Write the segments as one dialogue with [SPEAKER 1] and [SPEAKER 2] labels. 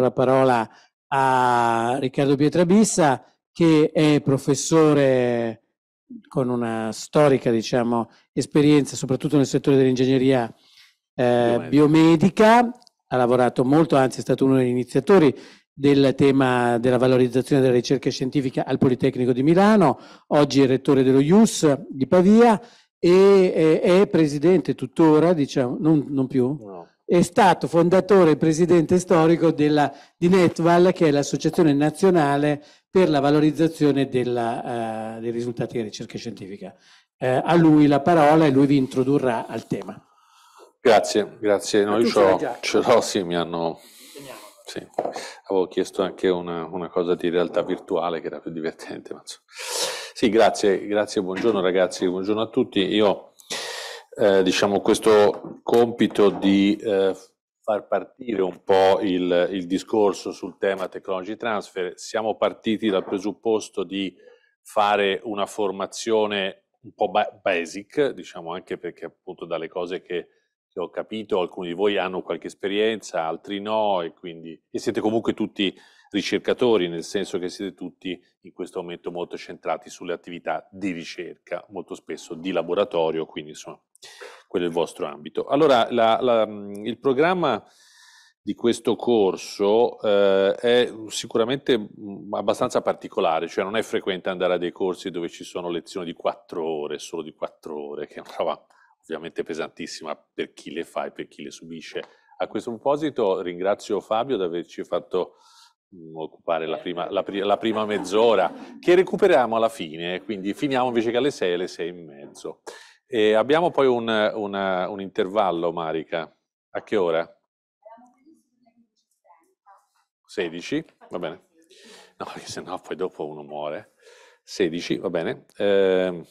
[SPEAKER 1] la parola a Riccardo Pietrabissa, che è professore con una storica diciamo, esperienza, soprattutto nel settore dell'ingegneria eh, biomedica, ha lavorato molto, anzi è stato uno degli iniziatori del tema della valorizzazione della ricerca scientifica al Politecnico di Milano, oggi è rettore dello IUS di Pavia e è, è presidente tuttora, diciamo, non, non più, no. È stato fondatore e presidente storico della, di Netval, che è l'associazione nazionale per la valorizzazione della, uh, dei risultati di ricerca scientifica. Uh, a lui la parola e lui vi introdurrà al tema.
[SPEAKER 2] Grazie, grazie. No, io ce l'ho, sì, mi hanno... Sì. Avevo chiesto anche una, una, cosa di realtà virtuale che era più divertente. Ma sì, grazie, grazie, buongiorno ragazzi, buongiorno a tutti. Io, eh, diciamo, questo compito di eh, far partire un po' il, il, discorso sul tema technology transfer, siamo partiti dal presupposto di fare una formazione un po' basic, diciamo anche perché appunto dalle cose che ho capito, alcuni di voi hanno qualche esperienza, altri no, e quindi e siete comunque tutti ricercatori, nel senso che siete tutti in questo momento molto centrati sulle attività di ricerca, molto spesso di laboratorio, quindi insomma, quello è il vostro ambito. Allora, la, la, il programma di questo corso eh, è sicuramente abbastanza particolare, cioè non è frequente andare a dei corsi dove ci sono lezioni di quattro ore, solo di quattro ore, che è una roba ovviamente pesantissima per chi le fa e per chi le subisce. A questo proposito ringrazio Fabio di averci fatto mm, occupare la prima, la, la prima, mezz'ora, che recuperiamo alla fine, quindi finiamo invece che alle 6 alle 6 e mezzo. E abbiamo poi un, una, un intervallo, Marica. A che ora? 16, va bene. No, perché sennò poi dopo uno muore. 16, va bene. Eh,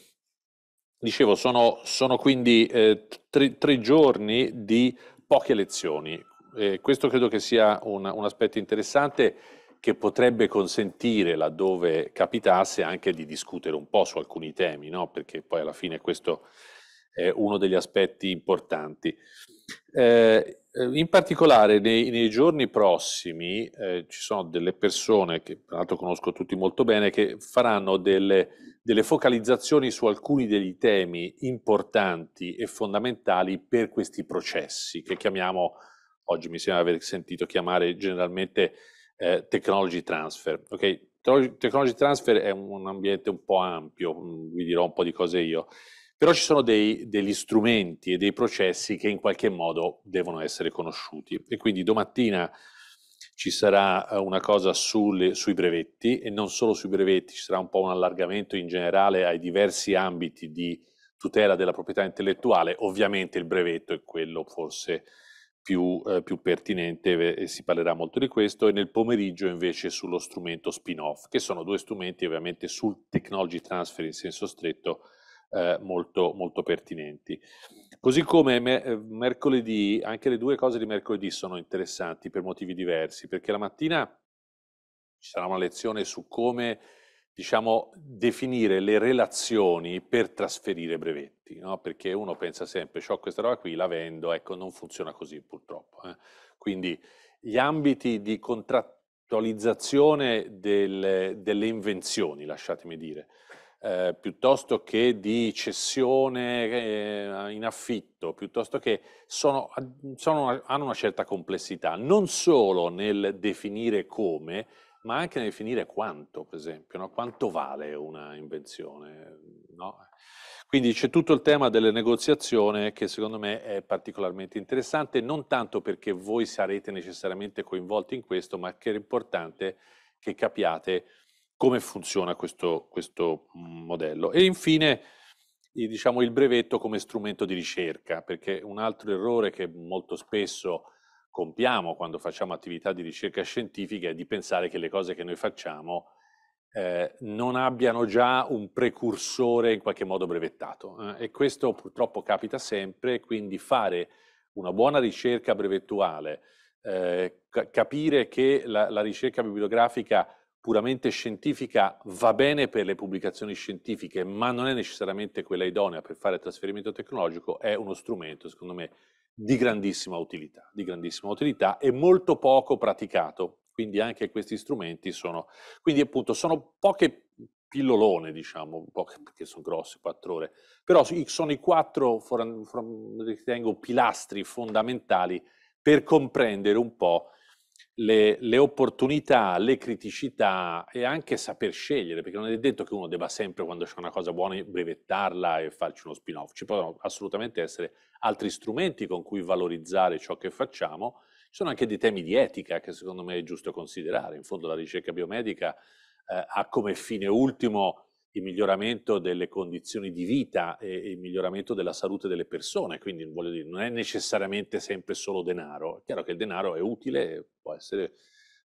[SPEAKER 2] Dicevo, sono, sono quindi eh, tre, tre, giorni di poche lezioni. Eh, questo credo che sia un, un, aspetto interessante che potrebbe consentire, laddove capitasse, anche di discutere un po' su alcuni temi, no? perché poi alla fine questo è uno degli aspetti importanti. Eh, in particolare nei, nei giorni prossimi eh, ci sono delle persone che tra l'altro conosco tutti molto bene che faranno delle delle focalizzazioni su alcuni degli temi importanti e fondamentali per questi processi che chiamiamo, oggi mi sembra aver sentito chiamare generalmente eh, technology transfer. Okay? Technology transfer è un ambiente un po' ampio, mm, vi dirò un po' di cose io, però ci sono dei, degli strumenti e dei processi che in qualche modo devono essere conosciuti e quindi domattina ci sarà eh, una cosa sulle, sui brevetti e non solo sui brevetti, ci sarà un po' un allargamento in generale ai diversi ambiti di tutela della proprietà intellettuale. Ovviamente il brevetto è quello forse più, eh, più pertinente e si parlerà molto di questo e nel pomeriggio invece sullo strumento spin-off, che sono due strumenti ovviamente sul technology transfer in senso stretto eh, molto, molto pertinenti. Così come me, eh, mercoledì, anche le due cose di mercoledì sono interessanti per motivi diversi, perché la mattina ci sarà una lezione su come diciamo, definire le relazioni per trasferire brevetti, no? perché uno pensa sempre, ho questa roba qui, la vendo, ecco, non funziona così purtroppo. Eh? Quindi gli ambiti di contrattualizzazione del, delle invenzioni, lasciatemi dire, eh, piuttosto che di cessione eh, in affitto, piuttosto che sono, sono, hanno una certa complessità, non solo nel definire come, ma anche nel definire quanto, per esempio, no? quanto vale una invenzione. No? Quindi c'è tutto il tema delle negoziazioni che secondo me è particolarmente interessante, non tanto perché voi sarete necessariamente coinvolti in questo, ma che è importante che capiate come funziona questo, questo mm, modello. E infine, diciamo, il brevetto come strumento di ricerca, perché un altro errore che molto spesso compiamo quando facciamo attività di ricerca scientifica è di pensare che le cose che noi facciamo eh, non abbiano già un precursore in qualche modo brevettato. Eh? E questo purtroppo capita sempre, quindi fare una buona ricerca brevettuale, eh, capire che la, la ricerca bibliografica puramente scientifica va bene per le pubblicazioni scientifiche, ma non è necessariamente quella idonea per fare trasferimento tecnologico, è uno strumento, secondo me, di grandissima utilità, di grandissima utilità e molto poco praticato. Quindi anche questi strumenti sono, quindi appunto sono poche pillolone, diciamo, poche perché sono grosse, quattro ore, però sono i quattro, ritengo, pilastri fondamentali per comprendere un po' le, le, opportunità, le criticità e anche saper scegliere, perché non è detto che uno debba sempre, quando c'è una cosa buona, brevettarla e farci uno spin-off. Ci possono assolutamente essere altri strumenti con cui valorizzare ciò che facciamo. Ci sono anche dei temi di etica che secondo me è giusto considerare. In fondo la ricerca biomedica eh, ha come fine ultimo il miglioramento delle condizioni di vita e, il miglioramento della salute delle persone, quindi voglio dire, non è necessariamente sempre solo denaro, è chiaro che il denaro è utile, può essere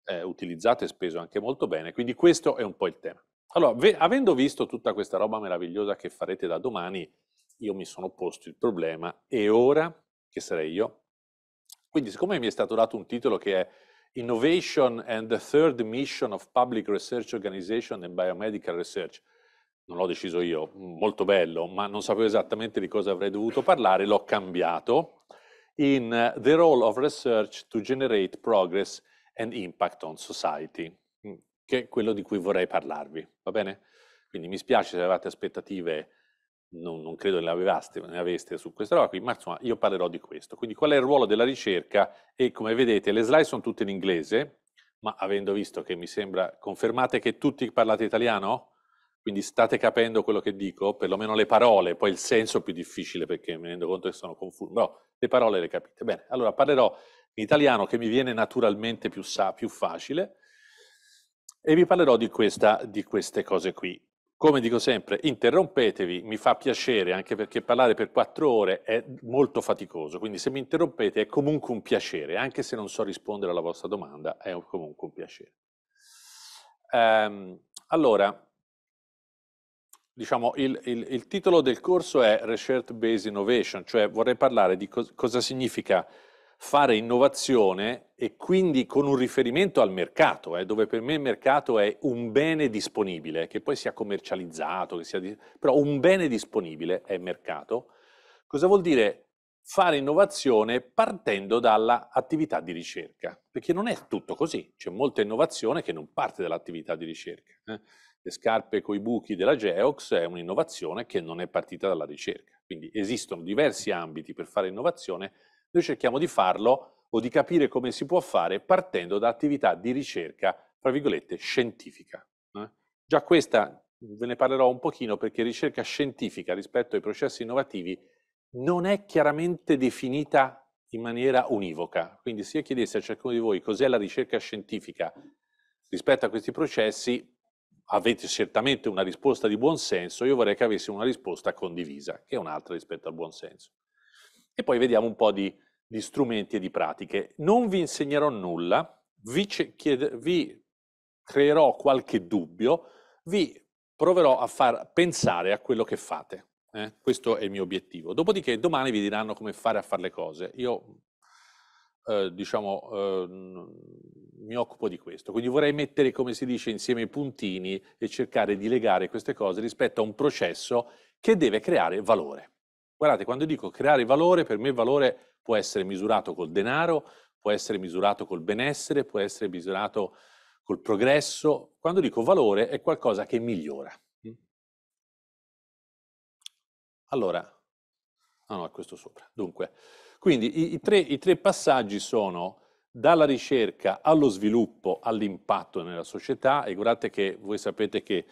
[SPEAKER 2] eh, utilizzato e speso anche molto bene, quindi questo è un po' il tema. Allora, ve, avendo visto tutta questa roba meravigliosa che farete da domani, io mi sono posto il problema, e ora, che sarei io? Quindi siccome mi è stato dato un titolo che è Innovation and the Third Mission of Public Research Organization and Biomedical Research, non l'ho deciso io, molto bello, ma non sapevo esattamente di cosa avrei dovuto parlare, l'ho cambiato in uh, The Role of Research to Generate Progress and Impact on Society, mm, che è quello di cui vorrei parlarvi, va bene? Quindi mi spiace se avevate aspettative, non, non credo ne aveste, ne aveste su questa roba qui, ma insomma io parlerò di questo. Quindi qual è il ruolo della ricerca? E come vedete le slide sono tutte in inglese, ma avendo visto che mi sembra, confermate che tutti parlate italiano? Quindi state capendo quello che dico, perlomeno le parole, poi il senso è più difficile perché mi rendo conto che sono confuso, però le parole le capite. Bene, allora parlerò in italiano che mi viene naturalmente più, sa, più facile e vi parlerò di, questa, di queste cose qui. Come dico sempre, interrompetevi, mi fa piacere anche perché parlare per quattro ore è molto faticoso, quindi se mi interrompete è comunque un piacere, anche se non so rispondere alla vostra domanda, è comunque un piacere. Um, allora, diciamo, il, il, il, titolo del corso è Research Based Innovation, cioè vorrei parlare di co cosa significa fare innovazione e quindi con un riferimento al mercato, eh, dove per me il mercato è un bene disponibile, che poi sia commercializzato, che sia di... però un bene disponibile è mercato. Cosa vuol dire fare innovazione partendo dall'attività di ricerca? Perché non è tutto così, c'è molta innovazione che non parte dall'attività di ricerca. Eh le scarpe coi buchi della Geox è un'innovazione che non è partita dalla ricerca. Quindi esistono diversi ambiti per fare innovazione, noi cerchiamo di farlo o di capire come si può fare partendo da attività di ricerca, tra virgolette, scientifica. Eh? Già questa ve ne parlerò un pochino perché ricerca scientifica rispetto ai processi innovativi non è chiaramente definita in maniera univoca. Quindi se io chiedessi a ciascuno di voi cos'è la ricerca scientifica rispetto a questi processi, avete certamente una risposta di buon senso, io vorrei che avessi una risposta condivisa, che è un'altra rispetto al buon senso. E poi vediamo un po' di, di strumenti e di pratiche. Non vi insegnerò nulla, vi, chied- vi creerò qualche dubbio, vi proverò a far pensare a quello che fate. Eh? Questo è il mio obiettivo. Dopodiché domani vi diranno come fare a fare le cose. Io eh, diciamo, eh, mi occupo di questo. Quindi vorrei mettere, come si dice, insieme i puntini e cercare di legare queste cose rispetto a un processo che deve creare valore. Guardate, quando dico creare valore, per me valore può essere misurato col denaro, può essere misurato col benessere, può essere misurato col progresso. Quando dico valore è qualcosa che migliora. Allora, no, no, è questo sopra. Dunque, quindi i, i, tre, i tre passaggi sono dalla ricerca allo sviluppo, all'impatto nella società e guardate che voi sapete che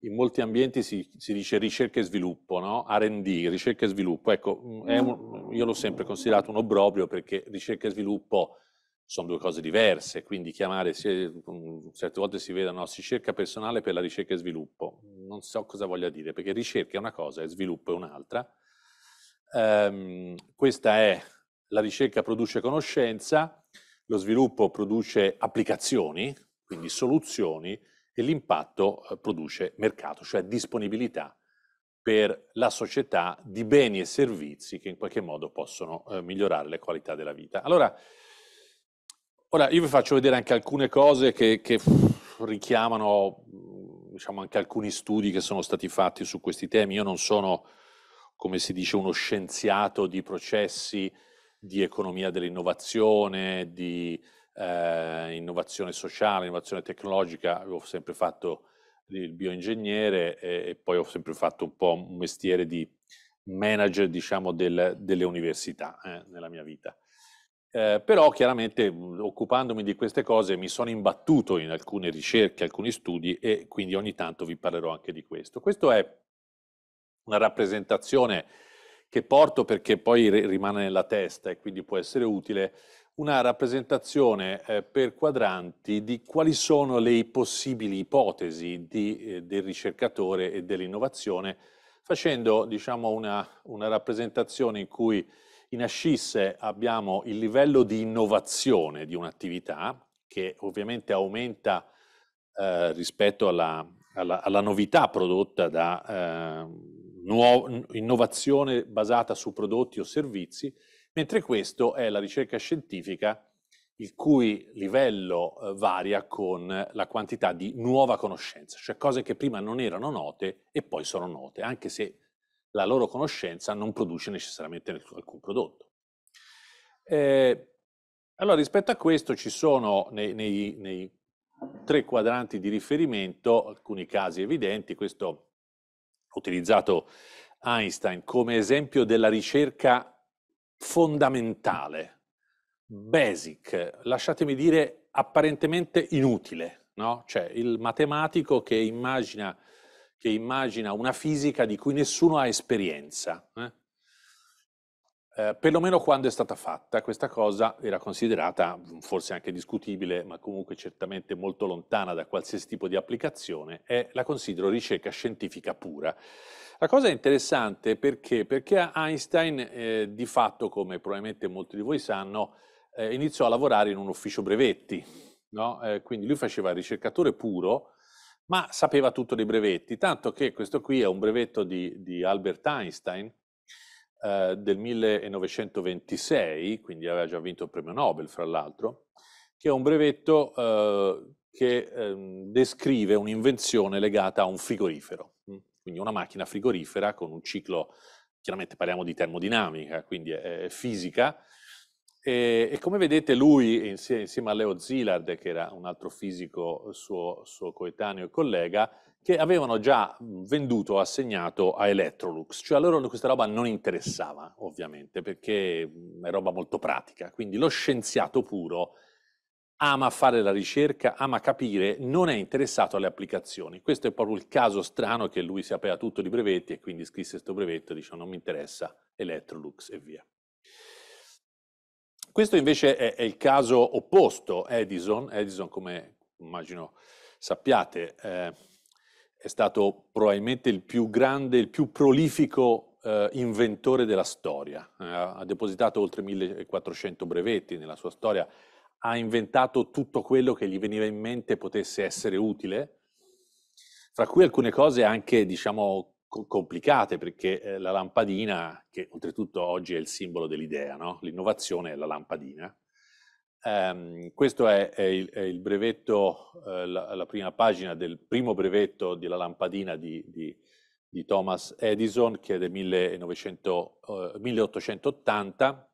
[SPEAKER 2] in molti ambienti si, si dice ricerca e sviluppo, no? R&D, ricerca e sviluppo. Ecco, un, io l'ho sempre considerato un obbrobrio perché ricerca e sviluppo sono due cose diverse, quindi chiamare, certe volte si vede, no, si cerca personale per la ricerca e sviluppo. Non so cosa voglia dire, perché ricerca è una cosa e sviluppo è un'altra. Um, questa è la ricerca produce conoscenza, lo sviluppo produce applicazioni, quindi soluzioni, e l'impatto eh, produce mercato, cioè disponibilità per la società di beni e servizi che in qualche modo possono eh, migliorare le qualità della vita. Allora, ora io vi faccio vedere anche alcune cose che, che richiamano diciamo, anche alcuni studi che sono stati fatti su questi temi. Io non sono come si dice, uno scienziato di processi di economia dell'innovazione, di eh, innovazione sociale, innovazione tecnologica, avevo sempre fatto il bioingegnere e, e, poi ho sempre fatto un po' un mestiere di manager, diciamo, del, delle università eh, nella mia vita. Eh, però chiaramente occupandomi di queste cose mi sono imbattuto in alcune ricerche, alcuni studi e quindi ogni tanto vi parlerò anche di questo. Questo è una rappresentazione che porto perché poi rimane nella testa e quindi può essere utile, una rappresentazione eh, per quadranti di quali sono le possibili ipotesi di, eh, del ricercatore e dell'innovazione, facendo diciamo, una, una rappresentazione in cui in Ascisse abbiamo il livello di innovazione di un'attività che ovviamente aumenta eh, rispetto alla, alla, alla, novità prodotta da eh, nuov- innovazione basata su prodotti o servizi, mentre questo è la ricerca scientifica il cui livello eh, varia con la quantità di nuova conoscenza, cioè cose che prima non erano note e poi sono note, anche se la loro conoscenza non produce necessariamente alcun prodotto. Eh, allora, rispetto a questo ci sono nei, nei, nei, tre quadranti di riferimento alcuni casi evidenti, questo utilizzato Einstein come esempio della ricerca fondamentale, basic, lasciatemi dire apparentemente inutile, no? Cioè il matematico che immagina che immagina una fisica di cui nessuno ha esperienza. Eh? Eh, perlomeno quando è stata fatta, questa cosa era considerata forse anche discutibile, ma comunque certamente molto lontana da qualsiasi tipo di applicazione, e la considero ricerca scientifica pura. La cosa è interessante perché, perché Einstein, eh, di fatto, come probabilmente molti di voi sanno, eh, iniziò a lavorare in un ufficio brevetti, no? Eh, quindi lui faceva il ricercatore puro, ma sapeva tutto dei brevetti, tanto che questo qui è un brevetto di, di Albert Einstein eh, del 1926, quindi aveva già vinto il premio Nobel, fra l'altro, che è un brevetto eh, che eh, descrive un'invenzione legata a un frigorifero, mm, quindi una macchina frigorifera con un ciclo, chiaramente parliamo di termodinamica, quindi è, è fisica, e, e, come vedete lui, insieme, insieme, a Leo Szilard, che era un altro fisico suo, suo coetaneo e collega, che avevano già venduto assegnato a Electrolux, cioè a loro questa roba non interessava ovviamente perché è roba molto pratica, quindi lo scienziato puro ama fare la ricerca, ama capire, non è interessato alle applicazioni. Questo è proprio il caso strano che lui sapeva tutto di brevetti e quindi scrisse questo brevetto e dice non mi interessa Electrolux e via. Questo invece è, è, il caso opposto, Edison. Edison, come immagino sappiate, eh, è stato probabilmente il più grande, il più prolifico eh, inventore della storia. Eh, ha depositato oltre 1400 brevetti nella sua storia, ha inventato tutto quello che gli veniva in mente potesse essere utile, fra cui alcune cose anche, diciamo, complicate perché eh, la lampadina, che oltretutto oggi è il simbolo dell'idea, no? l'innovazione è la lampadina. Um, questo è, è, il, è, il, brevetto, eh, la, la, prima pagina del primo brevetto della lampadina di, di, di Thomas Edison, che è del 1900, uh, 1880.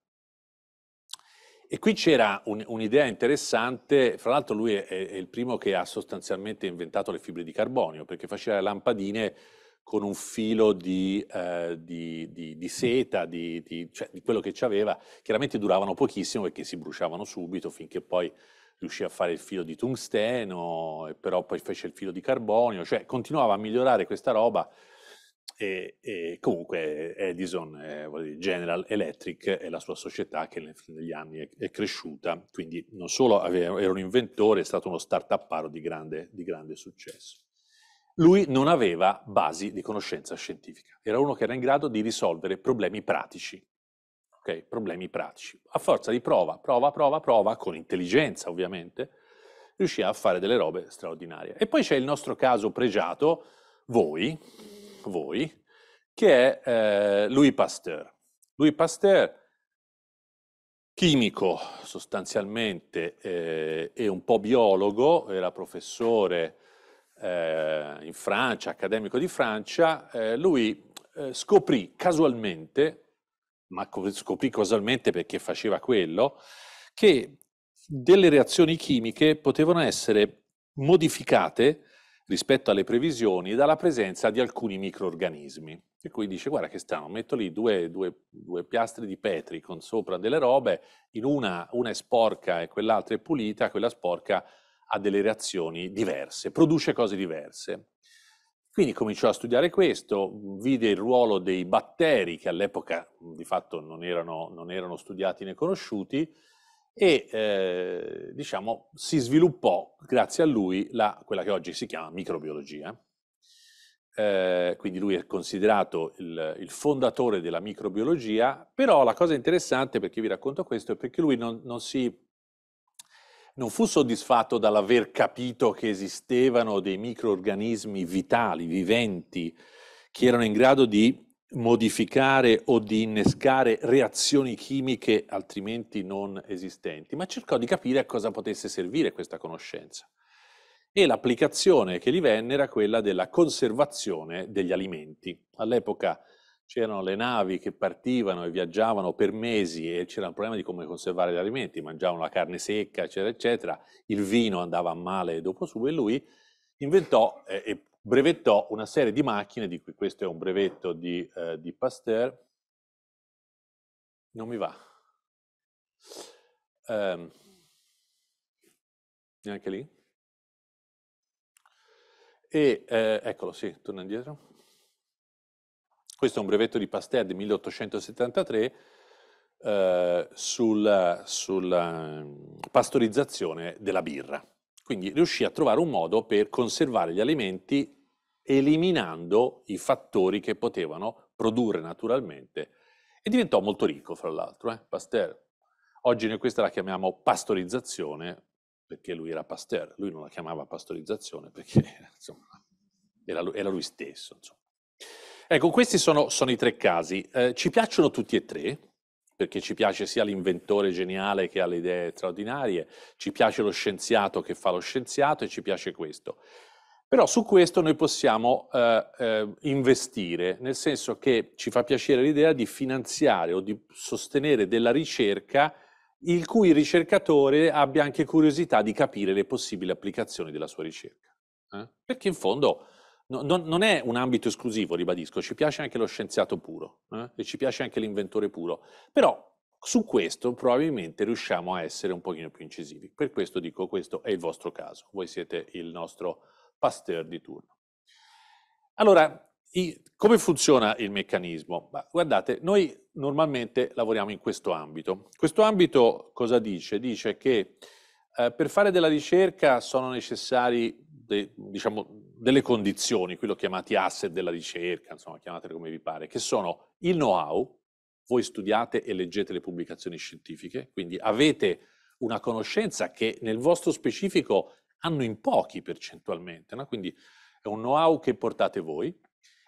[SPEAKER 2] E qui c'era un, un'idea interessante, fra l'altro lui è, è, il primo che ha sostanzialmente inventato le fibre di carbonio, perché faceva le lampadine con un filo di, eh, di, di, di seta, cioè di, quello che ci aveva, chiaramente duravano pochissimo perché si bruciavano subito finché poi riuscì a fare il filo di tungsteno, però poi fece il filo di carbonio, cioè continuava a migliorare questa roba e, e comunque Edison, eh, General Electric è la sua società che negli anni è, è cresciuta, quindi non solo aveva, era un inventore, è stato uno start-uparo di grande, di grande successo lui non aveva basi di conoscenza scientifica, era uno che era in grado di risolvere problemi pratici. Ok, problemi pratici. A forza di prova, prova, prova, prova, con intelligenza ovviamente, riuscì a fare delle robe straordinarie. E poi c'è il nostro caso pregiato, voi, voi, che è eh, Louis Pasteur. Louis Pasteur, chimico sostanzialmente eh, e un po' biologo, era professore eh, in Francia, accademico di Francia, eh, lui eh, scoprì casualmente ma scoprì causalmente perché faceva quello, che delle reazioni chimiche potevano essere modificate rispetto alle previsioni dalla presenza di alcuni microorganismi. Per cui dice, guarda che strano, metto lì due, due, due piastre di Petri con sopra delle robe, in una, una è sporca e quell'altra è pulita, quella sporca ha delle reazioni diverse, produce cose diverse. Quindi cominciò a studiare questo, vide il ruolo dei batteri, che all'epoca di fatto non erano, non erano studiati né conosciuti, e eh, diciamo, si sviluppò, grazie a lui, la, quella che oggi si chiama microbiologia. Eh, quindi lui è considerato il, il, fondatore della microbiologia, però la cosa interessante perché vi racconto questo è perché lui non, non, si, non fu soddisfatto dall'aver capito che esistevano dei microorganismi vitali, viventi, che erano in grado di modificare o di innescare reazioni chimiche altrimenti non esistenti, ma cercò di capire a cosa potesse servire questa conoscenza. E l'applicazione che gli venne era quella della conservazione degli alimenti. All'epoca c'erano le navi che partivano e viaggiavano per mesi e c'era un problema di come conservare gli alimenti, mangiavano la carne secca, eccetera, eccetera, il vino andava male dopo su e lui inventò eh, e brevettò una serie di macchine, di cui questo è un brevetto di, eh, di Pasteur, non mi va. Um, neanche lì? E eh, eccolo, sì, torna indietro. Questo è un brevetto di Pasteur del 1873 eh, sulla, sulla pastorizzazione della birra. Quindi riuscì a trovare un modo per conservare gli alimenti eliminando i fattori che potevano produrre naturalmente e diventò molto ricco, fra l'altro, eh? Pasteur. Oggi noi questa la chiamiamo pastorizzazione perché lui era Pasteur, lui non la chiamava pastorizzazione perché insomma, era, lui, era lui stesso. Insomma. Ecco, questi sono, sono, i tre casi. Eh, ci piacciono tutti e tre, perché ci piace sia l'inventore geniale che ha le idee straordinarie, ci piace lo scienziato che fa lo scienziato e ci piace questo. Però su questo noi possiamo eh, eh, investire, nel senso che ci fa piacere l'idea di finanziare o di sostenere della ricerca il cui ricercatore abbia anche curiosità di capire le possibili applicazioni della sua ricerca. Eh? Perché in fondo no, non, non, è un ambito esclusivo, ribadisco, ci piace anche lo scienziato puro eh? e ci piace anche l'inventore puro. Però su questo probabilmente riusciamo a essere un pochino più incisivi. Per questo dico, questo è il vostro caso. Voi siete il nostro Pasteur di turno. Allora, i, come funziona il meccanismo? Bah, guardate, noi normalmente lavoriamo in questo ambito. Questo ambito cosa dice? Dice che eh, per fare della ricerca sono necessari de, diciamo, delle condizioni, quello chiamati asset della ricerca, insomma, chiamatele come vi pare, che sono il know-how, voi studiate e leggete le pubblicazioni scientifiche, quindi avete una conoscenza che nel vostro specifico hanno in pochi percentualmente, no? quindi è un know-how che portate voi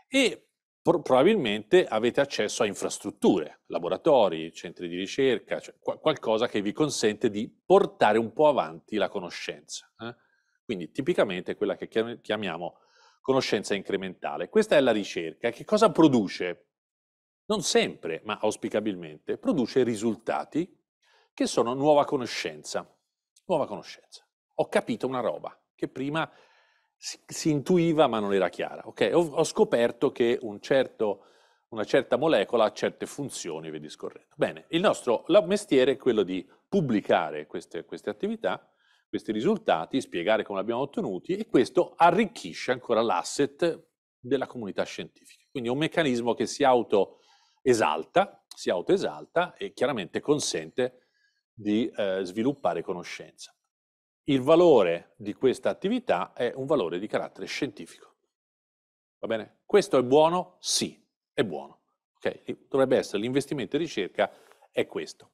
[SPEAKER 2] e pro- probabilmente avete accesso a infrastrutture, laboratori, centri di ricerca, cioè qu- qualcosa che vi consente di portare un po' avanti la conoscenza. Eh? Quindi tipicamente quella che chiamiamo conoscenza incrementale. Questa è la ricerca. Che cosa produce? Non sempre, ma auspicabilmente, produce risultati che sono nuova conoscenza. Nuova conoscenza ho capito una roba che prima si, si intuiva ma non era chiara. Okay? Ho, ho, scoperto che un certo, una certa molecola ha certe funzioni via discorrendo. Bene, il nostro mestiere è quello di pubblicare queste, queste attività, questi risultati, spiegare come li abbiamo ottenuti e questo arricchisce ancora l'asset della comunità scientifica. Quindi è un meccanismo che si autoesalta, si autoesalta e chiaramente consente di eh, sviluppare conoscenza il valore di questa attività è un valore di carattere scientifico. Va bene? Questo è buono? Sì, è buono. Okay? Dovrebbe essere l'investimento in ricerca è questo.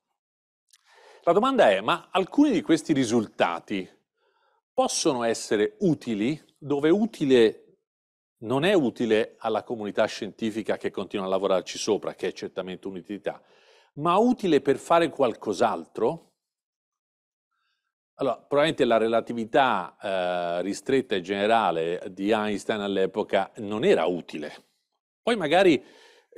[SPEAKER 2] La domanda è, ma alcuni di questi risultati possono essere utili dove utile non è utile alla comunità scientifica che continua a lavorarci sopra, che è certamente un'utilità, ma utile per fare qualcos'altro? Allora, probabilmente la relatività eh, ristretta e generale di Einstein all'epoca non era utile. Poi magari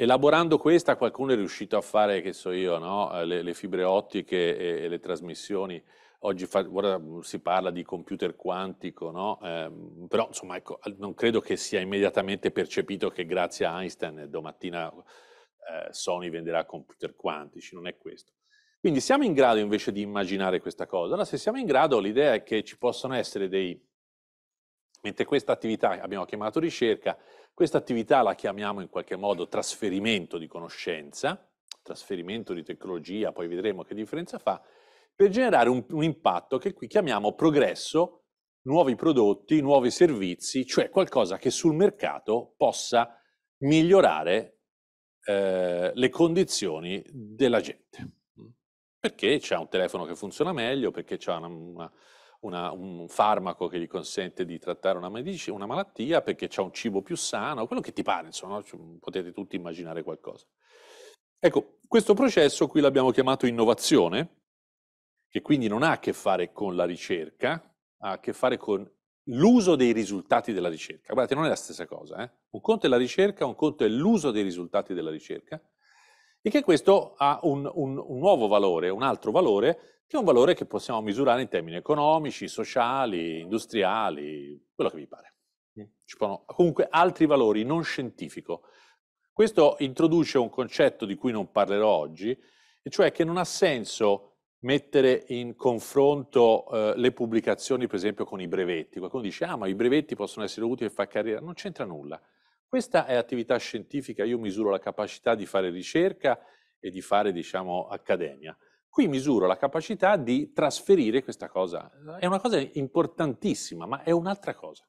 [SPEAKER 2] Elaborando questa, qualcuno è riuscito a fare, che so io, no? Eh, le, le, fibre ottiche e, e, le trasmissioni. Oggi fa, ora si parla di computer quantico, no? eh, però insomma, ecco, non credo che sia immediatamente percepito che grazie a Einstein domattina eh, Sony venderà computer quantici, non è questo. Quindi siamo in grado invece di immaginare questa cosa. Allora, se siamo in grado, l'idea è che ci possono essere dei... Mentre questa attività abbiamo chiamato ricerca, questa attività la chiamiamo in qualche modo trasferimento di conoscenza, trasferimento di tecnologia, poi vedremo che differenza fa, per generare un, un impatto che qui chiamiamo progresso, nuovi prodotti, nuovi servizi, cioè qualcosa che sul mercato possa migliorare eh, le condizioni della gente. Perché c'è un telefono che funziona meglio, perché c'è una, una, una, un farmaco che gli consente di trattare una, medici, una malattia, perché c'è un cibo più sano, quello che ti pare, insomma, no? potete tutti immaginare qualcosa. Ecco, questo processo qui l'abbiamo chiamato innovazione, che quindi non ha a che fare con la ricerca, ha a che fare con l'uso dei risultati della ricerca. Guardate, non è la stessa cosa. Eh? Un conto è la ricerca, un conto è l'uso dei risultati della ricerca e che questo ha un, un, un, nuovo valore, un altro valore, che è un valore che possiamo misurare in termini economici, sociali, industriali, quello che vi pare. Ci sono comunque altri valori non scientifico. Questo introduce un concetto di cui non parlerò oggi, e cioè che non ha senso mettere in confronto eh, le pubblicazioni, per esempio, con i brevetti. Qualcuno dice, ah, ma i brevetti possono essere utili per fare carriera. Non c'entra nulla. Questa è attività scientifica, io misuro la capacità di fare ricerca e di fare, diciamo, accademia. Qui misuro la capacità di trasferire questa cosa. È una cosa importantissima, ma è un'altra cosa.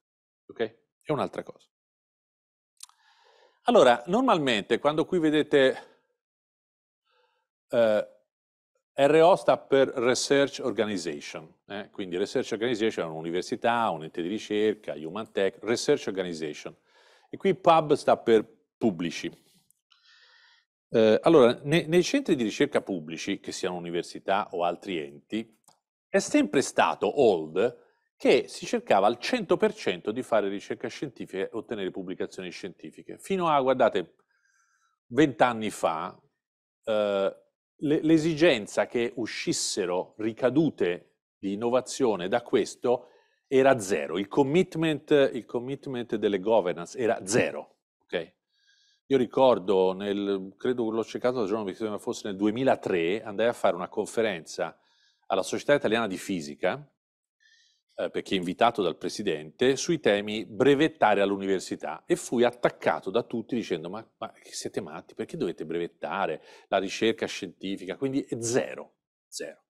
[SPEAKER 2] Ok? È un'altra cosa. Allora, normalmente quando qui vedete eh, RO sta per Research Organization, eh? quindi Research Organization è un'università, un ente di ricerca, Human Tech, Research Organization. E qui pub sta per pubblici. Eh, allora, ne, nei centri di ricerca pubblici, che siano università o altri enti, è sempre stato old che si cercava al 100% di fare ricerca scientifica e ottenere pubblicazioni scientifiche. Fino a, guardate, vent'anni fa, eh, l'esigenza che uscissero ricadute di innovazione da questo era zero, il commitment, il commitment delle governance era zero. Okay? Io ricordo, nel, credo l'ho cercato da giorno, mi sembra fosse nel 2003, andai a fare una conferenza alla Società Italiana di Fisica, eh, perché invitato dal presidente, sui temi brevettare all'università e fui attaccato da tutti dicendo ma, ma siete matti, perché dovete brevettare la ricerca scientifica? Quindi è zero, zero.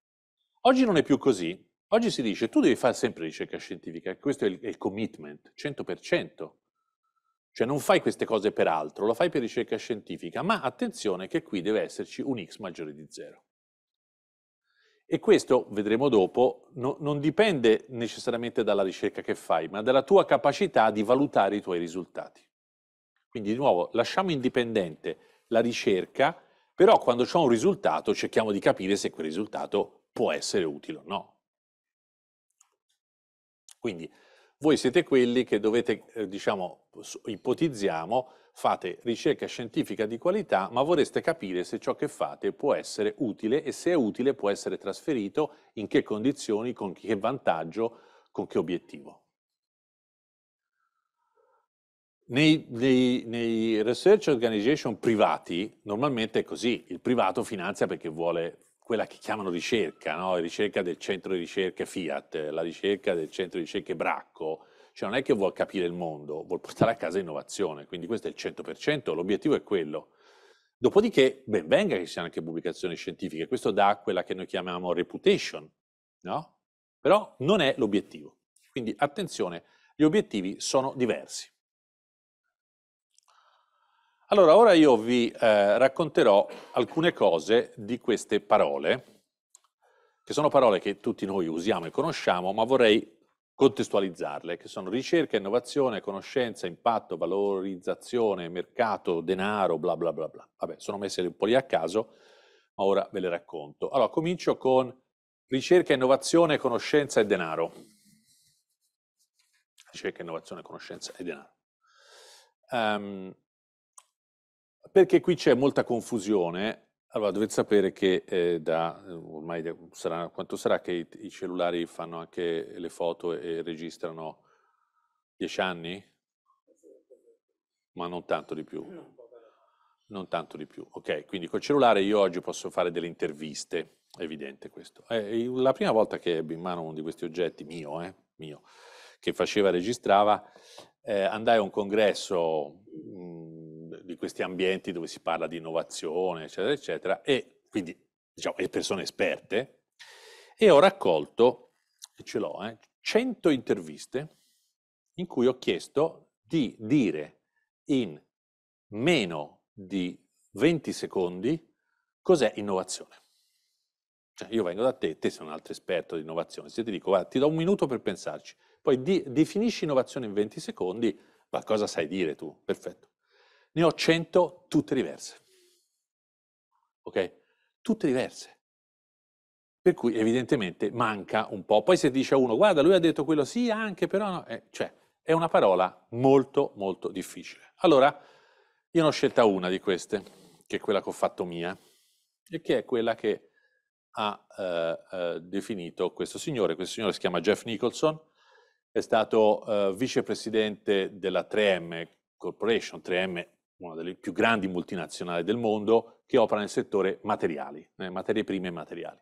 [SPEAKER 2] Oggi non è più così, Oggi si dice tu devi fare sempre ricerca scientifica, questo è il, è il commitment, 100%. Cioè non fai queste cose per altro, lo fai per ricerca scientifica, ma attenzione che qui deve esserci un x maggiore di 0. E questo, vedremo dopo, no, non dipende necessariamente dalla ricerca che fai, ma dalla tua capacità di valutare i tuoi risultati. Quindi di nuovo, lasciamo indipendente la ricerca, però quando c'è un risultato cerchiamo di capire se quel risultato può essere utile o no. Quindi voi siete quelli che dovete, eh, diciamo, ipotizziamo, fate ricerca scientifica di qualità, ma vorreste capire se ciò che fate può essere utile e se è utile può essere trasferito, in che condizioni, con che vantaggio, con che obiettivo. Nei, nei, nei research organization privati normalmente è così, il privato finanzia perché vuole quella che chiamano ricerca, no? ricerca del centro di ricerche Fiat, la ricerca del centro di ricerche Bracco, cioè non è che vuol capire il mondo, vuol portare a casa innovazione, quindi questo è il 100%, l'obiettivo è quello. Dopodiché, ben venga che ci siano anche pubblicazioni scientifiche, questo dà quella che noi chiamiamo reputation, no? Però non è l'obiettivo. Quindi attenzione, gli obiettivi sono diversi. Allora, ora io vi eh, racconterò alcune cose di queste parole, che sono parole che tutti noi usiamo e conosciamo, ma vorrei contestualizzarle, che sono ricerca, innovazione, conoscenza, impatto, valorizzazione, mercato, denaro, bla bla bla bla. Vabbè, sono messe un po' lì a caso, ma ora ve le racconto. Allora, comincio con ricerca, innovazione, conoscenza e denaro. Ricerca, innovazione, conoscenza e denaro. Um, perché qui c'è molta confusione. Allora, dovete sapere che eh, da ormai sarà, quanto sarà che i, i, cellulari fanno anche le foto e registrano dieci anni? Ma non tanto di più. Non tanto di più. Ok, quindi col cellulare io oggi posso fare delle interviste, è evidente questo. È la prima volta che ebbi in mano uno di questi oggetti, mio, eh, mio che faceva registrava, eh, andai a un congresso mh, di questi ambienti dove si parla di innovazione, eccetera, eccetera, e quindi, diciamo, e persone esperte, e ho raccolto, e ce l'ho, eh, 100 interviste in cui ho chiesto di dire in meno di 20 secondi cos'è innovazione. Cioè, io vengo da te, te sei un altro esperto di innovazione, se ti dico, guarda, ti do un minuto per pensarci, poi di, definisci innovazione in 20 secondi, ma cosa sai dire tu? Perfetto. Ne ho 100 tutte diverse. Ok? Tutte diverse. Per cui evidentemente manca un po'. Poi se dice uno, guarda, lui ha detto quello, sì, anche, però no. Eh, cioè, è una parola molto, molto difficile. Allora, io ne ho scelta una di queste, che è quella che ho fatto mia, e che è quella che ha eh, eh, definito questo signore. Questo signore si chiama Jeff Nicholson, è stato uh, vicepresidente della 3M Corporation, 3M una delle più grandi multinazionali del mondo, che opera nel settore materiali, eh, materie prime e materiali.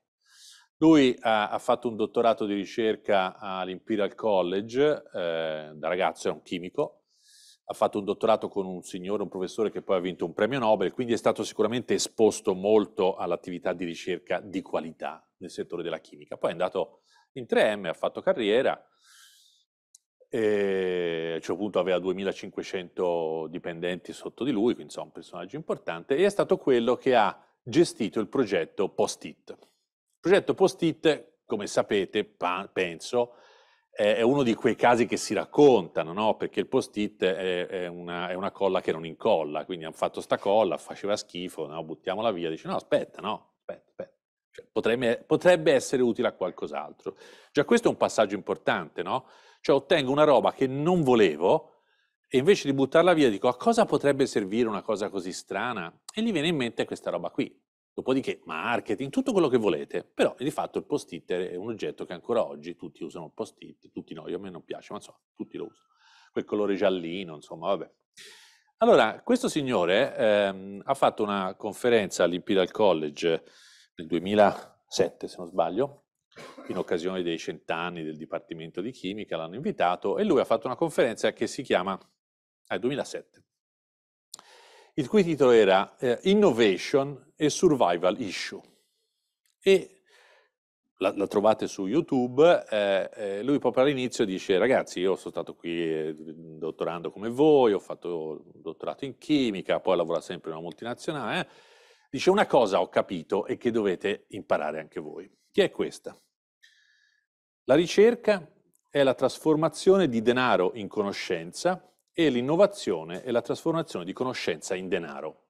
[SPEAKER 2] Lui ha, ha, fatto un dottorato di ricerca all'Imperial College, eh, da ragazzo era un chimico, ha fatto un dottorato con un signore, un professore che poi ha vinto un premio Nobel, quindi è stato sicuramente esposto molto all'attività di ricerca di qualità nel settore della chimica. Poi è andato in 3M, ha fatto carriera, e a un certo punto aveva 2500 dipendenti sotto di lui, quindi insomma un personaggio importante, e è stato quello che ha gestito il progetto Post-it. Il progetto Post-it, come sapete, penso, è uno di quei casi che si raccontano, no? perché il post-it è, è, una, è, una, colla che non incolla, quindi hanno fatto sta colla, faceva schifo, no? buttiamola via, dice no aspetta, no, aspetta, aspetta. Cioè, potrebbe, potrebbe, essere utile a qualcos'altro. Già questo è un passaggio importante, no? Cioè ottengo una roba che non volevo e invece di buttarla via dico a cosa potrebbe servire una cosa così strana? E gli viene in mente questa roba qui. Dopodiché marketing, tutto quello che volete, però di fatto il post-it è un oggetto che ancora oggi tutti usano il post-it, tutti no, a me non piace, ma insomma, tutti lo usano. Quel colore giallino, insomma, vabbè. Allora, questo signore ehm, ha fatto una conferenza all'Imperial College nel 2007, se non sbaglio, in occasione dei cent'anni del Dipartimento di Chimica, l'hanno invitato e lui ha fatto una conferenza che si chiama, eh, 2007, il cui titolo era eh, Innovation e Survival Issue. E la, la trovate su YouTube, eh, eh, lui proprio all'inizio dice ragazzi io sono stato qui eh, dottorando come voi, ho fatto dottorato in chimica, poi lavoro sempre in una multinazionale, eh. dice una cosa ho capito e che dovete imparare anche voi, che è questa. La ricerca è la trasformazione di denaro in conoscenza e l'innovazione è la trasformazione di conoscenza in denaro.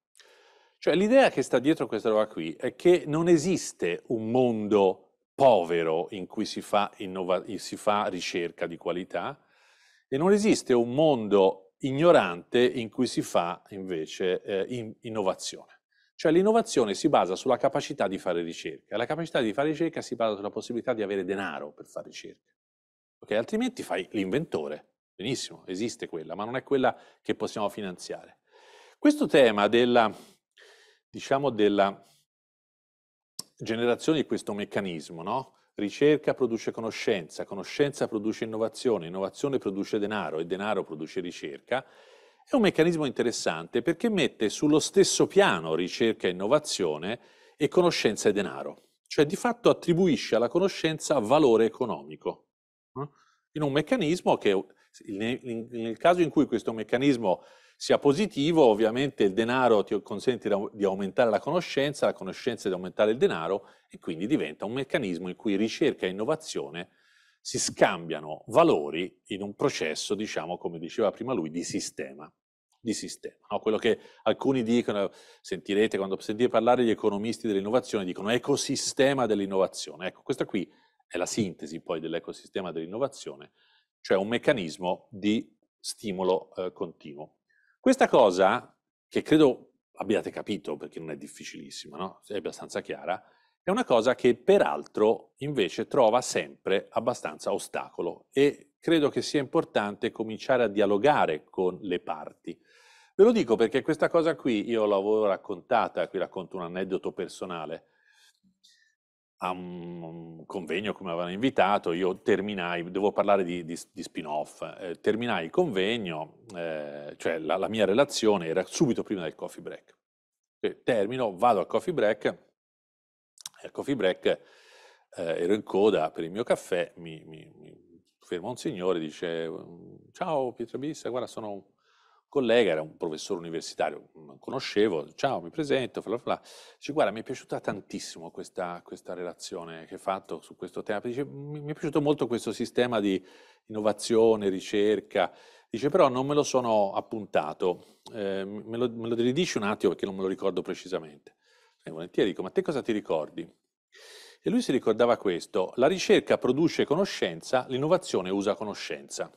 [SPEAKER 2] Cioè l'idea che sta dietro questa roba qui è che non esiste un mondo povero in cui si fa, innova- si fa ricerca di qualità e non esiste un mondo ignorante in cui si fa invece eh, in- innovazione. Cioè l'innovazione si basa sulla capacità di fare ricerca. La capacità di fare ricerca si basa sulla possibilità di avere denaro per fare ricerca. Okay? Altrimenti fai l'inventore. Benissimo, esiste quella, ma non è quella che possiamo finanziare. Questo tema della, diciamo, della generazione di questo meccanismo, no? Ricerca produce conoscenza, conoscenza produce innovazione, innovazione produce denaro e denaro produce ricerca, è un meccanismo interessante perché mette sullo stesso piano ricerca e innovazione e conoscenza e denaro, cioè di fatto attribuisce alla conoscenza valore economico, in un meccanismo che nel caso in cui questo meccanismo sia positivo, ovviamente il denaro ti consente di aumentare la conoscenza, la conoscenza di aumentare il denaro e quindi diventa un meccanismo in cui ricerca e innovazione si scambiano valori in un processo, diciamo, come diceva prima lui, di sistema. Di sistema no? Quello che alcuni dicono, sentirete quando sentite parlare gli economisti dell'innovazione, dicono ecosistema dell'innovazione. Ecco, questa qui è la sintesi poi dell'ecosistema dell'innovazione, cioè un meccanismo di stimolo eh, continuo. Questa cosa, che credo abbiate capito perché non è difficilissima, no? È abbastanza chiara. È una cosa che peraltro invece trova sempre abbastanza ostacolo e credo che sia importante cominciare a dialogare con le parti. Ve lo dico perché questa cosa qui io l'avevo raccontata, qui racconto un aneddoto personale a un convegno come avevano invitato, io terminai, devo parlare di, di, di spin-off, eh, terminai il convegno, eh, cioè la, la, mia relazione era subito prima del coffee break. E termino, vado al coffee break, al coffee break eh, ero in coda per il mio caffè, mi, mi, mi ferma un signore, dice ciao Pietro Bissa, guarda sono collega, era un professore universitario, non conoscevo, ciao, mi presento, fla fla. Dice, guarda, mi è piaciuta tantissimo questa, questa relazione che hai fatto su questo tema. Dice, mi, mi è piaciuto molto questo sistema di innovazione, ricerca. Dice, però non me lo sono appuntato. Eh, me, lo, me lo ridici un attimo perché non me lo ricordo precisamente. E volentieri dico, ma te cosa ti ricordi? E lui si ricordava questo, la ricerca produce conoscenza, l'innovazione usa conoscenza.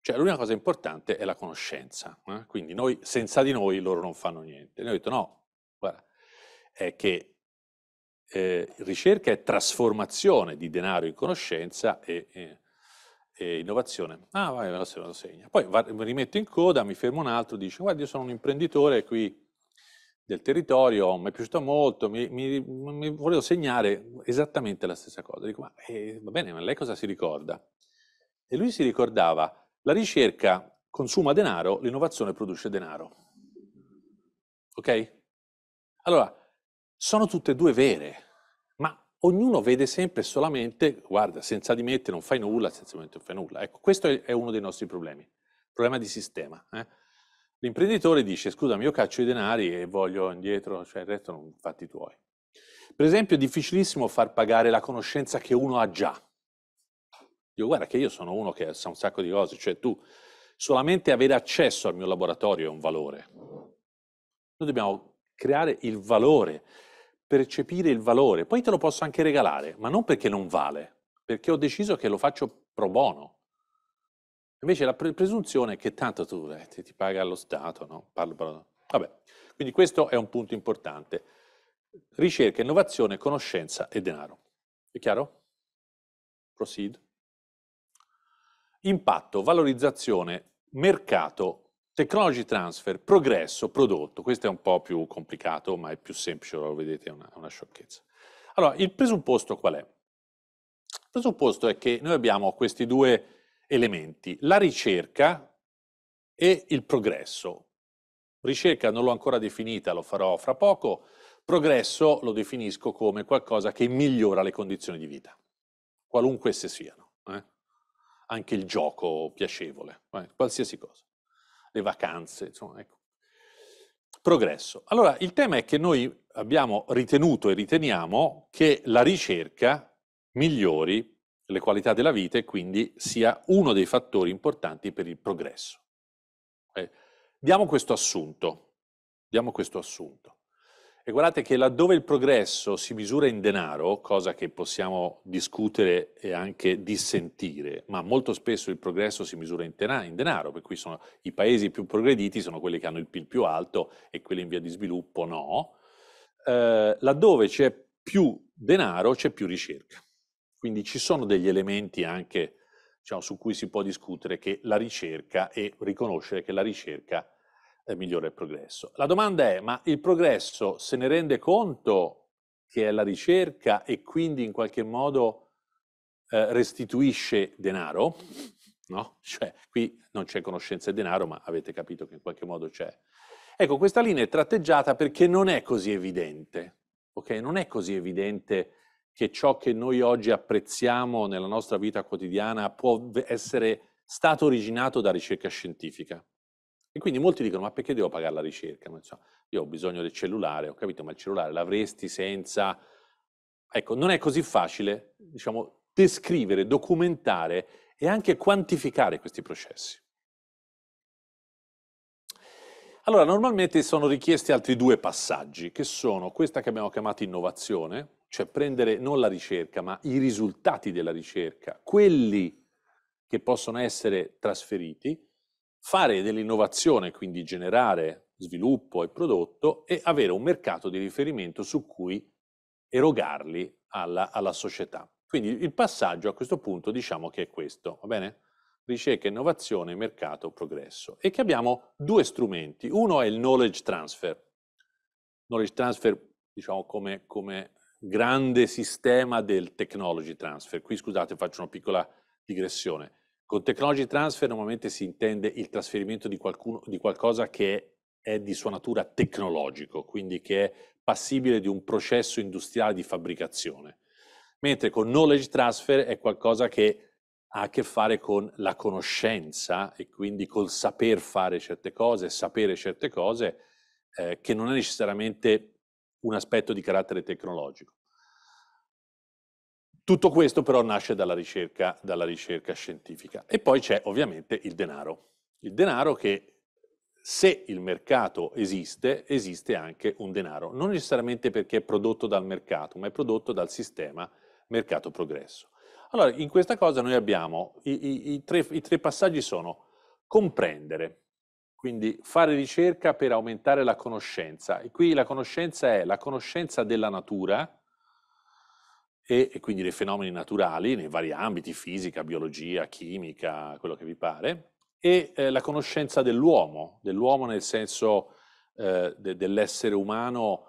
[SPEAKER 2] Cioè l'unica cosa importante è la conoscenza, eh? quindi noi, senza di noi loro non fanno niente. Noi ho detto no, guarda, è che eh, ricerca è trasformazione di denaro in conoscenza e, e, e innovazione. Ah, vai, me lo segna. Poi va, mi rimetto in coda, mi fermo un altro, dice guarda io sono un imprenditore qui del territorio, mi è piaciuto molto, mi, mi, mi volevo segnare esattamente la stessa cosa. Dico, ma eh, va bene, ma lei cosa si ricorda? E lui si ricordava la ricerca consuma denaro, l'innovazione produce denaro. Ok? Allora, sono tutte e due vere, ma ognuno vede sempre solamente, guarda, senza di me non fai nulla, senza di me non fai nulla. Ecco, questo è uno dei nostri problemi, problema di sistema. Eh? L'imprenditore dice, scusami, io caccio i denari e voglio indietro, cioè il resto non fatti tuoi. Per esempio, è difficilissimo far pagare la conoscenza che uno ha già. Dico, guarda che io sono uno che sa un sacco di cose, cioè tu solamente avere accesso al mio laboratorio è un valore. Noi dobbiamo creare il valore, percepire il valore, poi te lo posso anche regalare, ma non perché non vale, perché ho deciso che lo faccio pro bono. Invece la pre- presunzione è che tanto tu eh, ti, ti, paga lo Stato, no? Parlo, parlo. Vabbè, quindi questo è un punto importante. Ricerca, innovazione, conoscenza e denaro. È chiaro? Proceed. Impatto, valorizzazione, mercato, technology transfer, progresso, prodotto. Questo è un po' più complicato, ma è più semplice, lo vedete, è una, una sciocchezza. Allora, il presupposto qual è? Il presupposto è che noi abbiamo questi due elementi, la ricerca e il progresso. Ricerca non l'ho ancora definita, lo farò fra poco. Progresso lo definisco come qualcosa che migliora le condizioni di vita, qualunque esse siano. Eh? anche il gioco piacevole, eh, qualsiasi cosa, le vacanze, insomma, ecco. Progresso. Allora, il tema è che noi abbiamo ritenuto e riteniamo che la ricerca migliori le qualità della vita e quindi sia uno dei fattori importanti per il progresso. Eh, diamo questo assunto, diamo questo assunto. E guardate che laddove il progresso si misura in denaro, cosa che possiamo discutere e anche dissentire, ma molto spesso il progresso si misura in, denaro, per cui sono, i paesi più progrediti sono quelli che hanno il PIL più alto e quelli in via di sviluppo no, eh, laddove c'è più denaro c'è più ricerca. Quindi ci sono degli elementi anche diciamo, su cui si può discutere che la ricerca e riconoscere che la ricerca eh, migliora il progresso. La domanda è, ma il progresso se ne rende conto che è la ricerca e quindi in qualche modo eh, restituisce denaro? No? Cioè, qui non c'è conoscenza e denaro, ma avete capito che in qualche modo c'è. Ecco, questa linea è tratteggiata perché non è così evidente, ok? Non è così evidente che ciò che noi oggi apprezziamo nella nostra vita quotidiana può essere stato originato da ricerca scientifica. E quindi molti dicono, ma perché devo pagare la ricerca? io ho bisogno del cellulare, ho capito, ma il cellulare l'avresti senza... Ecco, non è così facile, diciamo, descrivere, documentare e anche quantificare questi processi. Allora, normalmente sono richiesti altri due passaggi, che sono questa che abbiamo chiamato innovazione, cioè prendere non la ricerca, ma i risultati della ricerca, quelli che possono essere trasferiti, fare dell'innovazione, quindi generare sviluppo e prodotto e avere un mercato di riferimento su cui erogarli alla, alla società. Quindi il passaggio a questo punto diciamo che è questo, va bene? Ricerca, innovazione, mercato, progresso. E che abbiamo due strumenti. Uno è il knowledge transfer. Knowledge transfer, diciamo, come, come grande sistema del technology transfer. Qui, scusate, faccio una piccola digressione. Con technology transfer normalmente si intende il trasferimento di, qualcuno, di qualcosa che è di sua natura tecnologico, quindi che è passibile di un processo industriale di fabbricazione. Mentre con knowledge transfer è qualcosa che ha a che fare con la conoscenza e quindi col saper fare certe cose, sapere certe cose, eh, che non è necessariamente un aspetto di carattere tecnologico. Tutto questo però nasce dalla ricerca, dalla ricerca scientifica. E poi c'è ovviamente il denaro. Il denaro che se il mercato esiste, esiste anche un denaro. Non necessariamente perché è prodotto dal mercato, ma è prodotto dal sistema mercato progresso. Allora, in questa cosa noi abbiamo, i, i, i, tre, i tre passaggi sono comprendere, quindi fare ricerca per aumentare la conoscenza. E qui la conoscenza è la conoscenza della natura, e, e, quindi dei fenomeni naturali nei vari ambiti, fisica, biologia, chimica, quello che vi pare, e eh, la conoscenza dell'uomo, dell'uomo nel senso eh, de, dell'essere umano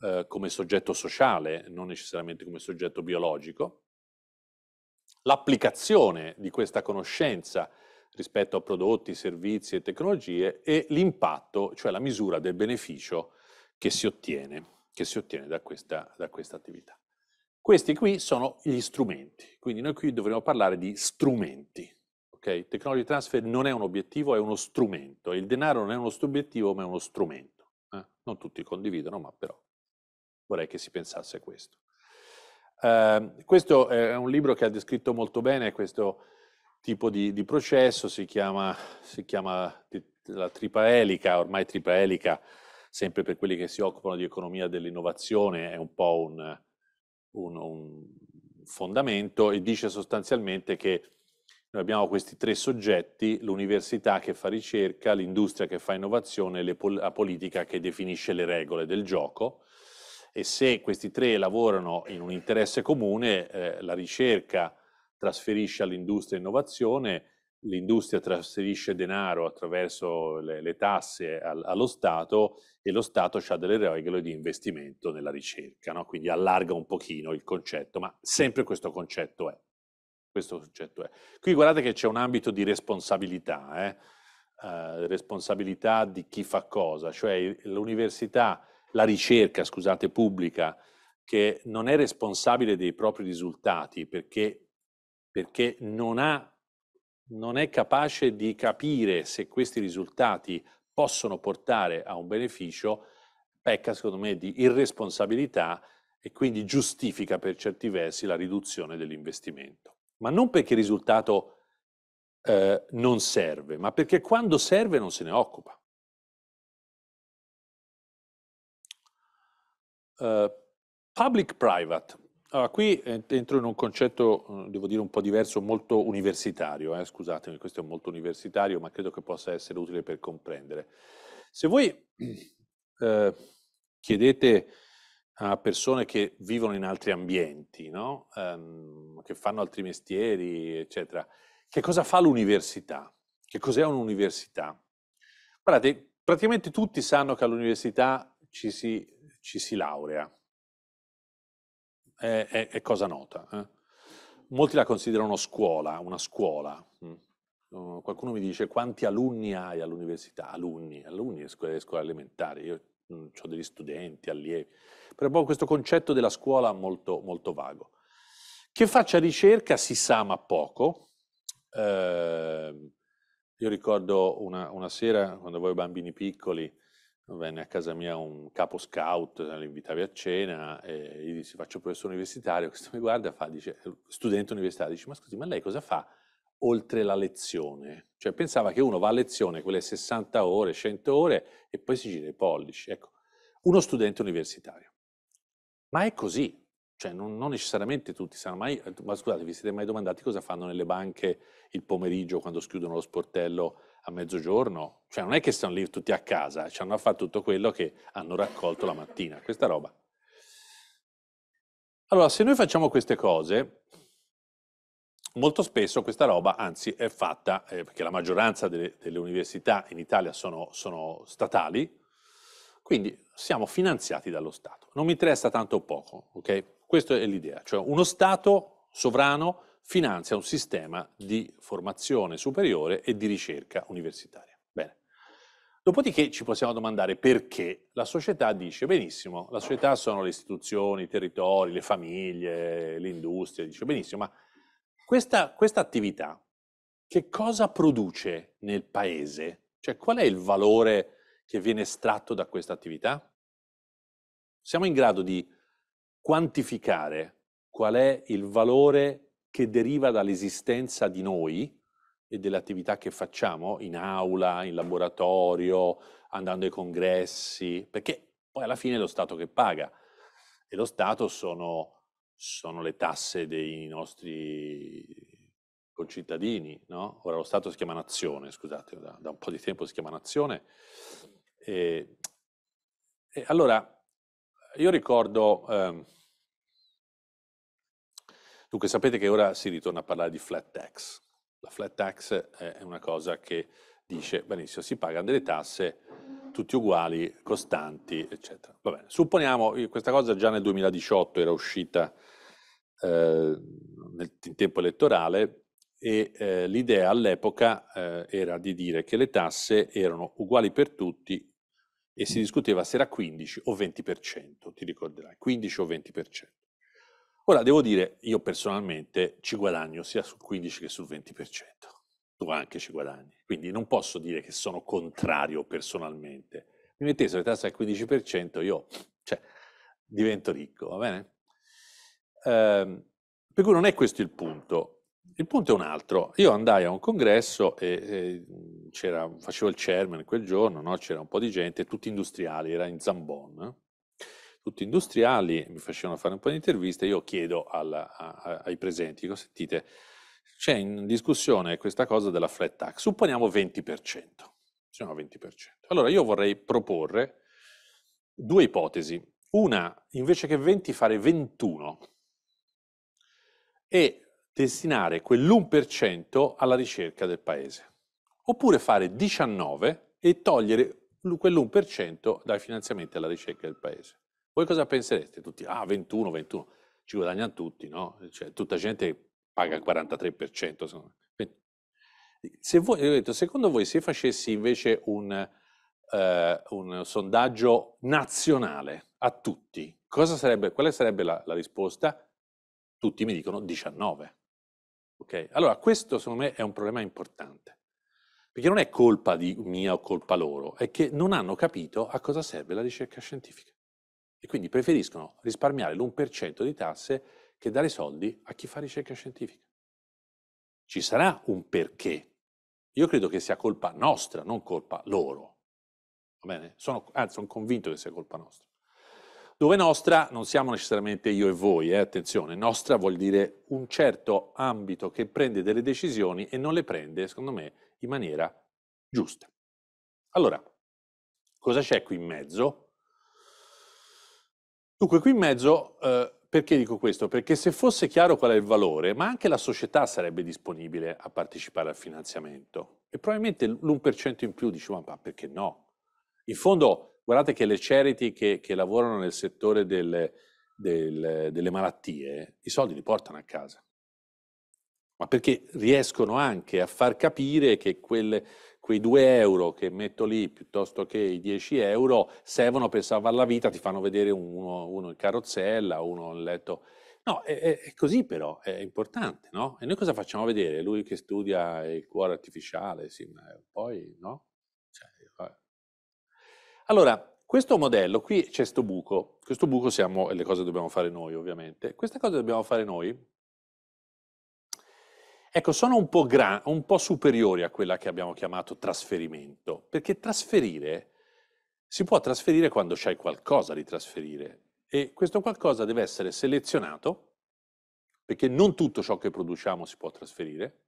[SPEAKER 2] eh, come soggetto sociale, non necessariamente come soggetto biologico, l'applicazione di questa conoscenza rispetto a prodotti, servizi e tecnologie e l'impatto, cioè la misura del beneficio che si ottiene, che si ottiene da, questa, da questa attività. Questi qui sono gli strumenti, quindi noi qui dovremo parlare di strumenti. Okay? Technology transfer non è un obiettivo, è uno strumento. Il denaro non è uno obiettivo, ma è uno strumento. Eh? Non tutti condividono, ma però vorrei che si pensasse a questo. Uh, questo è un libro che ha descritto molto bene questo tipo di, di processo, si chiama, si chiama la tripaelica, ormai tripaelica, sempre per quelli che si occupano di economia dell'innovazione, è un po' un, un, un fondamento e dice sostanzialmente che noi abbiamo questi tre soggetti, l'università che fa ricerca, l'industria che fa innovazione e la politica che definisce le regole del gioco e se questi tre lavorano in un interesse comune, eh, la ricerca trasferisce all'industria innovazione, l'industria trasferisce denaro attraverso le, le tasse al, allo Stato e lo Stato ha delle regole di investimento nella ricerca, no? quindi allarga un pochino il concetto, ma sempre questo concetto è. Questo concetto è. Qui guardate che c'è un ambito di responsabilità, eh? uh, responsabilità di chi fa cosa, cioè l'università, la ricerca, scusate, pubblica, che non è responsabile dei propri risultati perché, perché non ha non è capace di capire se questi risultati possono portare a un beneficio, pecca secondo me di irresponsabilità e quindi giustifica per certi versi la riduzione dell'investimento. Ma non perché il risultato eh, non serve, ma perché quando serve non se ne occupa. Uh, Public-private allora, qui entro in un concetto, uhm, devo dire, un po' diverso, molto universitario, eh? scusatemi, questo è molto universitario, ma credo che possa essere utile per comprendere. Se voi eh, chiedete a persone che vivono in altri ambienti, no? um, che fanno altri mestieri, eccetera, che cosa fa l'università? Che cos'è un'università? Guardate, praticamente tutti sanno che all'università ci si, ci si laurea, è, è, è cosa nota. Eh? Molti la considerano scuola, una scuola. Uh, qualcuno mi dice quanti alunni hai all'università? Alunni, alunni è scuola, scuola elementare, io mm, ho degli studenti, allievi, però proprio questo concetto della scuola molto, molto vago. Che faccia ricerca si sa ma poco. Eh, io ricordo una, una sera, quando avevo bambini piccoli, venne a casa mia un capo scout, li invitavi a cena e gli dissi faccio professore universitario, questo mi guarda fa, dice, studente universitario, dice ma scusi ma lei cosa fa oltre la lezione? Cioè pensava che uno va a lezione quelle 60 ore, 100 ore e poi si gira i pollici, ecco, uno studente universitario. Ma è così, Cioè, non, non necessariamente tutti sanno mai, ma scusate, vi siete mai domandati cosa fanno nelle banche il pomeriggio quando schiudono lo sportello a mezzogiorno? Cioè, non è che stanno lì tutti a casa, ci hanno a fare tutto quello che hanno raccolto la mattina, questa roba. Allora, se noi facciamo queste cose, molto spesso questa roba, anzi, è fatta, eh, perché la maggioranza delle, delle università in Italia sono, sono, statali, quindi siamo finanziati dallo Stato. Non mi interessa tanto poco, ok? Questa è l'idea, cioè uno Stato sovrano finanzia un sistema di formazione superiore e di ricerca universitaria. Bene. Dopodiché ci possiamo domandare perché la società dice benissimo, la società sono le istituzioni, i territori, le famiglie, l'industria, dice benissimo, ma questa, questa attività che cosa produce nel paese? Cioè qual è il valore che viene estratto da questa attività? Siamo in grado di quantificare qual è il valore che deriva dall'esistenza di noi e delle attività che facciamo in aula, in laboratorio, andando ai congressi, perché poi alla fine è lo Stato che paga e lo Stato sono, sono le tasse dei nostri concittadini, no? Ora lo Stato si chiama nazione, scusate, da, da un po' di tempo si chiama nazione. E, e allora, io ricordo... Eh, Dunque sapete che ora si ritorna a parlare di flat tax. La flat tax è una cosa che dice, benissimo, si pagano delle tasse tutti uguali, costanti, eccetera. Va bene. Supponiamo, questa cosa già nel 2018 era uscita eh, nel, in tempo elettorale e eh, l'idea all'epoca eh, era di dire che le tasse erano uguali per tutti e si discuteva se era 15 o 20%, ti ricorderai, 15 o 20%. Ora, devo dire, io personalmente ci guadagno sia sul 15 che sul 20%. Tu anche ci guadagni. Quindi non posso dire che sono contrario personalmente. Mi mettessero le tasse al 15%, io cioè, divento ricco, va bene? Eh, per cui non è questo il punto. Il punto è un altro. Io andai a un congresso e, e facevo il chairman quel giorno, no? c'era un po' di gente, tutti industriali, era in Zambon tutti industriali, mi facevano fare un po' di interviste, io chiedo alla, a, ai presenti, dico, sentite, c'è in discussione questa cosa della flat tax, supponiamo 20%, diciamo 20%. Allora io vorrei proporre due ipotesi, una invece che 20 fare 21 e destinare quell'1% alla ricerca del paese, oppure fare 19 e togliere quell'1% dai finanziamenti alla ricerca del paese. Voi cosa pensereste? Tutti, ah, 21, 21, ci guadagnano tutti, no? Cioè, tutta gente paga il 43%. Se voi, secondo voi se facessi invece un, eh, un, sondaggio nazionale a tutti, sarebbe, quale sarebbe la, la, risposta? Tutti mi dicono 19. Okay? Allora, questo secondo me è un problema importante, perché non è colpa mia o colpa loro, è che non hanno capito a cosa serve la ricerca scientifica e quindi preferiscono risparmiare l'1% di tasse che dare soldi a chi fa ricerca scientifica. Ci sarà un perché. Io credo che sia colpa nostra, non colpa loro. Va bene? Sono, anzi, sono convinto che sia colpa nostra. Dove nostra non siamo necessariamente io e voi, eh? attenzione, nostra vuol dire un certo ambito che prende delle decisioni e non le prende, secondo me, in maniera giusta. Allora, cosa c'è qui in mezzo? Dunque, qui in mezzo, eh, perché dico questo? Perché se fosse chiaro qual è il valore, ma anche la società sarebbe disponibile a partecipare al finanziamento. E probabilmente l'1% in più diceva, ma perché no? In fondo, guardate che le charity che, che lavorano nel settore delle, del, delle malattie, i soldi li portano a casa. Ma perché riescono anche a far capire che quelle, quei 2 euro che metto lì piuttosto che i 10 euro servono per salvare la vita, ti fanno vedere uno, uno in carrozzella, uno in letto. No, è, è, così però, è importante, no? E noi cosa facciamo vedere? Lui che studia il cuore artificiale, sì, ma poi, no? Cioè, allora, questo modello, qui c'è questo buco, questo buco siamo, e le cose dobbiamo fare noi ovviamente, queste cose dobbiamo fare noi Ecco, sono un po', gran, un po' superiori a quella che abbiamo chiamato trasferimento, perché trasferire si può trasferire quando c'hai qualcosa di trasferire. E questo qualcosa deve essere selezionato, perché non tutto ciò che produciamo si può trasferire,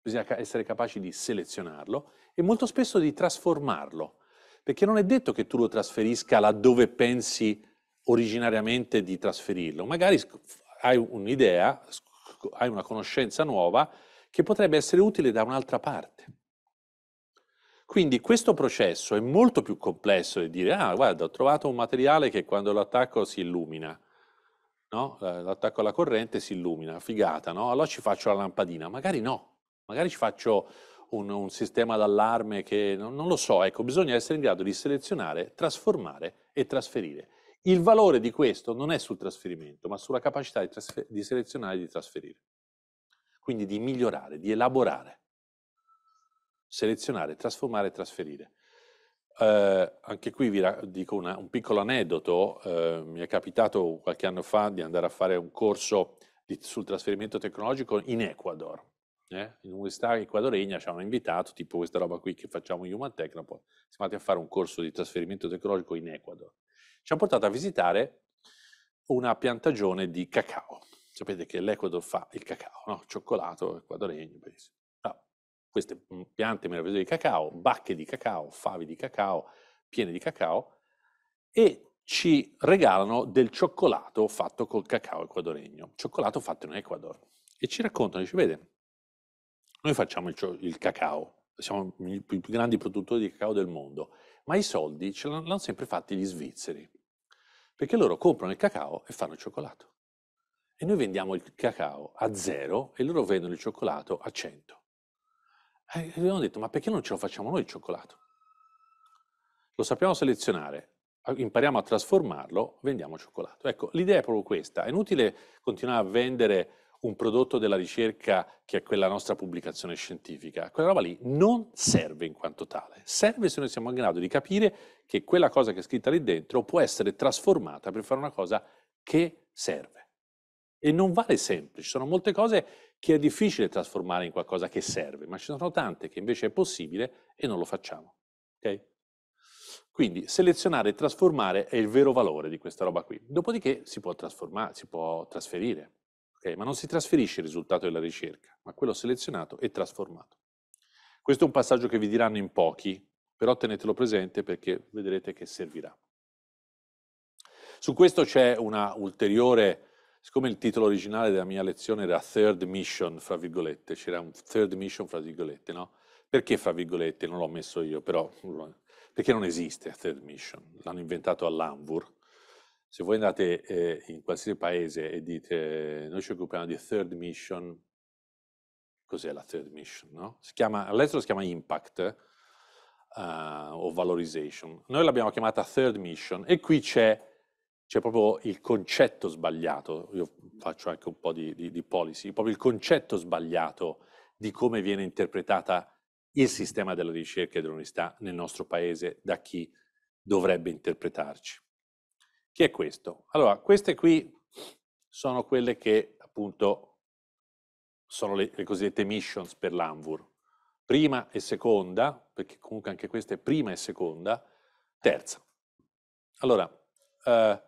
[SPEAKER 2] bisogna essere capaci di selezionarlo e molto spesso di trasformarlo, perché non è detto che tu lo trasferisca laddove pensi originariamente di trasferirlo, magari hai un'idea, hai una conoscenza nuova che potrebbe essere utile da un'altra parte. Quindi questo processo è molto più complesso di dire, ah guarda, ho trovato un materiale che quando lo attacco si illumina, no? L'attacco alla corrente si illumina, figata, no? Allora ci faccio la lampadina, magari no, magari ci faccio un, un sistema d'allarme che non, non lo so, ecco, bisogna essere in grado di selezionare, trasformare e trasferire. Il valore di questo non è sul trasferimento, ma sulla capacità di, di selezionare e di trasferire. Quindi di migliorare, di elaborare selezionare, trasformare e trasferire. Eh, anche qui vi dico una, un piccolo aneddoto, eh, mi è capitato qualche anno fa di andare a fare un corso di, sul trasferimento tecnologico in Ecuador. Eh? In un'università ecuadoregna ci hanno invitato, tipo questa roba qui che facciamo in Human Technopol, siamo andati a fare un corso di trasferimento tecnologico in Ecuador. Ci hanno portato a visitare una piantagione di cacao. Sapete che l'Ecuador fa il cacao, no? cioccolato ecuadoregno, benissimo queste mm, piante meravigliose di cacao, bacche di cacao, favi di cacao, piene di cacao, e ci regalano del cioccolato fatto col cacao ecuadoregno, cioccolato fatto in Ecuador. E ci raccontano, dice, vede, noi facciamo il, il cacao, siamo i più grandi produttori di cacao del mondo, ma i soldi ce l'hanno sempre fatti gli svizzeri, perché loro comprano il cacao e fanno il cioccolato. E noi vendiamo il cacao a zero e loro vendono il cioccolato a 100. E abbiamo detto, ma perché non ce lo facciamo noi il cioccolato? Lo sappiamo selezionare, impariamo a trasformarlo, vendiamo cioccolato. Ecco, l'idea è proprio questa. È inutile continuare a vendere un prodotto della ricerca che è quella nostra pubblicazione scientifica. Quella roba lì non serve in quanto tale. Serve se noi siamo in grado di capire che quella cosa che è scritta lì dentro può essere trasformata per fare una cosa che serve. E non vale sempre, ci sono molte cose che è difficile trasformare in qualcosa che serve, ma ci sono tante che invece è possibile e non lo facciamo. Okay? Quindi selezionare e trasformare è il vero valore di questa roba qui. Dopodiché si può trasformare, si può trasferire, okay? ma non si trasferisce il risultato della ricerca, ma quello selezionato e trasformato. Questo è un passaggio che vi diranno in pochi, però tenetelo presente perché vedrete che servirà. Su questo c'è una ulteriore Siccome il titolo originale della mia lezione era Third Mission, fra virgolette, c'era un Third Mission, fra virgolette, no? Perché fra virgolette? Non l'ho messo io, però, perché non esiste Third Mission, l'hanno inventato all'Anvur. Se voi andate eh, in qualsiasi paese e dite noi ci occupiamo di Third Mission, cos'è la Third Mission? No? Chiama, all'estero si chiama Impact uh, o Valorization. Noi l'abbiamo chiamata Third Mission e qui c'è c'è proprio il concetto sbagliato, io faccio anche un po' di, di, di policy, proprio il concetto sbagliato di come viene interpretata il sistema della ricerca e dell'università nel nostro paese da chi dovrebbe interpretarci. Che è questo? Allora, queste qui sono quelle che appunto sono le, le cosiddette missions per l'ANVUR. Prima e seconda, perché comunque anche questa è prima e seconda, terza. Allora, eh,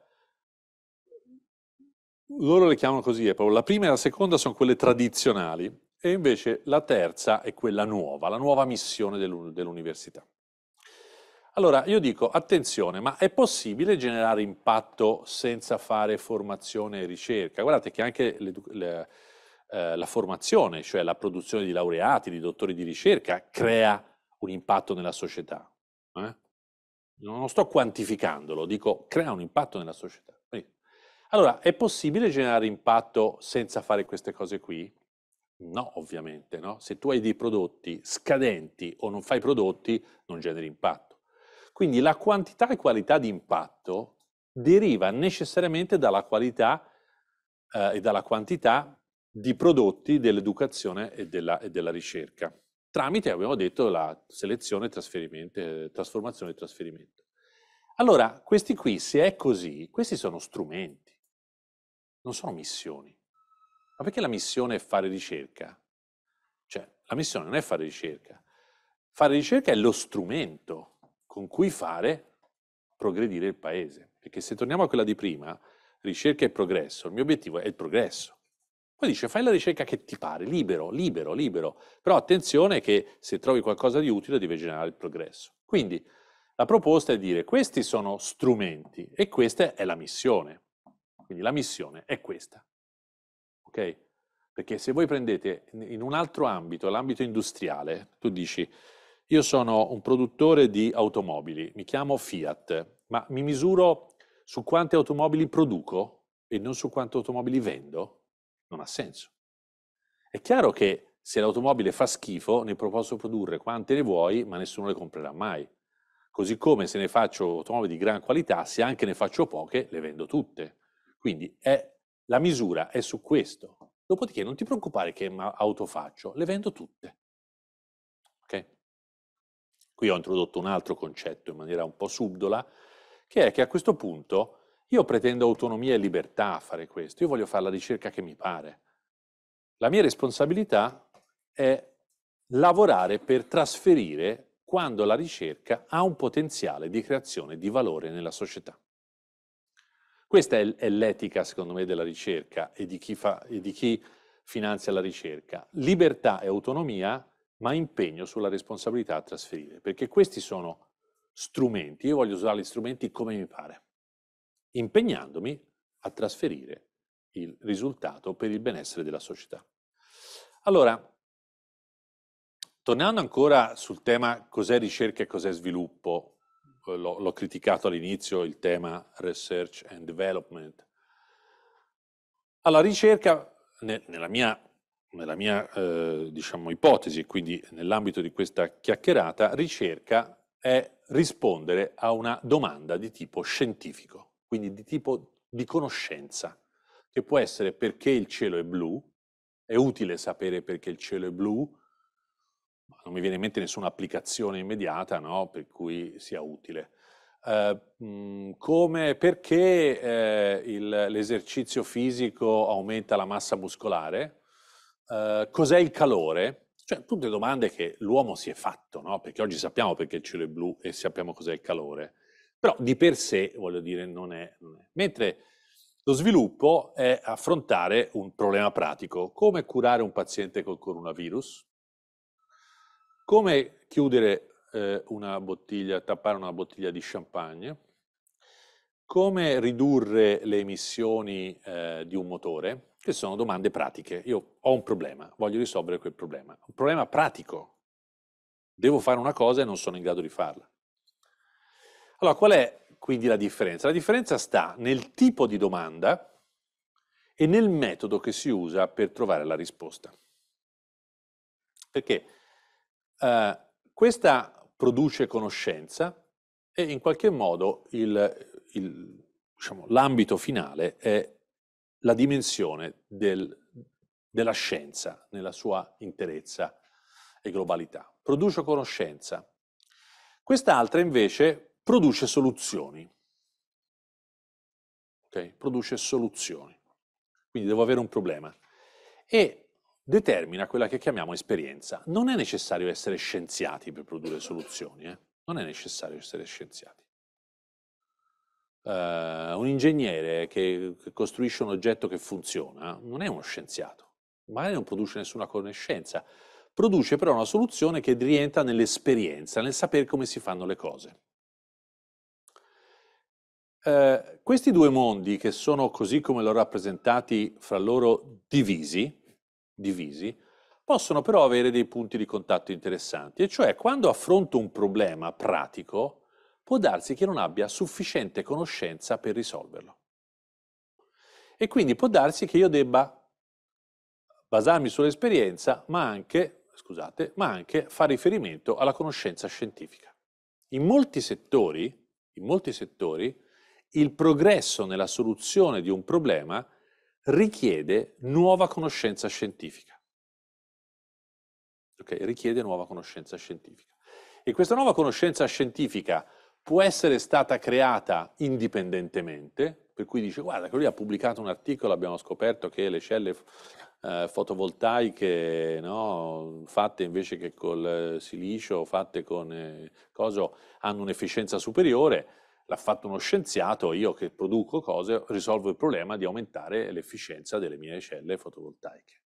[SPEAKER 2] loro le chiamano così, la prima e la seconda sono quelle tradizionali e invece la terza è quella nuova, la nuova missione dell'università. Allora io dico, attenzione, ma è possibile generare impatto senza fare formazione e ricerca? Guardate che anche le, le, eh, la formazione, cioè la produzione di laureati, di dottori di ricerca, crea un impatto nella società. Eh? Non sto quantificandolo, dico crea un impatto nella società. Allora, è possibile generare impatto senza fare queste cose qui? No, ovviamente, no? Se tu hai dei prodotti scadenti o non fai prodotti, non generi impatto. Quindi la quantità e qualità di impatto deriva necessariamente dalla qualità eh, e dalla quantità di prodotti dell'educazione e della, e della ricerca, tramite, abbiamo detto, la selezione, trasferimento, eh, trasformazione e trasferimento. Allora, questi qui, se è così, questi sono strumenti non sono missioni. Ma perché la missione è fare ricerca? Cioè, la missione non è fare ricerca. Fare ricerca è lo strumento con cui fare progredire il paese. Perché se torniamo a quella di prima, ricerca e progresso, il mio obiettivo è il progresso. Poi dice fai la ricerca che ti pare, libero, libero, libero. Però attenzione che se trovi qualcosa di utile devi generare il progresso. Quindi la proposta è dire questi sono strumenti e questa è la missione. Quindi la missione è questa. Ok? Perché se voi prendete in un altro ambito, l'ambito industriale, tu dici io sono un produttore di automobili, mi chiamo Fiat, ma mi misuro su quante automobili produco e non su quante automobili vendo? Non ha senso. È chiaro che se l'automobile fa schifo, ne posso produrre quante ne vuoi, ma nessuno le comprerà mai. Così come se ne faccio automobili di gran qualità, se anche ne faccio poche, le vendo tutte. Quindi è, la misura è su questo. Dopodiché non ti preoccupare che auto faccio, le vendo tutte. Qui ho introdotto un altro concetto in maniera un po' subdola, che è che a questo punto io pretendo autonomia e libertà a fare questo, io voglio fare la ricerca che mi pare. La mia responsabilità è lavorare per trasferire quando la ricerca ha un potenziale di creazione di valore nella società. Questa è, l'etica, secondo me, della ricerca e di, fa, e di chi finanzia la ricerca. Libertà e autonomia, ma impegno sulla responsabilità a trasferire, perché questi sono strumenti, io voglio usare gli strumenti come mi pare impegnandomi a trasferire il risultato per il benessere della società. Allora, tornando ancora sul tema cos'è ricerca e cos'è sviluppo, eh, l'ho, criticato all'inizio il tema research and development. Alla ricerca, nella mia, nella mia eh, diciamo, ipotesi, quindi nell'ambito di questa chiacchierata, ricerca è rispondere a una domanda di tipo scientifico quindi di tipo di conoscenza, che può essere perché il cielo è blu, è utile sapere perché il cielo è blu, ma non mi viene in mente nessuna applicazione immediata no? per cui sia utile. Uh, come perché il, l'esercizio fisico aumenta la massa muscolare, uh, cos'è il calore, cioè tutte domande che l'uomo si è fatto, no? perché oggi sappiamo perché il cielo è blu e sappiamo cos'è il calore. Però di per sé, voglio dire, non è, non è. Mentre lo sviluppo è affrontare un problema pratico, come curare un paziente col coronavirus, come chiudere eh, una bottiglia, tappare una bottiglia di champagne, come ridurre le emissioni eh, di un motore, che sono domande pratiche. Io ho un problema, voglio risolvere quel problema. Un problema pratico. Devo fare una cosa e non sono in grado di farla. Allora, qual è quindi la differenza? La differenza sta nel tipo di domanda e nel metodo che si usa per trovare la risposta. Perché eh, questa produce conoscenza e in qualche modo diciamo, l'ambito finale è la dimensione del, della scienza nella sua interezza e globalità. Produce conoscenza. Quest'altra invece produce soluzioni. Okay? Produce soluzioni. Quindi devo avere un problema. E determina quella che chiamiamo esperienza. Non è necessario essere scienziati per produrre soluzioni, eh? non è necessario essere scienziati. Uh, un ingegnere che, che costruisce un oggetto che funziona non è uno scienziato, magari non produce nessuna conoscenza, produce però una soluzione che rientra nell'esperienza, nel sapere come si fanno le cose. Eh, questi due mondi, che sono così come l'ho rappresentati fra loro divisi, divisi, possono però avere dei punti di contatto interessanti, e cioè quando affronto un problema pratico, può darsi che non abbia sufficiente conoscenza per risolverlo. E quindi può darsi che io debba basarmi sull'esperienza, ma anche, scusate, ma anche fare riferimento alla conoscenza scientifica. In molti settori, in molti settori il progresso nella soluzione di un problema richiede nuova conoscenza scientifica. Okay? Richiede nuova conoscenza scientifica. E questa nuova conoscenza scientifica può essere stata creata indipendentemente, per cui dice guarda che lui ha pubblicato un articolo, abbiamo scoperto che le celle eh, fotovoltaiche no, fatte invece che col silicio, fatte con eh, coso, hanno un'efficienza superiore, l'ha fatto uno scienziato, io che produco cose, risolvo il problema di aumentare l'efficienza delle mie celle fotovoltaiche.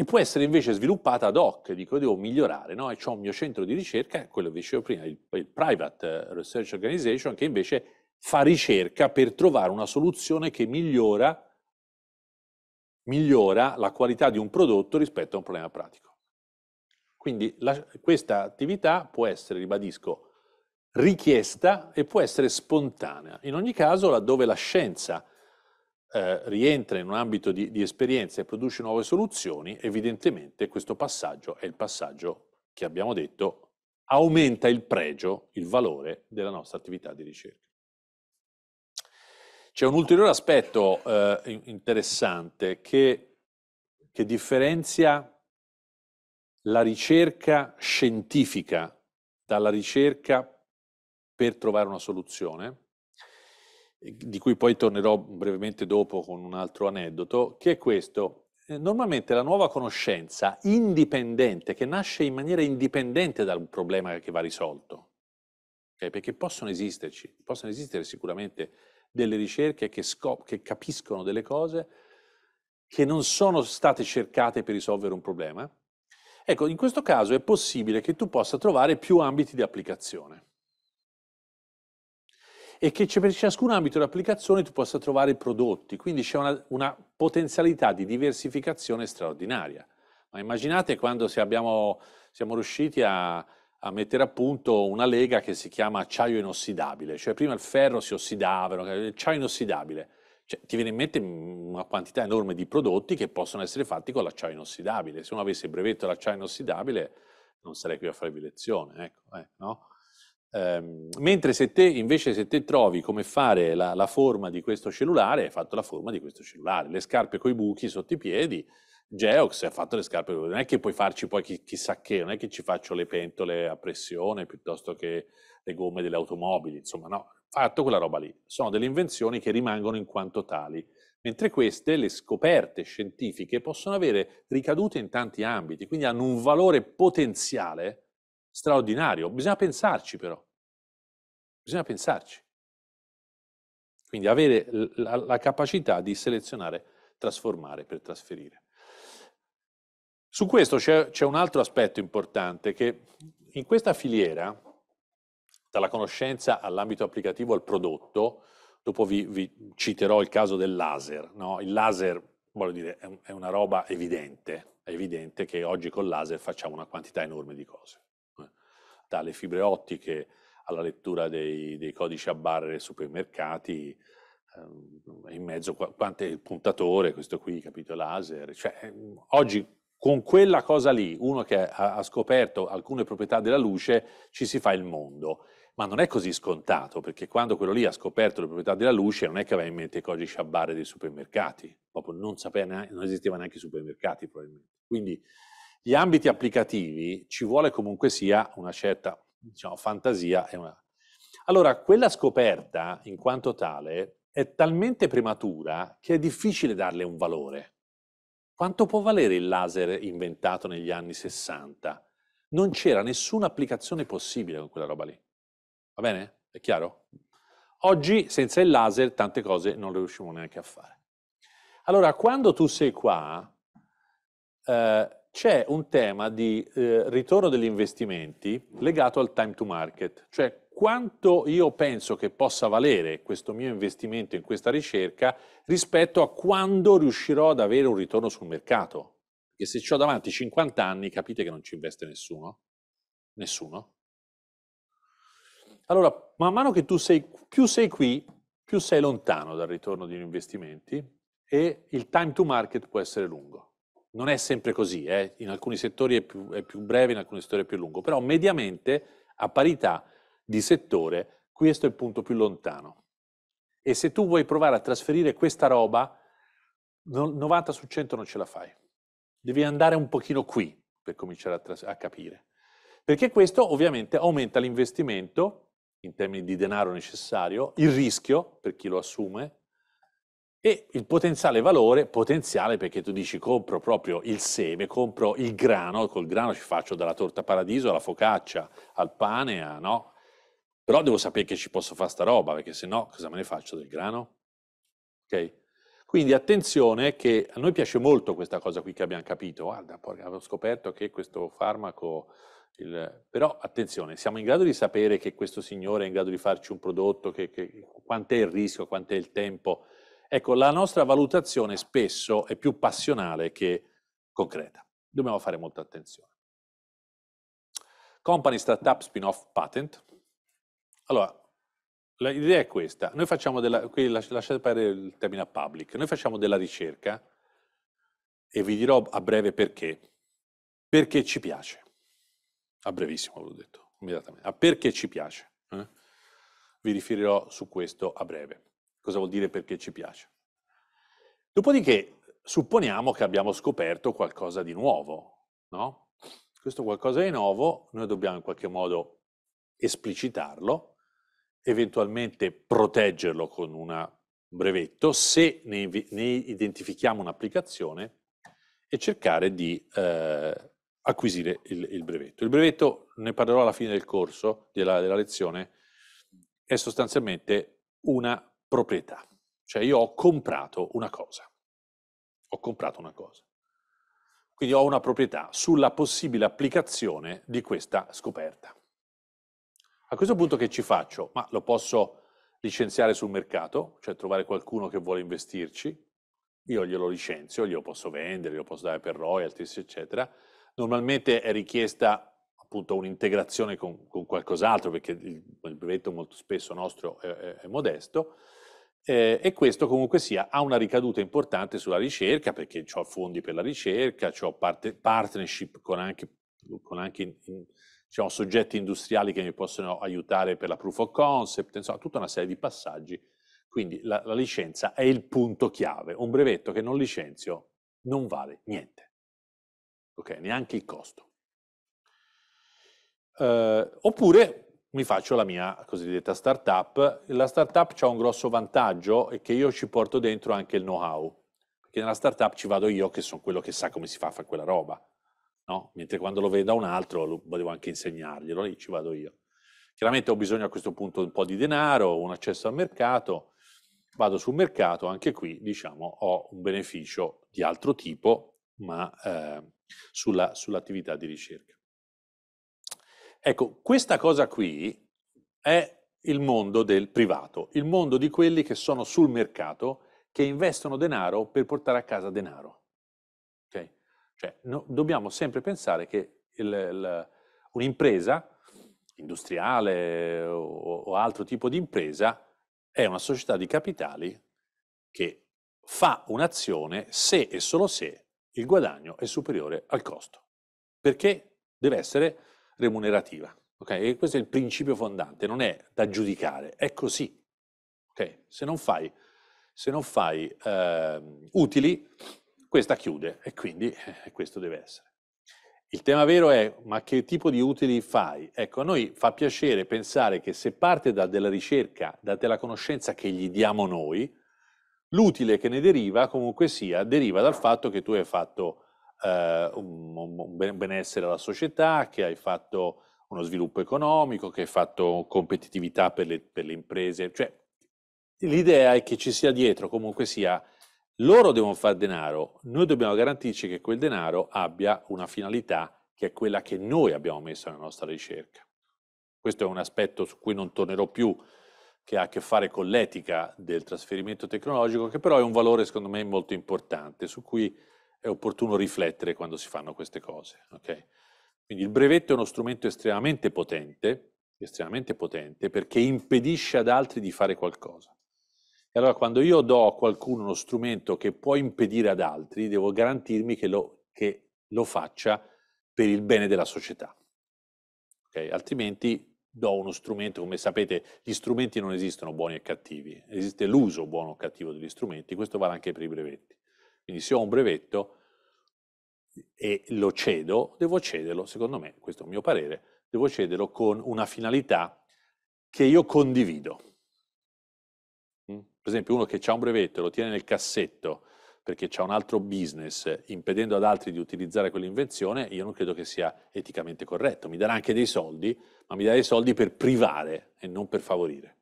[SPEAKER 2] E può essere invece sviluppata ad hoc, dico, devo migliorare, no? E ho un mio centro di ricerca, quello che dicevo prima, il, il Private Research Organization, che invece fa ricerca per trovare una soluzione che migliora, migliora la qualità di un prodotto rispetto a un problema pratico. Quindi la, questa attività può essere, ribadisco, richiesta e può essere spontanea. In ogni caso, laddove la scienza eh, rientra in un ambito di, di esperienza e produce nuove soluzioni, evidentemente questo passaggio è il passaggio che abbiamo detto aumenta il pregio, il valore della nostra attività di ricerca. C'è un ulteriore aspetto eh, interessante che, che differenzia la ricerca scientifica dalla ricerca per trovare una soluzione, di cui poi tornerò brevemente dopo con un altro aneddoto, che è questo. Eh, normalmente la nuova conoscenza indipendente, che nasce in maniera indipendente dal problema che va risolto, okay? perché possono esisterci, possono esistere sicuramente delle ricerche che, scop- che capiscono delle cose che non sono state cercate per risolvere un problema. Ecco, in questo caso è possibile che tu possa trovare più ambiti di applicazione e che per ciascun ambito di applicazione tu possa trovare prodotti, quindi c'è una, una potenzialità di diversificazione straordinaria. Ma immaginate quando abbiamo, siamo riusciti a, a, mettere a punto una lega che si chiama acciaio inossidabile, cioè prima il ferro si ossidava, l'acciaio inossidabile. Cioè, ti viene in mente una quantità enorme di prodotti che possono essere fatti con l'acciaio inossidabile. Se uno avesse il brevetto dell'acciaio inossidabile non sarei qui a farvi lezione, ecco, eh, no? Um, mentre se te invece se te trovi come fare la, la, forma di questo cellulare, hai fatto la forma di questo cellulare, le scarpe con i buchi sotto i piedi, Geox ha fatto le scarpe, non è che puoi farci poi chi, chissà che, non è che ci faccio le pentole a pressione piuttosto che le gomme delle automobili, insomma no, fatto quella roba lì. Sono delle invenzioni che rimangono in quanto tali, mentre queste, le scoperte scientifiche, possono avere ricadute in tanti ambiti, quindi hanno un valore potenziale straordinario. Bisogna pensarci però. Bisogna pensarci. Quindi avere la, la capacità di selezionare, trasformare per trasferire. Su questo c'è, c'è un altro aspetto importante che in questa filiera, dalla conoscenza all'ambito applicativo al prodotto, dopo vi, vi citerò il caso del laser. No? Il laser, voglio dire, è, è una roba evidente, è evidente che oggi col laser facciamo una quantità enorme di cose dalle fibre ottiche alla lettura dei, dei codici a barre nei supermercati, ehm, in mezzo quanto è il puntatore, questo qui, capito, laser. Cioè, ehm, oggi con quella cosa lì, uno che ha, ha, scoperto alcune proprietà della luce, ci si fa il mondo. Ma non è così scontato, perché quando quello lì ha scoperto le proprietà della luce, non è che aveva in mente i codici a barre dei supermercati, proprio non, sapeva neanche, non esisteva neanche i supermercati probabilmente. Quindi gli ambiti applicativi ci vuole comunque sia una certa diciamo, fantasia. Una... Allora, quella scoperta, in quanto tale, è talmente prematura che è difficile darle un valore. Quanto può valere il laser inventato negli anni 60? Non c'era nessuna applicazione possibile con quella roba lì. Va bene? È chiaro? Oggi, senza il laser, tante cose non le riusciamo neanche a fare. Allora, quando tu sei qua, eh, c'è un tema di eh, ritorno degli investimenti legato al time to market, cioè quanto io penso che possa valere questo mio investimento in questa ricerca rispetto a quando riuscirò ad avere un ritorno sul mercato. Perché se ho davanti 50 anni, capite che non ci investe nessuno? Nessuno. Allora, man mano che tu sei, più sei qui, più sei lontano dal ritorno degli investimenti e il time to market può essere lungo. Non è sempre così, eh? in alcuni settori è più, è più breve, in alcuni settori è più lungo, però mediamente a parità di settore questo è il punto più lontano. E se tu vuoi provare a trasferire questa roba, 90 su 100 non ce la fai. Devi andare un pochino qui per cominciare a, tras- a capire. Perché questo ovviamente aumenta l'investimento in termini di denaro necessario, il rischio per chi lo assume, e il potenziale valore, potenziale perché tu dici compro proprio il seme, compro il grano, col grano ci faccio dalla torta paradiso alla focaccia, al pane, a, no? Però devo sapere che ci posso fare sta roba, perché se no cosa me ne faccio del grano? Ok? Quindi attenzione che a noi piace molto questa cosa qui che abbiamo capito. Guarda, poi avevo scoperto che questo farmaco... Il... Però attenzione, siamo in grado di sapere che questo signore è in grado di farci un prodotto, che, che... quant'è il rischio, quant'è il tempo. Ecco, la nostra valutazione spesso è più passionale che concreta. Dobbiamo fare molta attenzione. Company Startup Spin-off Patent. Allora, L'idea è questa, noi facciamo della, qui lasciate perdere il termine public, noi facciamo della ricerca e vi dirò a breve perché. Perché ci piace. A brevissimo l'ho detto, immediatamente. A perché ci piace. Eh? Vi riferirò su questo a breve. Cosa vuol dire perché ci piace. Dopodiché, supponiamo che abbiamo scoperto qualcosa di nuovo, no? Questo qualcosa di nuovo noi dobbiamo in qualche modo esplicitarlo eventualmente proteggerlo con un brevetto se ne, ne identifichiamo un'applicazione e cercare di eh, acquisire il, il, brevetto. Il brevetto, ne parlerò alla fine del corso, della, della lezione, è sostanzialmente una proprietà. Cioè io ho comprato una cosa. Ho comprato una cosa. Quindi ho una proprietà sulla possibile applicazione di questa scoperta. A questo punto che ci faccio? Ma lo posso licenziare sul mercato, cioè trovare qualcuno che vuole investirci, io glielo licenzio, glielo posso vendere, glielo posso dare per royalties, eccetera. Normalmente è richiesta appunto un'integrazione con, con qualcos'altro, perché il, il, brevetto molto spesso nostro è, è, è modesto, eh, e questo comunque sia ha una ricaduta importante sulla ricerca, perché ho fondi per la ricerca, ho parte, partnership con anche, con anche in, in, diciamo, soggetti industriali che mi possono aiutare per la proof of concept, insomma, tutta una serie di passaggi. Quindi la, la licenza è il punto chiave. Un brevetto che non licenzio non vale niente, ok? Neanche il costo. Uh, oppure mi faccio la mia cosiddetta startup. La startup ha un grosso vantaggio e che io ci porto dentro anche il know-how, perché nella startup ci vado io che sono quello che sa come si fa a fare quella roba no? mentre quando lo veda un altro lo, devo anche insegnarglielo, lì ci vado io. Chiaramente ho bisogno a questo punto di un po' di denaro, un accesso al mercato, vado sul mercato, anche qui diciamo ho un beneficio di altro tipo, ma eh, sulla, sull'attività di ricerca. Ecco, questa cosa qui è il mondo del privato, il mondo di quelli che sono sul mercato, che investono denaro per portare a casa denaro. Cioè, no, dobbiamo sempre pensare che un'impresa industriale o, o altro tipo di impresa è una società di capitali che fa un'azione se e solo se il guadagno è superiore al costo, perché deve essere remunerativa. Okay? E questo è il principio fondante, non è da giudicare, è così. Okay? Se non fai, se non fai eh, utili, questa chiude e quindi eh, questo deve essere. Il tema vero è, ma che tipo di utili fai? Ecco, a noi fa piacere pensare che se parte da della ricerca, da della conoscenza che gli diamo noi, l'utile che ne deriva comunque sia, deriva dal fatto che tu hai fatto eh, un, un benessere alla società, che hai fatto uno sviluppo economico, che hai fatto competitività per le, per le imprese. Cioè, l'idea è che ci sia dietro comunque sia loro devono fare denaro, noi dobbiamo garantirci che quel denaro abbia una finalità che è quella che noi abbiamo messo nella nostra ricerca. Questo è un aspetto su cui non tornerò più, che ha a che fare con l'etica del trasferimento tecnologico, che però è un valore secondo me molto importante, su cui è opportuno riflettere quando si fanno queste cose. Okay? Quindi il brevetto è uno strumento estremamente potente, estremamente potente perché impedisce ad altri di fare qualcosa. E allora quando io do a qualcuno uno strumento che può impedire ad altri, devo garantirmi che lo, che lo faccia per il bene della società. Okay? Altrimenti do uno strumento, come sapete gli strumenti non esistono buoni e cattivi, esiste l'uso buono o cattivo degli strumenti, questo vale anche per i brevetti. Quindi se ho un brevetto e lo cedo, devo cederlo, secondo me, questo è il mio parere, devo cederlo con una finalità che io condivido. Per esempio uno che ha un brevetto e lo tiene nel cassetto perché c'è un altro business impedendo ad altri di utilizzare quell'invenzione, io non credo che sia eticamente corretto. Mi darà anche dei soldi, ma mi darà dei soldi per privare e non per favorire.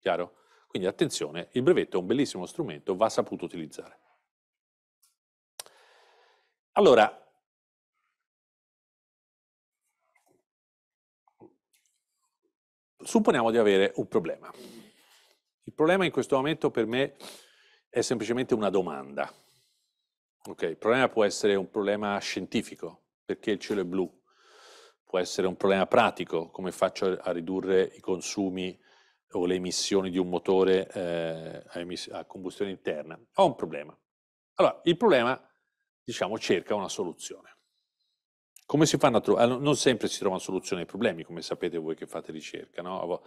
[SPEAKER 2] Chiaro? Quindi attenzione, il brevetto è un bellissimo strumento, va saputo utilizzare. Allora, supponiamo di avere un problema. Il problema in questo momento per me è semplicemente una domanda. Okay, il problema può essere un problema scientifico, perché il cielo è blu, può essere un problema pratico, come faccio a ridurre i consumi o le emissioni di un motore eh, a, a, combustione interna. Ho un problema. Allora, il problema, diciamo, cerca una soluzione. Come si fanno a trovare? Non sempre si trovano soluzioni ai problemi, come sapete voi che fate ricerca, no?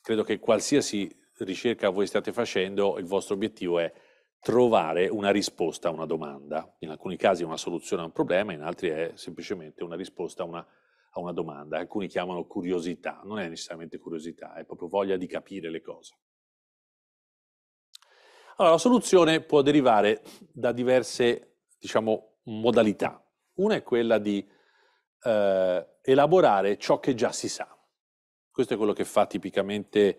[SPEAKER 2] Credo che qualsiasi ricerca voi state facendo, il vostro obiettivo è trovare una risposta a una domanda. In alcuni casi una soluzione a un problema, in altri è semplicemente una risposta a una a una domanda. Alcuni chiamano curiosità, non è necessariamente curiosità, è proprio voglia di capire le cose. Allora, la soluzione può derivare da diverse, diciamo, modalità. Una è quella di eh, elaborare ciò che già si sa. Questo è quello che fa tipicamente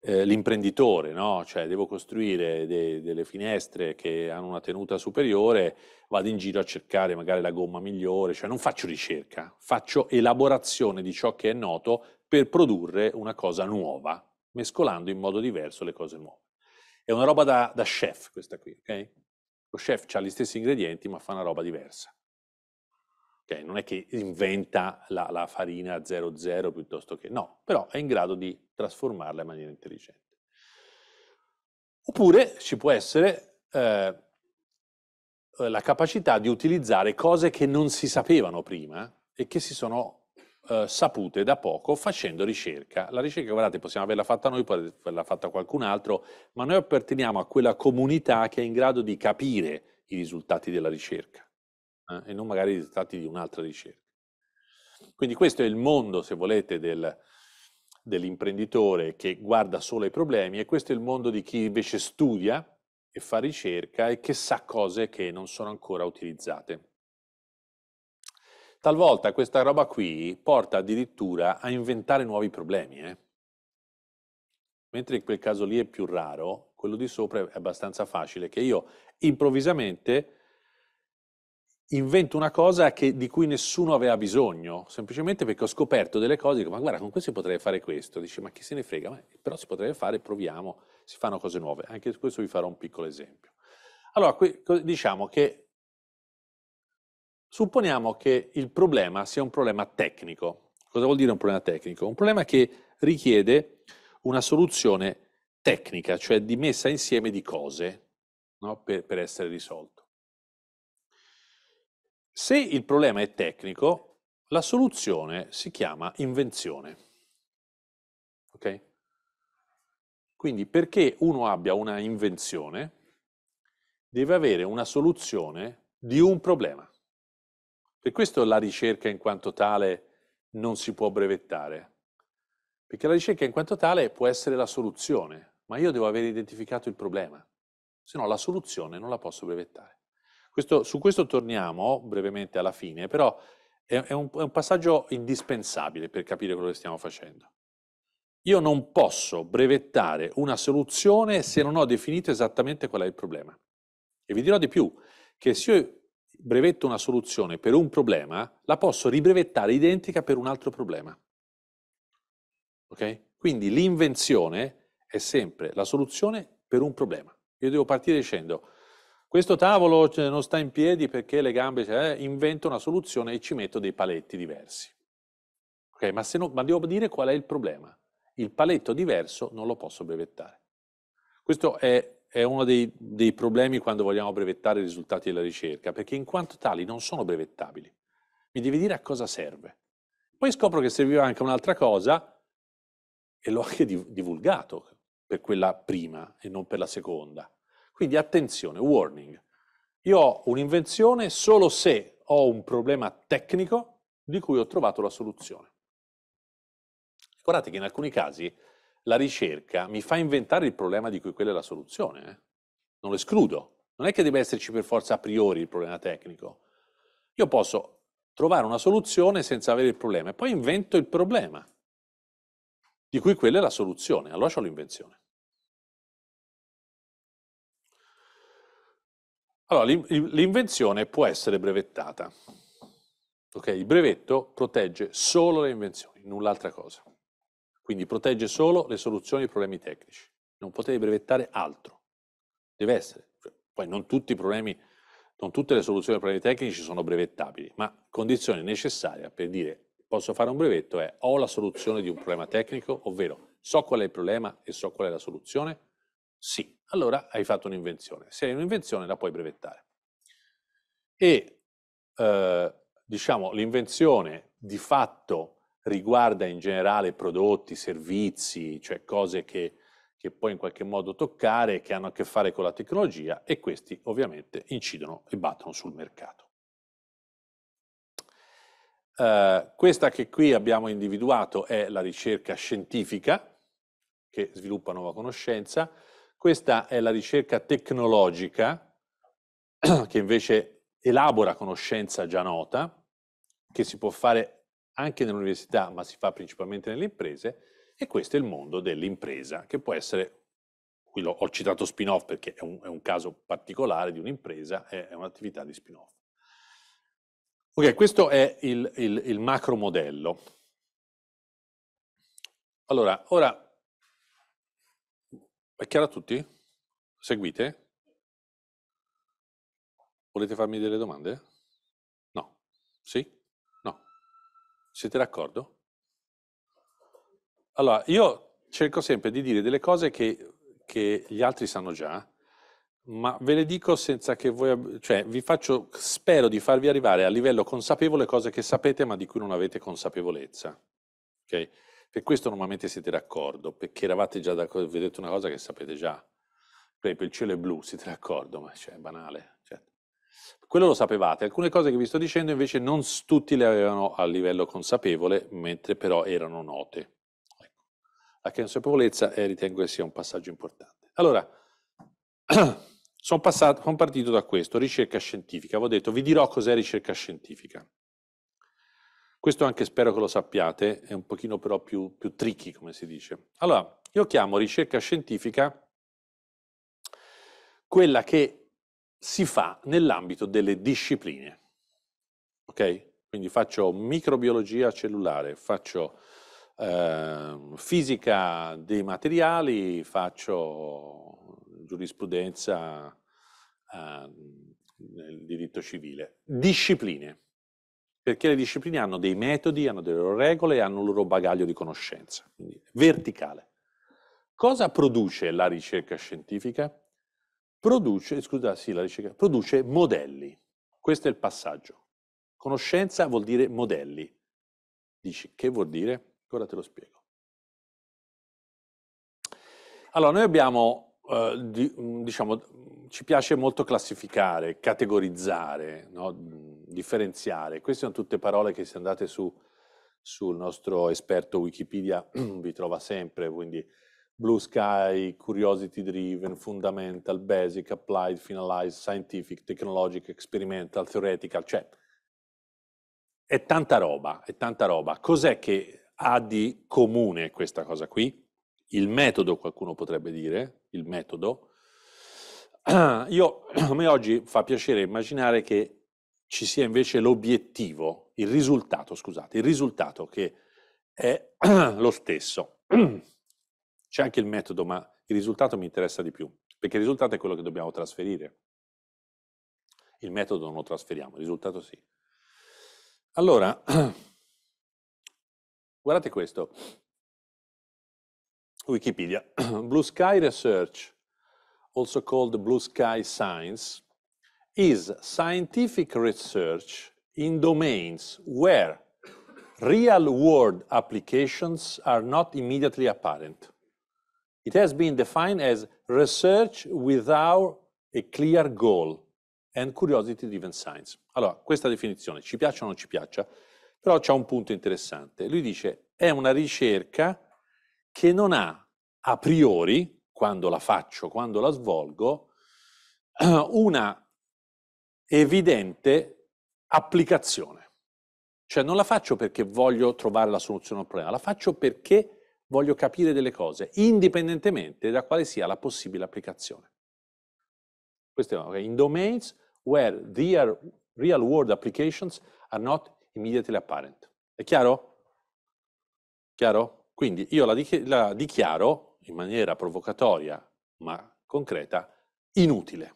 [SPEAKER 2] eh, l'imprenditore, no? Cioè devo costruire de- delle finestre che hanno una tenuta superiore, vado in giro a cercare magari la gomma migliore, cioè non faccio ricerca, faccio elaborazione di ciò che è noto per produrre una cosa nuova, mescolando in modo diverso le cose nuove. È una roba da, da chef questa qui, ok? Lo chef ha gli stessi ingredienti ma fa una roba diversa. Okay, non è che inventa la, la farina 00 piuttosto che no, però è in grado di trasformarla in maniera intelligente. Oppure ci può essere eh, la capacità di utilizzare cose che non si sapevano prima e che si sono eh, sapute da poco facendo ricerca. La ricerca, guardate, possiamo averla fatta noi, può averla fatta qualcun altro, ma noi apparteniamo a quella comunità che è in grado di capire i risultati della ricerca eh, e non magari i risultati di un'altra ricerca. Quindi questo è il mondo, se volete, del, dell'imprenditore che guarda solo ai problemi e questo è il mondo di chi invece studia e fa ricerca e che sa cose che non sono ancora utilizzate. Talvolta questa roba qui porta addirittura a inventare nuovi problemi. Eh? Mentre in quel caso lì è più raro, quello di sopra è abbastanza facile, che io improvvisamente invento una cosa che, di cui nessuno aveva bisogno, semplicemente perché ho scoperto delle cose, dico, ma guarda, con questo si potrebbe fare questo, dice, ma chi se ne frega, ma, però si potrebbe fare, proviamo, si fanno cose nuove, anche su questo vi farò un piccolo esempio. Allora, qui, diciamo che, supponiamo che il problema sia un problema tecnico. Cosa vuol dire un problema tecnico? Un problema che richiede una soluzione tecnica, cioè di messa insieme di cose no? per, per essere risolto. Se il problema è tecnico, la soluzione si chiama invenzione. Ok? Quindi perché uno abbia una invenzione, deve avere una soluzione di un problema. Per questo la ricerca in quanto tale non si può brevettare. Perché la ricerca in quanto tale può essere la soluzione, ma io devo aver identificato il problema, se no la soluzione non la posso brevettare. Questo, su questo torniamo brevemente alla fine, però è, è, un, è un passaggio indispensabile per capire quello che stiamo facendo. Io non posso brevettare una soluzione se non ho definito esattamente qual è il problema. E vi dirò di più, che se io brevetto una soluzione per un problema, la posso ribrevettare identica per un altro problema. Ok? Quindi l'invenzione è sempre la soluzione per un problema. Io devo partire dicendo, questo tavolo cioè, non sta in piedi perché le gambe, cioè, eh, invento una soluzione e ci metto dei paletti diversi. Okay, ma, no, ma devo dire qual è il problema. Il paletto diverso non lo posso brevettare. Questo è, è uno dei, dei, problemi quando vogliamo brevettare i risultati della ricerca, perché in quanto tali non sono brevettabili. Mi devi dire a cosa serve. Poi scopro che serviva anche un'altra cosa e l'ho anche divulgato per quella prima e non per la seconda. Quindi attenzione, warning. Io ho un'invenzione solo se ho un problema tecnico di cui ho trovato la soluzione. Guardate che in alcuni casi la ricerca mi fa inventare il problema di cui quella è la soluzione. Eh? Non lo escludo, Non è che deve esserci per forza a priori il problema tecnico. Io posso trovare una soluzione senza avere il problema e poi invento il problema, di cui quella è la soluzione. Allora ho l'invenzione. Allora, l'invenzione può essere brevettata. Okay? Il brevetto protegge solo le invenzioni, null'altra cosa. Quindi protegge solo le soluzioni ai problemi tecnici. Non potete brevettare altro. Deve essere. Cioè, poi non tutti i problemi, non tutte le soluzioni ai problemi tecnici sono brevettabili, ma condizione necessaria per dire posso fare un brevetto è ho la soluzione di un problema tecnico, ovvero so qual è il problema e so qual è la soluzione? Sì, allora hai fatto un'invenzione. Se hai un'invenzione la puoi brevettare. E eh, diciamo, l'invenzione di fatto riguarda in generale prodotti, servizi, cioè cose che, che puoi in qualche modo toccare, che hanno a che fare con la tecnologia e questi ovviamente incidono e battono sul mercato. Uh, questa che qui abbiamo individuato è la ricerca scientifica, che sviluppa nuova conoscenza. Questa è la ricerca tecnologica, che invece elabora conoscenza già nota, che si può fare anche nell'università, ma si fa principalmente nelle imprese, e questo è il mondo dell'impresa, che può essere, qui ho citato spin-off perché è un, è un, caso particolare di un'impresa, è, è un'attività di spin-off. Ok, questo è il, il, il macro modello. Allora, ora, è chiaro a tutti? Seguite? Volete farmi delle domande? No? Sì? Siete d'accordo? Allora, io cerco sempre di dire delle cose che, che, gli altri sanno già, ma ve le dico senza che voi... cioè vi faccio, spero di farvi arrivare a livello consapevole cose che sapete ma di cui non avete consapevolezza. Ok? Per questo normalmente siete d'accordo, perché eravate già d'accordo, vedete una cosa che sapete già. Per esempio il cielo è blu, siete d'accordo, ma cioè, è banale. Quello lo sapevate, alcune cose che vi sto dicendo invece non tutti le avevano a livello consapevole, mentre però erano note. Ecco. La consapevolezza eh, ritengo che sia un passaggio importante. Allora, sono, passato, sono partito da questo, ricerca scientifica. Avevo detto, vi dirò cos'è ricerca scientifica. Questo anche spero che lo sappiate, è un pochino però più, più tricky, come si dice. Allora, io chiamo ricerca scientifica quella che si fa nell'ambito delle discipline. Ok? Quindi faccio microbiologia cellulare, faccio eh, fisica dei materiali, faccio giurisprudenza eh, nel diritto civile. Discipline. Perché le discipline hanno dei metodi, hanno delle loro regole e hanno il loro bagaglio di conoscenza. Quindi verticale. Cosa produce la ricerca scientifica? Produce, scusa, sì, la ricerca, produce modelli. Questo è il passaggio. Conoscenza vuol dire modelli. Dici, che vuol dire? Ora te lo spiego. Allora, noi abbiamo, eh, di, diciamo, ci piace molto classificare, categorizzare, no? differenziare. Queste sono tutte parole che se andate su, sul nostro esperto Wikipedia vi trova sempre, quindi Blue Sky, Curiosity Driven, Fundamental, Basic, Applied, Finalized, Scientific, Technologic, Experimental, Theoretical, cioè è tanta roba, è tanta roba. Cos'è che ha di comune questa cosa qui? Il metodo, qualcuno potrebbe dire, il metodo. Io, a me oggi fa piacere immaginare che ci sia invece l'obiettivo, il risultato, scusate, il risultato che è lo stesso. C'è anche il metodo, ma il risultato mi interessa di più, perché il risultato è quello che dobbiamo trasferire. Il metodo non lo trasferiamo, il risultato sì. Allora, guardate questo. Wikipedia. Blue Sky Research, also called Blue Sky Science, is scientific research in domains where real-world applications are not immediately apparent. It has been defined as research without a clear goal and curiosity-driven science. Allora, questa definizione ci piaccia o non ci piaccia, però c'è un punto interessante. Lui dice è una ricerca che non ha a priori, quando la faccio, quando la svolgo, una evidente applicazione. Cioè non la faccio perché voglio trovare la soluzione al problema, la faccio perché voglio capire delle cose, indipendentemente da quale sia la possibile applicazione. Questo è okay? in domains where their real world applications are not immediately apparent. È chiaro? Chiaro? Quindi io la, la dichiaro in maniera provocatoria ma concreta inutile.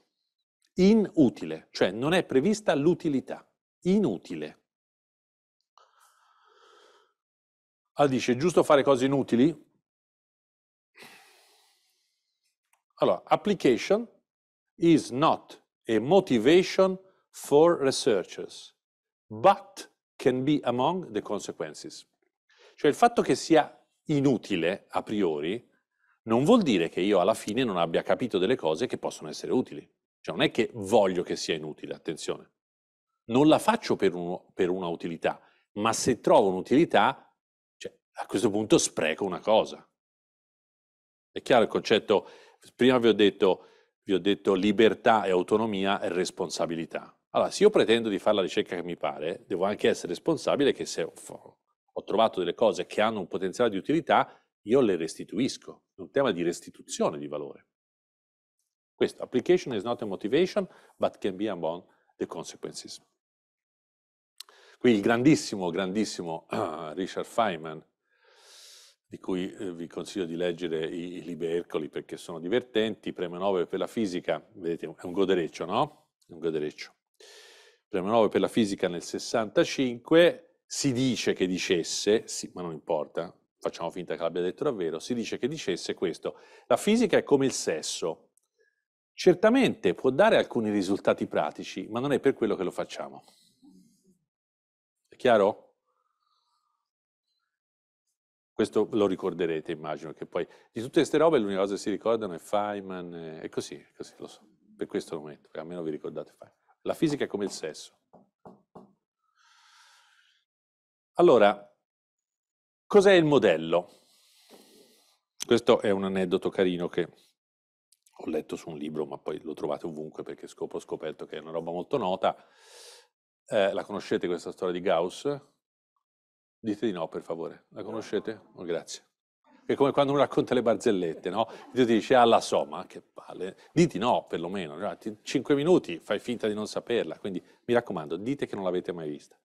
[SPEAKER 2] Inutile, cioè non è prevista l'utilità. Inutile. Allora dice, giusto fare cose inutili? Allora, application is not a motivation for researchers, but can be among the consequences. Cioè il fatto che sia inutile a priori non vuol dire che io alla fine non abbia capito delle cose che possono essere utili. Cioè non è che voglio che sia inutile, attenzione. Non la faccio per, uno, per una utilità, ma se trovo un'utilità, a questo punto spreco una cosa. È chiaro il concetto? Prima vi ho detto, vi ho detto libertà e autonomia e responsabilità. Allora, se io pretendo di fare la ricerca che mi pare, devo anche essere responsabile che se ho trovato delle cose che hanno un potenziale di utilità, io le restituisco. È un tema di restituzione di valore. Questo, application is not a motivation, but can be among the consequences. Qui il grandissimo, grandissimo uh, Richard Feynman, di cui eh, vi consiglio di leggere i, i libri Ercoli perché sono divertenti, premio Nobel per la fisica, vedete, è un godereccio, no? È un godereccio. Premio Nobel per la fisica nel 65, si dice che dicesse, sì, ma non importa, facciamo finta che l'abbia detto davvero, si dice che dicesse questo, la fisica è come il sesso, certamente può dare alcuni risultati pratici, ma non è per quello che lo facciamo. È chiaro? Questo lo ricorderete, immagino, che poi di tutte queste robe l'unica cosa che si ricordano è Feynman, è così, così, lo so, per questo lo metto, almeno vi ricordate Feynman. La fisica è come il sesso. Allora, Cos'è il modello? Questo è un aneddoto carino che ho letto su un libro, ma poi lo trovate ovunque perché ho scoperto che è una roba molto nota. Eh, la conoscete questa storia di Gauss? Dite di no, per favore. La conoscete? Oh, grazie. È come quando uno racconta le barzellette, no? Dio ti dice, ah, la so, ma che palle. Diti no, perlomeno. Cinque minuti, fai finta di non saperla. Quindi, mi raccomando, dite che non l'avete mai vista.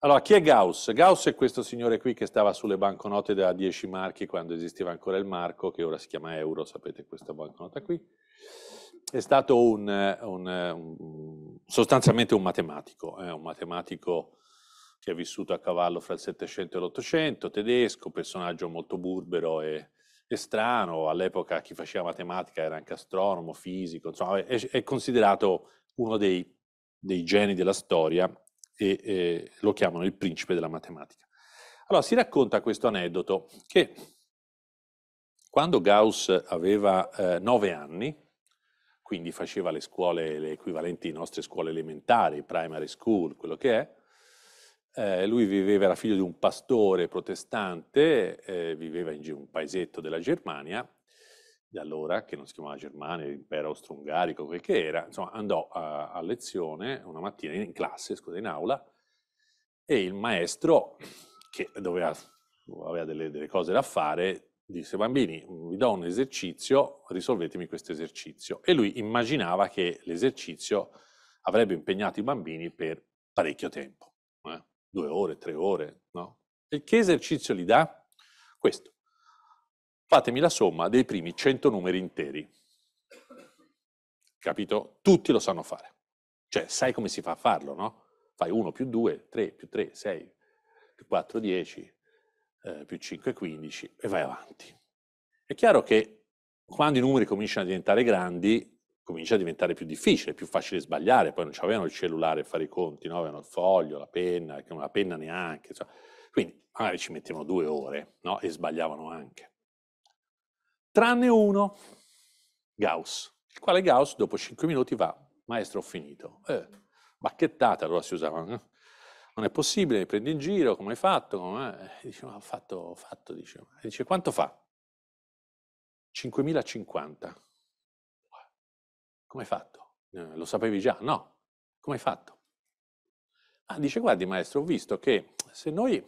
[SPEAKER 2] Allora, chi è Gauss? Gauss è questo signore qui che stava sulle banconote da 10 marchi quando esisteva ancora il marco, che ora si chiama euro, sapete questa banconota qui. È stato un, un, un, sostanzialmente un matematico, eh, un matematico che è vissuto a cavallo fra il Settecento e l'Ottocento, tedesco, personaggio molto burbero e, e, strano, all'epoca chi faceva matematica era anche astronomo, fisico, insomma è, è considerato uno dei, dei geni della storia e eh, lo chiamano il principe della matematica. Allora si racconta questo aneddoto che quando Gauss aveva eh, nove anni, quindi faceva le scuole, le equivalenti nostre scuole elementari, primary school, quello che è, eh, lui viveva, era figlio di un pastore protestante, eh, viveva in un paesetto della Germania, di allora, che non si chiamava Germania, l'impero austro-ungarico, quel che era, insomma, andò a, a, lezione una mattina in classe, scusa, in aula, e il maestro, che doveva, aveva delle, delle cose da fare, disse, bambini, vi do un esercizio, risolvetemi questo esercizio. E lui immaginava che l'esercizio avrebbe impegnato i bambini per parecchio tempo? Due ore, tre ore, no? E che esercizio gli dà? Questo fatemi la somma dei primi 100 numeri interi. Capito? Tutti lo sanno fare. Cioè, sai come si fa a farlo, no? Fai 1 più 2, 3 più 3, 6, più 4, 10, eh, più 5, 15 e vai avanti. È chiaro che quando i numeri cominciano a diventare grandi, comincia a diventare più difficile, più facile sbagliare, poi non avevano il cellulare a fare i conti, no? avevano il foglio, la penna, non la penna neanche, insomma. quindi magari ci mettevano due ore no? e sbagliavano anche tranne uno, Gauss, il quale Gauss dopo 5 minuti va, maestro ho finito. Eh, bacchettata, allora si usava, eh? non è possibile, mi prendi in giro, come hai fatto? Come... dice, ma ho fatto, ho fatto, dice. E dice, quanto fa? 5.050. come hai fatto? Eh, lo sapevi già? No. Come hai fatto? Ah, dice, guardi maestro, ho visto che se noi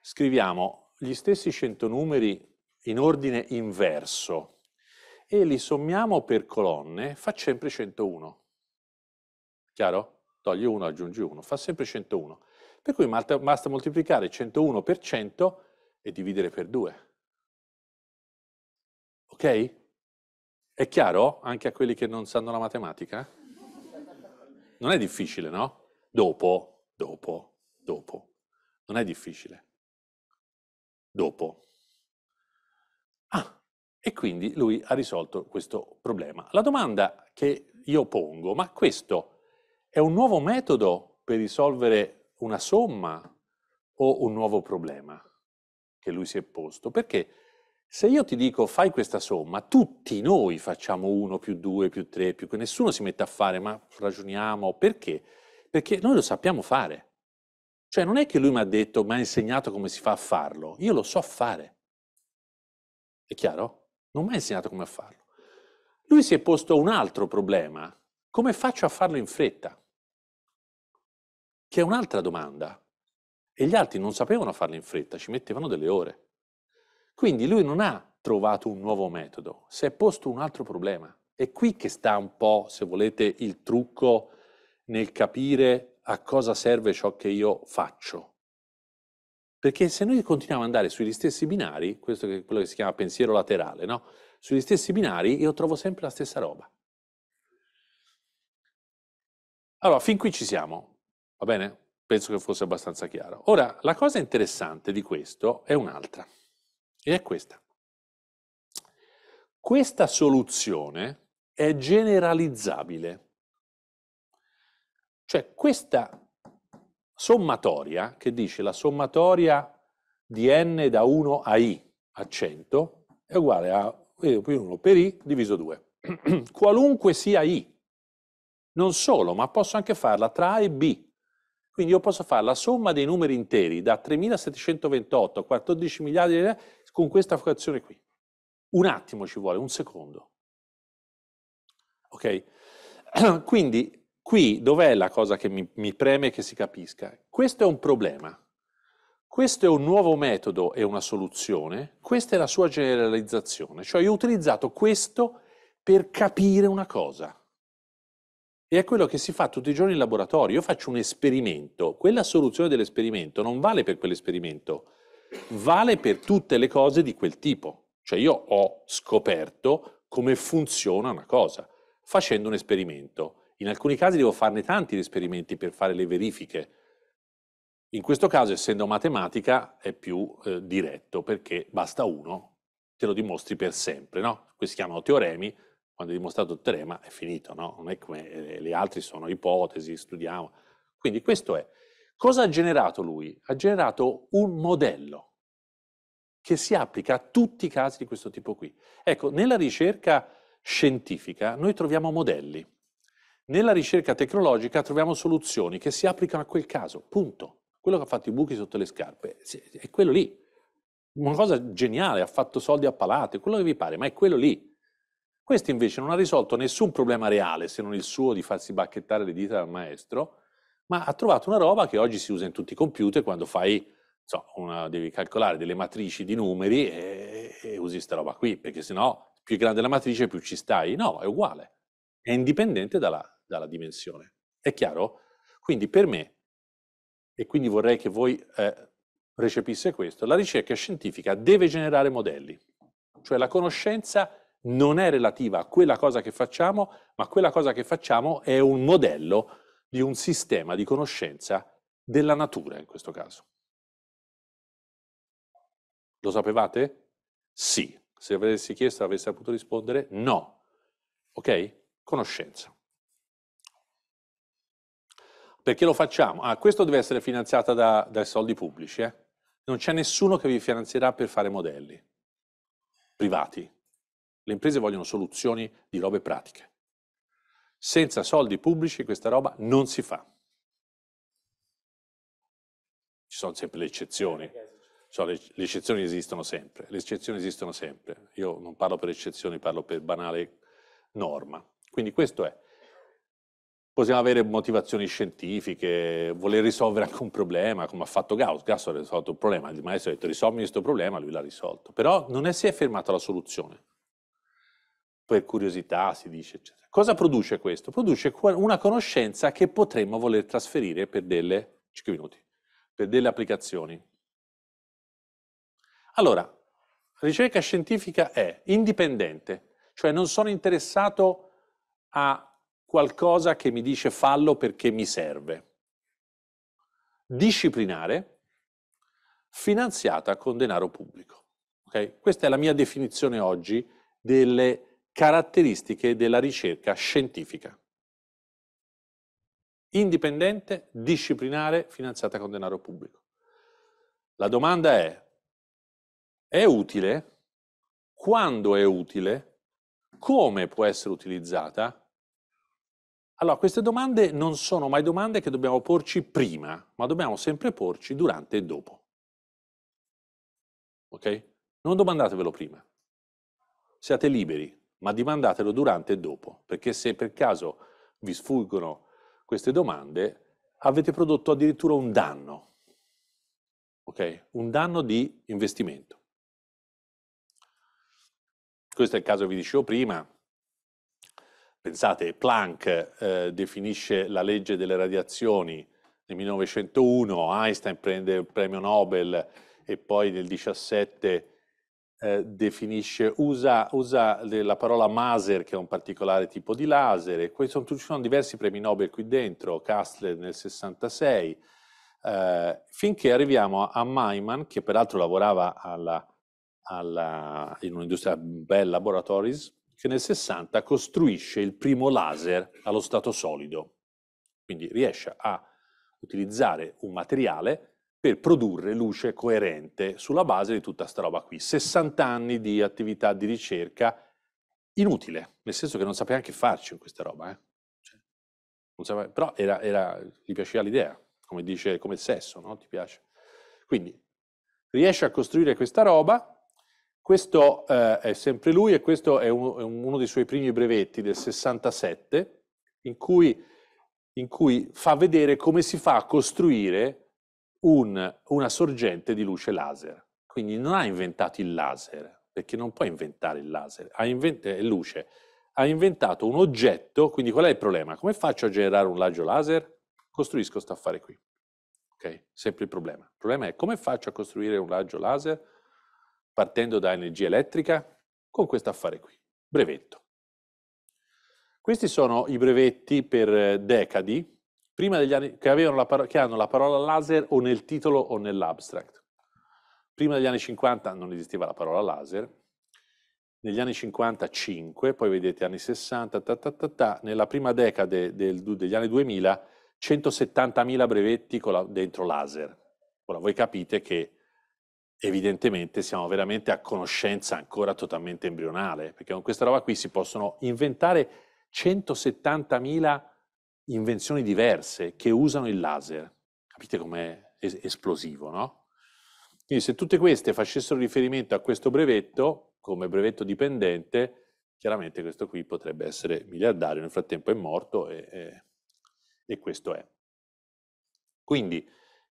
[SPEAKER 2] scriviamo gli stessi 100 numeri in ordine inverso e li sommiamo per colonne, fa sempre 101. Chiaro? Togli 1, aggiungi 1, fa sempre 101. Per cui basta moltiplicare 101 per 100 e dividere per 2. Ok? È chiaro anche a quelli che non sanno la matematica? Non è difficile, no? Dopo, dopo, dopo. Non è difficile. Dopo. Ah, e quindi lui ha risolto questo problema. La domanda che io pongo, ma questo è un nuovo metodo per risolvere una somma o un nuovo problema che lui si è posto? Perché se io ti dico fai questa somma, tutti noi facciamo 1 più 2 più 3 più... Nessuno si mette a fare, ma ragioniamo. Perché? Perché noi lo sappiamo fare. Cioè non è che lui mi ha detto, mi ha insegnato come si fa a farlo, io lo so fare. È chiaro? Non mi ha insegnato come farlo. Lui si è posto un altro problema. Come faccio a farlo in fretta? Che è un'altra domanda. E gli altri non sapevano farlo in fretta, ci mettevano delle ore. Quindi lui non ha trovato un nuovo metodo, si è posto un altro problema. È qui che sta un po', se volete, il trucco nel capire a cosa serve ciò che io faccio. Perché se noi continuiamo ad andare sugli stessi binari, questo è quello che si chiama pensiero laterale, no? Sugli stessi binari io trovo sempre la stessa roba. Allora, fin qui ci siamo, va bene? Penso che fosse abbastanza chiaro. Ora, la cosa interessante di questo è un'altra, ed è questa. Questa soluzione è generalizzabile. Cioè, questa sommatoria, che dice la sommatoria di n da 1 a i a 100, è uguale a più 1 per i diviso 2. Qualunque sia i. Non solo, ma posso anche farla tra a e b. Quindi io posso fare la somma dei numeri interi da 3728 a 14 miliardi di con questa frazione qui. Un attimo ci vuole, un secondo. Ok? Quindi Qui dov'è la cosa che mi, mi preme che si capisca? Questo è un problema. Questo è un nuovo metodo e una soluzione, questa è la sua generalizzazione, cioè io ho utilizzato questo per capire una cosa. E è quello che si fa tutti i giorni in laboratorio. Io faccio un esperimento, quella soluzione dell'esperimento non vale per quell'esperimento, vale per tutte le cose di quel tipo. Cioè io ho scoperto come funziona una cosa facendo un esperimento. In alcuni casi devo farne tanti di esperimenti per fare le verifiche. In questo caso, essendo matematica, è più eh, diretto perché basta uno, te lo dimostri per sempre, no? Questi si chiamano teoremi, quando hai dimostrato il teorema è finito, no? Non è come eh, le altre sono ipotesi, studiamo. Quindi questo è. Cosa ha generato lui? Ha generato un modello che si applica a tutti i casi di questo tipo qui. Ecco, nella ricerca scientifica noi troviamo modelli. Nella ricerca tecnologica troviamo soluzioni che si applicano a quel caso, punto. Quello che ha fatto i buchi sotto le scarpe è quello lì. Una cosa geniale, ha fatto soldi a palate, quello che vi pare, ma è quello lì. Questo invece non ha risolto nessun problema reale, se non il suo di farsi bacchettare le dita dal maestro, ma ha trovato una roba che oggi si usa in tutti i computer quando fai, so, una, devi calcolare delle matrici di numeri e, e usi questa roba qui, perché sennò più grande la matrice più ci stai. No, è uguale, è indipendente dalla, dalla dimensione. È chiaro? Quindi per me, e quindi vorrei che voi eh, recepisse questo, la ricerca scientifica deve generare modelli. Cioè la conoscenza non è relativa a quella cosa che facciamo, ma quella cosa che facciamo è un modello di un sistema di conoscenza della natura in questo caso. Lo sapevate? Sì. Se avessi chiesto avreste saputo rispondere no. Ok? Conoscenza. Perché lo facciamo? Ah, questo deve essere finanziato da, dai soldi pubblici. Eh? Non c'è nessuno che vi finanzierà per fare modelli privati. Le imprese vogliono soluzioni di robe pratiche. Senza soldi pubblici questa roba non si fa. Ci sono sempre le eccezioni. So, le, eccezioni esistono sempre. Le eccezioni esistono sempre. Io non parlo per eccezioni, parlo per banale norma. Quindi questo è. Possiamo avere motivazioni scientifiche, voler risolvere anche un problema, come ha fatto Gauss. Gauss ha risolto un problema, il maestro ha detto risolvi questo problema, lui l'ha risolto. Però non è, si è fermato alla soluzione. Per curiosità si dice, eccetera. Cosa produce questo? Produce una conoscenza che potremmo voler trasferire per delle, 5 minuti, per delle applicazioni. Allora, ricerca scientifica è indipendente, cioè non sono interessato a qualcosa che mi dice fallo perché mi serve. Disciplinare, finanziata con denaro pubblico. Okay? Questa è la mia definizione oggi delle caratteristiche della ricerca scientifica. Indipendente, disciplinare, finanziata con denaro pubblico. La domanda è, è utile? Quando è utile? Come può essere utilizzata? Allora, queste domande non sono mai domande che dobbiamo porci prima, ma dobbiamo sempre porci durante e dopo. Ok? Non domandatevelo prima. Siate liberi, ma domandatelo durante e dopo, perché se per caso vi sfuggono queste domande, avete prodotto addirittura un danno. Ok? Un danno di investimento. Questo è il caso che vi dicevo prima, Pensate, Planck eh, definisce la legge delle radiazioni nel 1901, Einstein prende il premio Nobel e poi nel 17 eh, definisce, usa, usa, la parola maser che è un particolare tipo di laser e sono, ci sono diversi premi Nobel qui dentro, Kastler nel 66, eh, finché arriviamo a, a Maiman che peraltro lavorava alla, alla, in un'industria Bell Laboratories che nel 60 costruisce il primo laser allo stato solido. Quindi riesce a utilizzare un materiale per produrre luce coerente sulla base di tutta sta roba qui. 60 anni di attività di ricerca inutile, nel senso che non sapeva neanche farci con questa roba. Eh? Cioè, sapeva, però era, era, gli piaceva l'idea, come dice, come il sesso, no? Ti piace? Quindi riesce a costruire questa roba, questo eh, è sempre lui e questo è, un, è, uno dei suoi primi brevetti del 67, in cui, in cui fa vedere come si fa a costruire un, una sorgente di luce laser. Quindi non ha inventato il laser, perché non puoi inventare il laser, ha inventato luce. Ha inventato un oggetto, quindi qual è il problema? Come faccio a generare un raggio laser? Costruisco questo affare qui. Ok? Sempre il problema. Il problema è come faccio a costruire un raggio laser? partendo da energia elettrica con questo affare qui, brevetto. Questi sono i brevetti per eh, decadi, prima degli anni, che, la che hanno la parola laser o nel titolo o nell'abstract. Prima degli anni 50 non esisteva la parola laser, negli anni 55, poi vedete anni 60, ta, ta, ta, ta nella prima decade del, degli anni 2000, 170.000 brevetti la, dentro laser. Ora voi capite che evidentemente siamo veramente a conoscenza ancora totalmente embrionale, perché con questa roba qui si possono inventare 170.000 invenzioni diverse che usano il laser. Capite com'è es- esplosivo, no? Quindi se tutte queste facessero riferimento a questo brevetto, come brevetto dipendente, chiaramente questo qui potrebbe essere miliardario, nel frattempo è morto e, e, e questo è. Quindi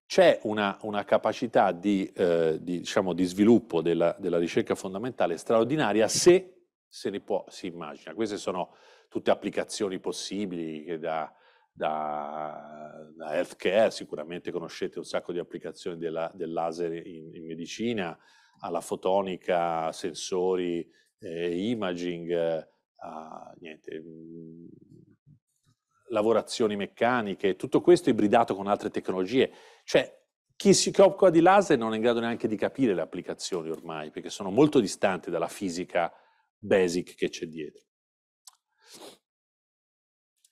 [SPEAKER 2] c'è una, una, capacità di, eh, di, diciamo, di sviluppo della, della, ricerca fondamentale straordinaria se se ne può, si immagina. Queste sono tutte applicazioni possibili da, da, da healthcare, sicuramente conoscete un sacco di applicazioni della, del laser in, in, medicina, alla fotonica, sensori, eh, imaging, eh, niente, mh, lavorazioni meccaniche, tutto questo ibridato con altre tecnologie. Cioè, chi si occupa di laser non è in grado neanche di capire le applicazioni ormai, perché sono molto distanti dalla fisica basic che c'è dietro.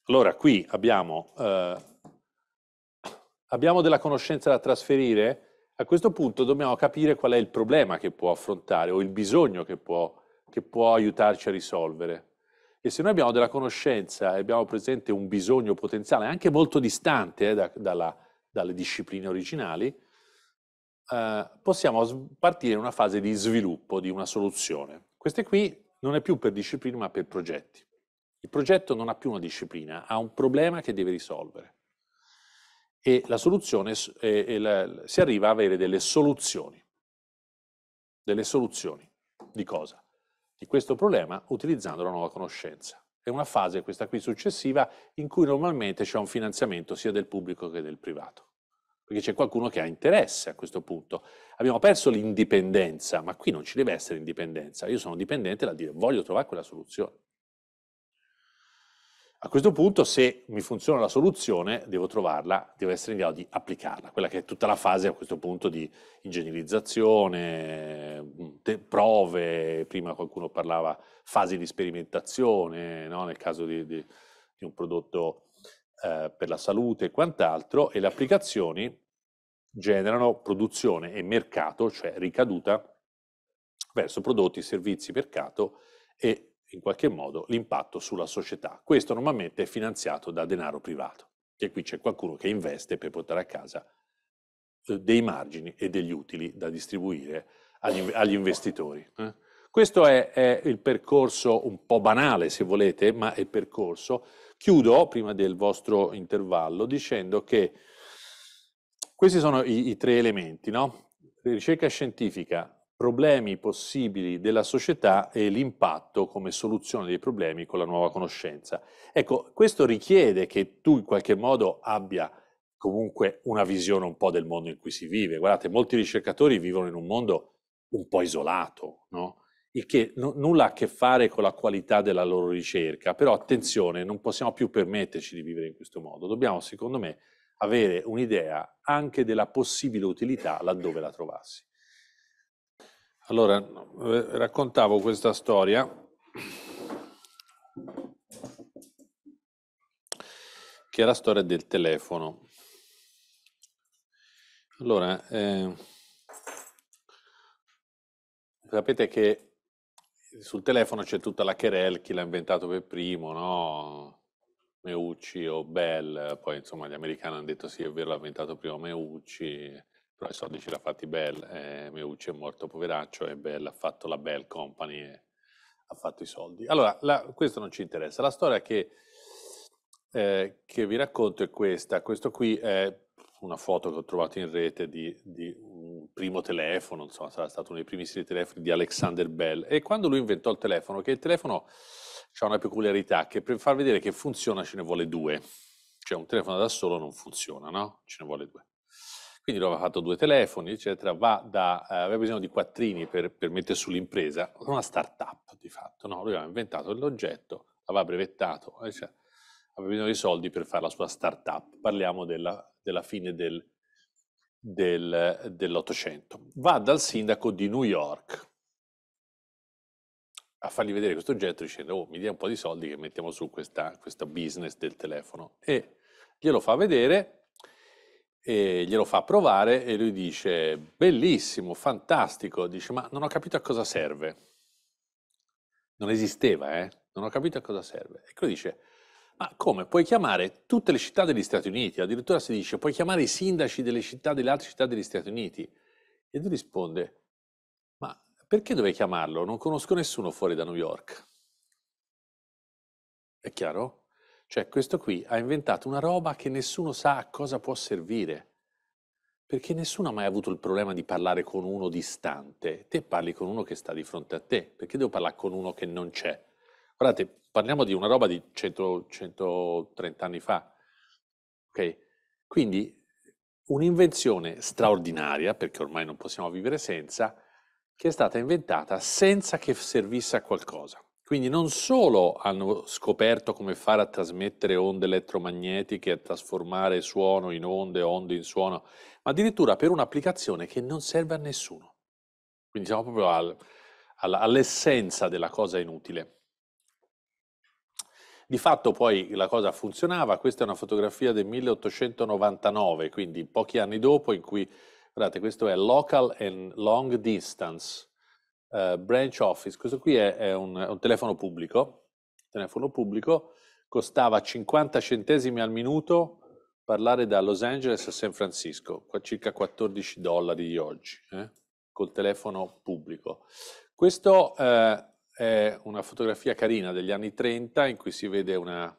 [SPEAKER 2] Allora, qui abbiamo, eh, abbiamo della conoscenza da trasferire, a questo punto dobbiamo capire qual è il problema che può affrontare o il bisogno che può, che può aiutarci a risolvere. E se noi abbiamo della conoscenza e abbiamo presente un bisogno potenziale, anche molto distante eh, da, dalla, dalle discipline originali, eh, possiamo partire in una fase di sviluppo di una soluzione. Queste qui non è più per discipline ma per progetti. Il progetto non ha più una disciplina, ha un problema che deve risolvere. E la soluzione, e, e la, si arriva a avere delle soluzioni. Delle soluzioni. Di cosa? Di questo problema utilizzando la nuova conoscenza. È una fase, questa qui successiva, in cui normalmente c'è un finanziamento sia del pubblico che del privato. Perché c'è qualcuno che ha interesse a questo punto. Abbiamo perso l'indipendenza, ma qui non ci deve essere indipendenza. Io sono dipendente da dire voglio trovare quella soluzione. A questo punto, se mi funziona la soluzione, devo trovarla, devo essere in grado di applicarla, quella che è tutta la fase a questo punto di ingegnerizzazione, prove, prima qualcuno parlava fasi di sperimentazione, no? nel caso di, di, di un prodotto eh, per la salute e quant'altro, e le applicazioni generano produzione e mercato, cioè ricaduta verso prodotti, servizi, mercato e in qualche modo l'impatto sulla società. Questo normalmente è finanziato da denaro privato, e qui c'è qualcuno che investe per portare a casa eh, dei margini e degli utili da distribuire agli, agli investitori. Eh. Questo è, è, il percorso un po' banale, se volete, ma è il percorso. Chiudo, prima del vostro intervallo, dicendo che questi sono i, i tre elementi, no? Ricerca scientifica, problemi possibili della società e l'impatto come soluzione dei problemi con la nuova conoscenza. Ecco, questo richiede che tu in qualche modo abbia comunque una visione un po' del mondo in cui si vive. Guardate, molti ricercatori vivono in un mondo un po' isolato, no? Il che n- nulla ha a che fare con la qualità della loro ricerca, però attenzione, non possiamo più permetterci di vivere in questo modo. Dobbiamo, secondo me, avere un'idea anche della possibile utilità laddove la trovassi. Allora, eh, raccontavo questa storia che è la storia del telefono. Allora, eh, sapete che sul telefono c'è tutta la querel, chi l'ha inventato per primo, no? Meucci o Bell, poi insomma gli americani hanno detto sì, è vero, l'ha inventato prima Meucci, però i soldi ce l'ha fatti Bell, eh, Meucci è morto poveraccio e Bell ha fatto la Bell Company e ha fatto i soldi. Allora, la, questo non ci interessa. La storia che, eh, che, vi racconto è questa. Questo qui è una foto che ho trovato in rete di, di un primo telefono, insomma, sarà stato uno dei primissimi telefoni di Alexander Bell. E quando lui inventò il telefono, che il telefono ha una peculiarità, che per far vedere che funziona ce ne vuole due. Cioè un telefono da solo non funziona, no? Ce ne vuole due. Quindi aveva fatto due telefoni, eccetera, da, eh, aveva bisogno di quattrini per, per mettere sull'impresa, una start-up di fatto, no? Lui aveva inventato l'oggetto, l'aveva brevettato, eccetera. aveva bisogno di soldi per fare la sua start-up. Parliamo della, della fine del, del, dell'Ottocento. Va dal sindaco di New York a fargli vedere questo oggetto dicendo oh mi dia un po' di soldi che mettiamo su questa, questa business del telefono e glielo fa vedere e glielo fa provare e lui dice bellissimo, fantastico, dice ma non ho capito a cosa serve. Non esisteva, eh? Non ho capito a cosa serve. E lui dice ma come? Puoi chiamare tutte le città degli Stati Uniti, addirittura si dice puoi chiamare i sindaci delle città, delle altre città degli Stati Uniti. E lui risponde ma perché dovrei chiamarlo? Non conosco nessuno fuori da New York. È chiaro? Cioè questo qui ha inventato una roba che nessuno sa a cosa può servire. Perché nessuno ha mai avuto il problema di parlare con uno distante. Te parli con uno che sta di fronte a te. Perché devo parlare con uno che non c'è? Guardate, parliamo di una roba di 100, 130 anni fa. Ok? Quindi un'invenzione straordinaria, perché ormai non possiamo vivere senza, che è stata inventata senza che servisse a qualcosa. Quindi non solo hanno scoperto come fare a trasmettere onde elettromagnetiche, a trasformare suono in onde, onde in suono, ma addirittura per un'applicazione che non serve a nessuno. Quindi siamo proprio al, all'essenza della cosa inutile. Di fatto poi la cosa funzionava, questa è una fotografia del 1899, quindi pochi anni dopo, in cui, guardate, questo è Local and Long Distance, uh, branch office, questo qui è, è, un, è un, telefono pubblico, telefono pubblico, costava 50 centesimi al minuto parlare da Los Angeles a San Francisco, circa 14 dollari di oggi, eh, col telefono pubblico. Questo eh, è una fotografia carina degli anni 30 in cui si vede una,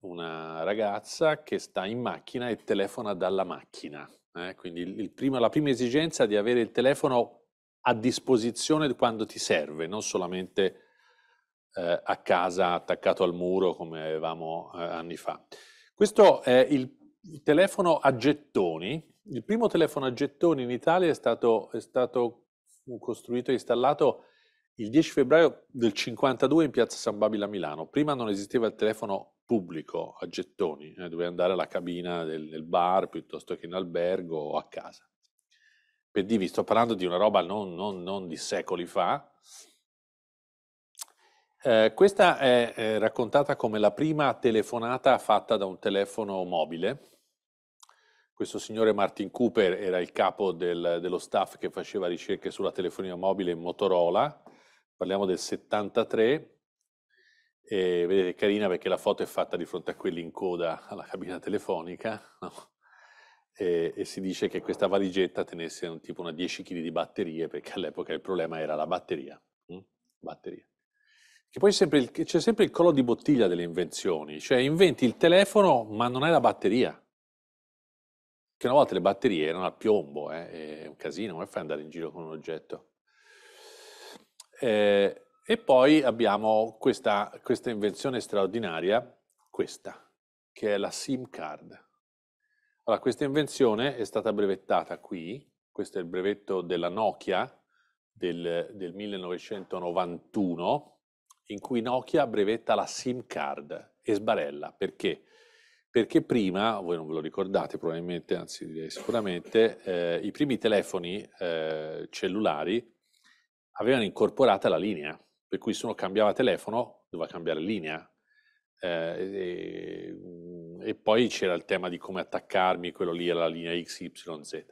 [SPEAKER 2] una ragazza che sta in macchina e telefona dalla macchina. Eh? Quindi il primo, la prima esigenza di avere il telefono a disposizione quando ti serve, non solamente eh, a casa attaccato al muro come avevamo eh, anni fa. Questo è il, telefono a gettoni. Il primo telefono a gettoni in Italia è stato, è stato costruito e installato il 10 febbraio del 52 in piazza San Babila a Milano. Prima non esisteva il telefono pubblico a gettoni, eh, dovevi andare alla cabina del, del, bar piuttosto che in albergo o a casa. Per dirvi, sto parlando di una roba non, non, non di secoli fa, eh, questa è, è raccontata come la prima telefonata fatta da un telefono mobile. Questo signore Martin Cooper era il capo del, dello staff che faceva ricerche sulla telefonia mobile in Motorola. Parliamo del 73. E vedete, è carina perché la foto è fatta di fronte a quelli in coda alla cabina telefonica. No? E, e, si dice che questa valigetta tenesse un, tipo una 10 kg di batterie perché all'epoca il problema era la batteria. Hm? batteria. Che poi sempre il, c'è sempre il collo di bottiglia delle invenzioni, cioè inventi il telefono ma non hai la batteria. Che una volta le batterie erano al piombo, eh, è un casino, come fai ad andare in giro con un oggetto? Eh, e poi abbiamo questa, questa invenzione straordinaria, questa, che è la SIM card. Allora, questa invenzione è stata brevettata qui, questo è il brevetto della Nokia del, del 1991, in cui Nokia brevetta la SIM card e sbarella. Perché? Perché prima, voi non ve lo ricordate probabilmente, anzi direi sicuramente, eh, i primi telefoni eh, cellulari avevano incorporata la linea, per cui se uno cambiava telefono doveva cambiare linea. Eh, e, e, poi c'era il tema di come attaccarmi, quello lì era la linea XYZ.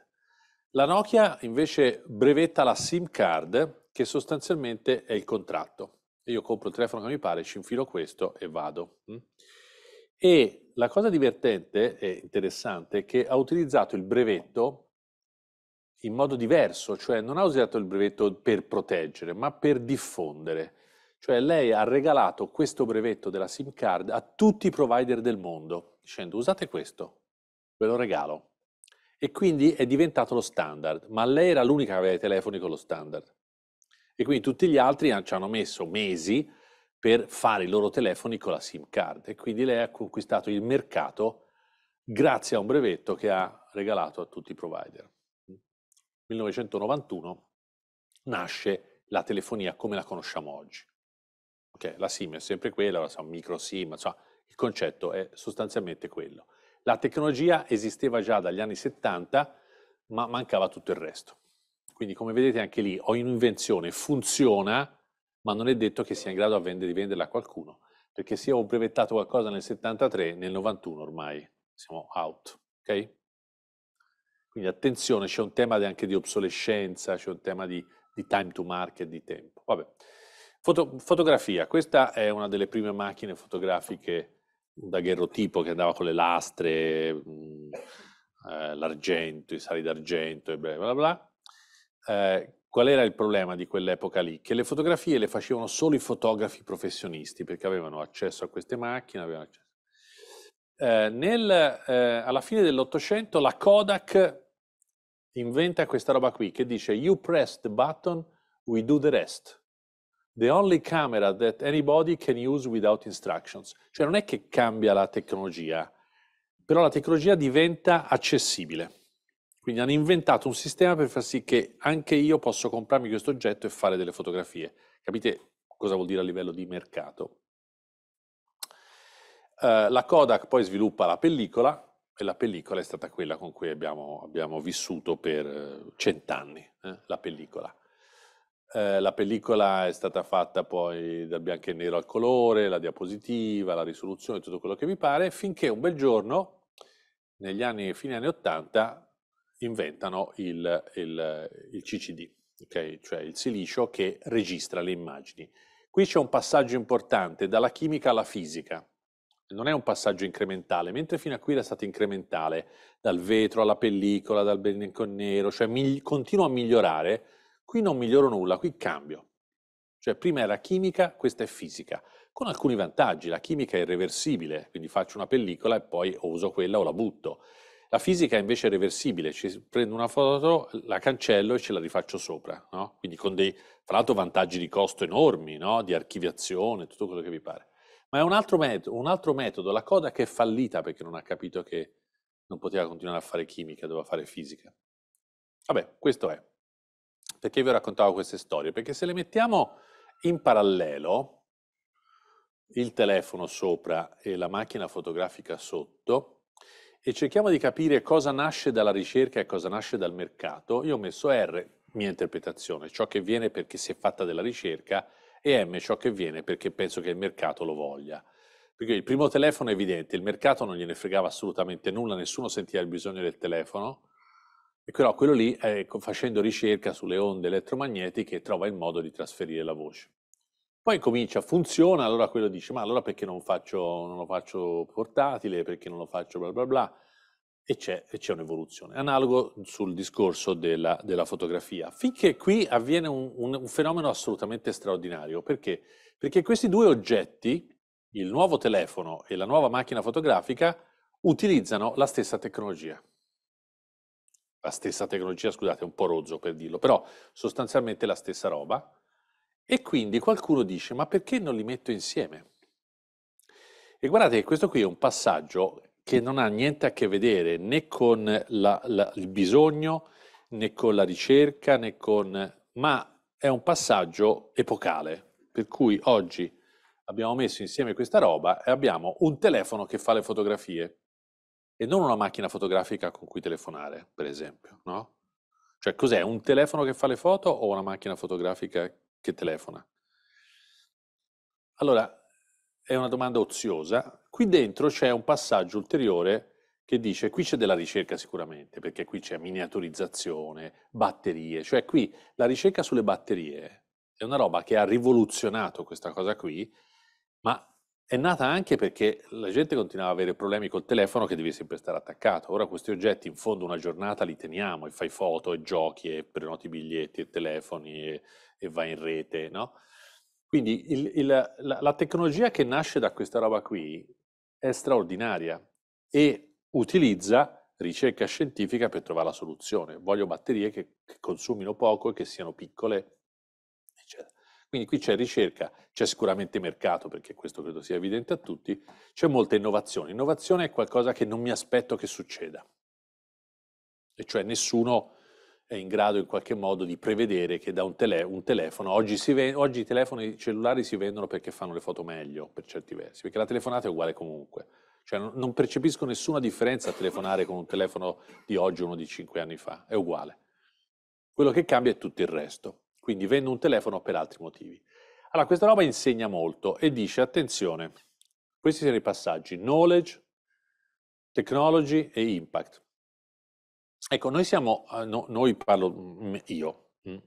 [SPEAKER 2] La Nokia invece brevetta la SIM card, che sostanzialmente è il contratto io compro il telefono che mi pare, ci infilo questo e vado. Mm? E la cosa divertente e interessante è che ha utilizzato il brevetto in modo diverso, cioè non ha usato il brevetto per proteggere, ma per diffondere. Cioè lei ha regalato questo brevetto della SIM card a tutti i provider del mondo, dicendo usate questo, ve lo regalo. E quindi è diventato lo standard, ma lei era l'unica che aveva i telefoni con lo standard e quindi tutti gli altri ci hanno messo mesi per fare i loro telefoni con la SIM card e quindi lei ha conquistato il mercato grazie a un brevetto che ha regalato a tutti i provider. 1991 nasce la telefonia come la conosciamo oggi. Okay, la SIM è sempre quella, la micro SIM, insomma, il concetto è sostanzialmente quello. La tecnologia esisteva già dagli anni 70, ma mancava tutto il resto. Quindi come vedete anche lì ho un'invenzione, funziona, ma non è detto che sia in grado di venderla a qualcuno, perché se ho brevettato qualcosa nel 73, nel 91 ormai siamo out, ok? Quindi attenzione, c'è un tema anche di obsolescenza, c'è un tema di, di time to market, di tempo. Foto, fotografia, questa è una delle prime macchine fotografiche da gherrotipo che andava con le lastre, mh, mm, eh, l'argento, i sali d'argento e bla bla bla. Eh, qual era il problema di quell'epoca lì? Che le fotografie le facevano solo i fotografi professionisti perché avevano accesso a queste macchine. Accesso. Eh, nel, eh, alla fine dell'Ottocento la Kodak inventa questa roba qui che dice You press the button, we do the rest. The only camera that anybody can use without instructions. Cioè non è che cambia la tecnologia, però la tecnologia diventa accessibile. Quindi hanno inventato un sistema per far sì che anche io posso comprarmi questo oggetto e fare delle fotografie. Capite cosa vuol dire a livello di mercato? Uh, la Kodak poi sviluppa la pellicola e la pellicola è stata quella con cui abbiamo, abbiamo vissuto per eh, cent'anni, eh, la pellicola. Uh, la pellicola è stata fatta poi dal bianco e nero al colore, la diapositiva, la risoluzione, tutto quello che vi pare, finché un bel giorno, negli anni, fine anni 80, inventano il, il, il CCD, okay? cioè il silicio che registra le immagini. Qui c'è un passaggio importante dalla chimica alla fisica, non è un passaggio incrementale, mentre fino a qui era stato incrementale, dal vetro alla pellicola, dal bianco e nero, cioè mi, continuo a migliorare, qui non miglioro nulla, qui cambio. Cioè prima era chimica, questa è fisica, con alcuni vantaggi. La chimica è irreversibile, quindi faccio una pellicola e poi o uso quella o la butto. La fisica invece è reversibile, ci prendo una foto, la cancello e ce la rifaccio sopra, no? Quindi con dei, fra l'altro, vantaggi di costo enormi, no? Di archiviazione, tutto quello che vi pare. Ma è un altro, metodo, un altro metodo, la Kodak è fallita perché non ha capito che non poteva continuare a fare chimica, doveva fare fisica. Vabbè, questo è. Perché vi ho raccontato queste storie? Perché se le mettiamo in parallelo, il telefono sopra e la macchina fotografica sotto, e cerchiamo di capire cosa nasce dalla ricerca e cosa nasce dal mercato, io ho messo R, mia interpretazione, ciò che viene perché si è fatta della ricerca, e M, ciò che viene perché penso che il mercato lo voglia. Perché il primo telefono è evidente, il mercato non gliene fregava assolutamente nulla, nessuno sentiva il bisogno del telefono, però quello lì, eh, facendo ricerca sulle onde elettromagnetiche, trova il modo di trasferire la voce. Poi comincia, funziona, allora quello dice, ma allora perché non, faccio, non lo faccio portatile, perché non lo faccio bla bla bla, e c'è, e c'è un'evoluzione. Analogo sul discorso della, della fotografia. Finché qui avviene un, un, un, fenomeno assolutamente straordinario, perché? Perché questi due oggetti, il nuovo telefono e la nuova macchina fotografica, utilizzano la stessa tecnologia. La stessa tecnologia, scusate, è un po' rozzo per dirlo, però sostanzialmente la stessa roba, e quindi qualcuno dice, ma perché non li metto insieme? E guardate che questo qui è un passaggio che non ha niente a che vedere né con la, la, il bisogno, né con la ricerca, né con... ma è un passaggio epocale, per cui oggi abbiamo messo insieme questa roba e abbiamo un telefono che fa le fotografie e non una macchina fotografica con cui telefonare, per esempio, no? Cioè cos'è? Un telefono che fa le foto o una macchina fotografica che telefona? Allora, è una domanda oziosa. Qui dentro c'è un passaggio ulteriore che dice qui c'è della ricerca sicuramente, perché qui c'è miniaturizzazione, batterie, cioè qui la ricerca sulle batterie è una roba che ha rivoluzionato questa cosa qui, ma è nata anche perché la gente continuava ad avere problemi col telefono che devi sempre stare attaccato. Ora questi oggetti in fondo una giornata li teniamo e fai foto e giochi e prenoti biglietti e telefoni e, e vai in rete, no? Quindi il, il, la, la, tecnologia che nasce da questa roba qui è straordinaria e utilizza ricerca scientifica per trovare la soluzione. Voglio batterie che, che consumino poco e che siano piccole. Quindi qui c'è ricerca, c'è sicuramente mercato, perché questo credo sia evidente a tutti, c'è molta innovazione. Innovazione è qualcosa che non mi aspetto che succeda. E cioè nessuno è in grado in qualche modo di prevedere che da un, tele, un telefono, oggi, vende, oggi, i telefoni cellulari si vendono perché fanno le foto meglio per certi versi, perché la telefonata è uguale comunque. Cioè non, non percepisco nessuna differenza a telefonare con un telefono di oggi o uno di cinque anni fa, è uguale. Quello che cambia è tutto il resto. Quindi vendo un telefono per altri motivi. Allora, questa roba insegna molto e dice, attenzione, questi sono i passaggi, knowledge, technology e impact. Ecco, noi siamo, eh, no, noi parlo mm, io, mm,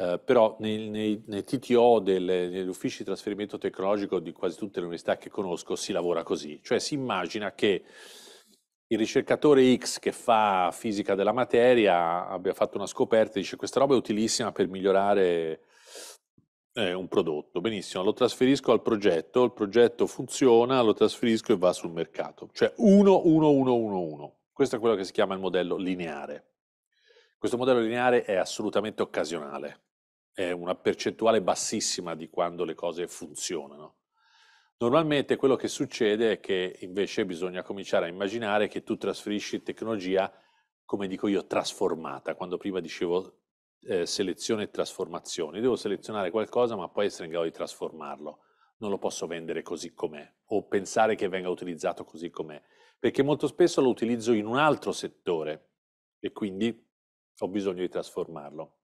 [SPEAKER 2] eh, però nei, nei, nei TTO, delle, negli uffici di trasferimento tecnologico di quasi tutte le università che conosco, si lavora così, cioè si immagina che il ricercatore X che fa fisica della materia abbia fatto una scoperta e dice questa roba è utilissima per migliorare eh, un prodotto. Benissimo, lo trasferisco al progetto, il progetto funziona, lo trasferisco e va sul mercato. Cioè 1, 1, 1, 1, 1. Questo è quello che si chiama il modello lineare. Questo modello lineare è assolutamente occasionale, è una percentuale bassissima di quando le cose funzionano. Normalmente quello che succede è che invece bisogna cominciare a immaginare che tu trasferisci tecnologia, come dico io, trasformata. Quando prima dicevo eh, selezione e trasformazione, devo selezionare qualcosa ma poi essere in grado di trasformarlo. Non lo posso vendere così com'è o pensare che venga utilizzato così com'è perché molto spesso lo utilizzo in un altro settore e quindi ho bisogno di trasformarlo.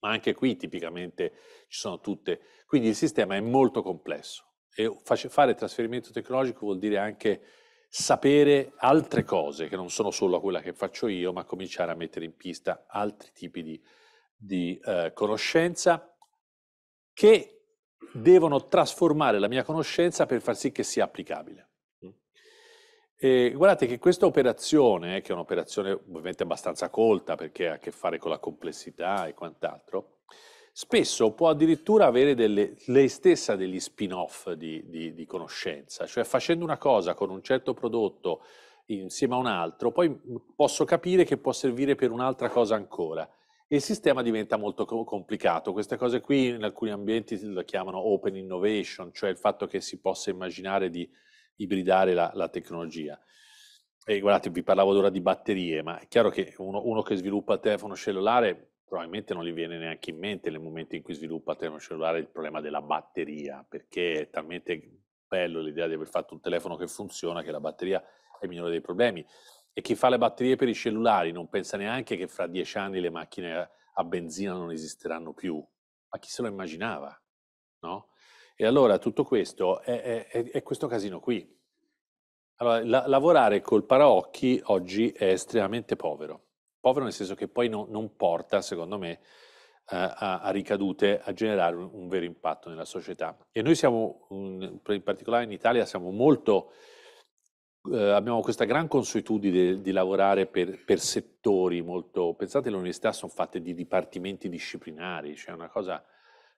[SPEAKER 2] Ma anche qui tipicamente ci sono tutte, quindi il sistema è molto complesso e fare trasferimento tecnologico vuol dire anche sapere altre cose che non sono solo quella che faccio io, ma cominciare a mettere in pista altri tipi di, di eh, conoscenza che devono trasformare la mia conoscenza per far sì che sia applicabile. E guardate che questa operazione, che è un'operazione ovviamente abbastanza colta perché ha a che fare con la complessità e quant'altro, spesso può addirittura avere delle, lei stessa degli spin-off di, di, di, conoscenza, cioè facendo una cosa con un certo prodotto insieme a un altro, poi posso capire che può servire per un'altra cosa ancora. E il sistema diventa molto complicato. Queste cose qui in alcuni ambienti lo chiamano open innovation, cioè il fatto che si possa immaginare di ibridare la, la tecnologia. E guardate, vi parlavo ora di batterie, ma è chiaro che uno, uno, che sviluppa il telefono cellulare probabilmente non gli viene neanche in mente nel momento in cui sviluppa il telefono cellulare il problema della batteria, perché è talmente bello l'idea di aver fatto un telefono che funziona che la batteria è il minore dei problemi. E chi fa le batterie per i cellulari non pensa neanche che fra dieci anni le macchine a benzina non esisteranno più. Ma chi se lo immaginava? No? E allora tutto questo è, è, è questo casino qui. Allora, la, lavorare col paraocchi oggi è estremamente povero. Povero nel senso che poi no, non porta, secondo me, a, a, ricadute, a generare un, un, vero impatto nella società. E noi siamo, in particolare in Italia, siamo molto, eh, abbiamo questa gran consuetudine di, lavorare per, per, settori molto, pensate le università sono fatte di dipartimenti disciplinari, cioè una cosa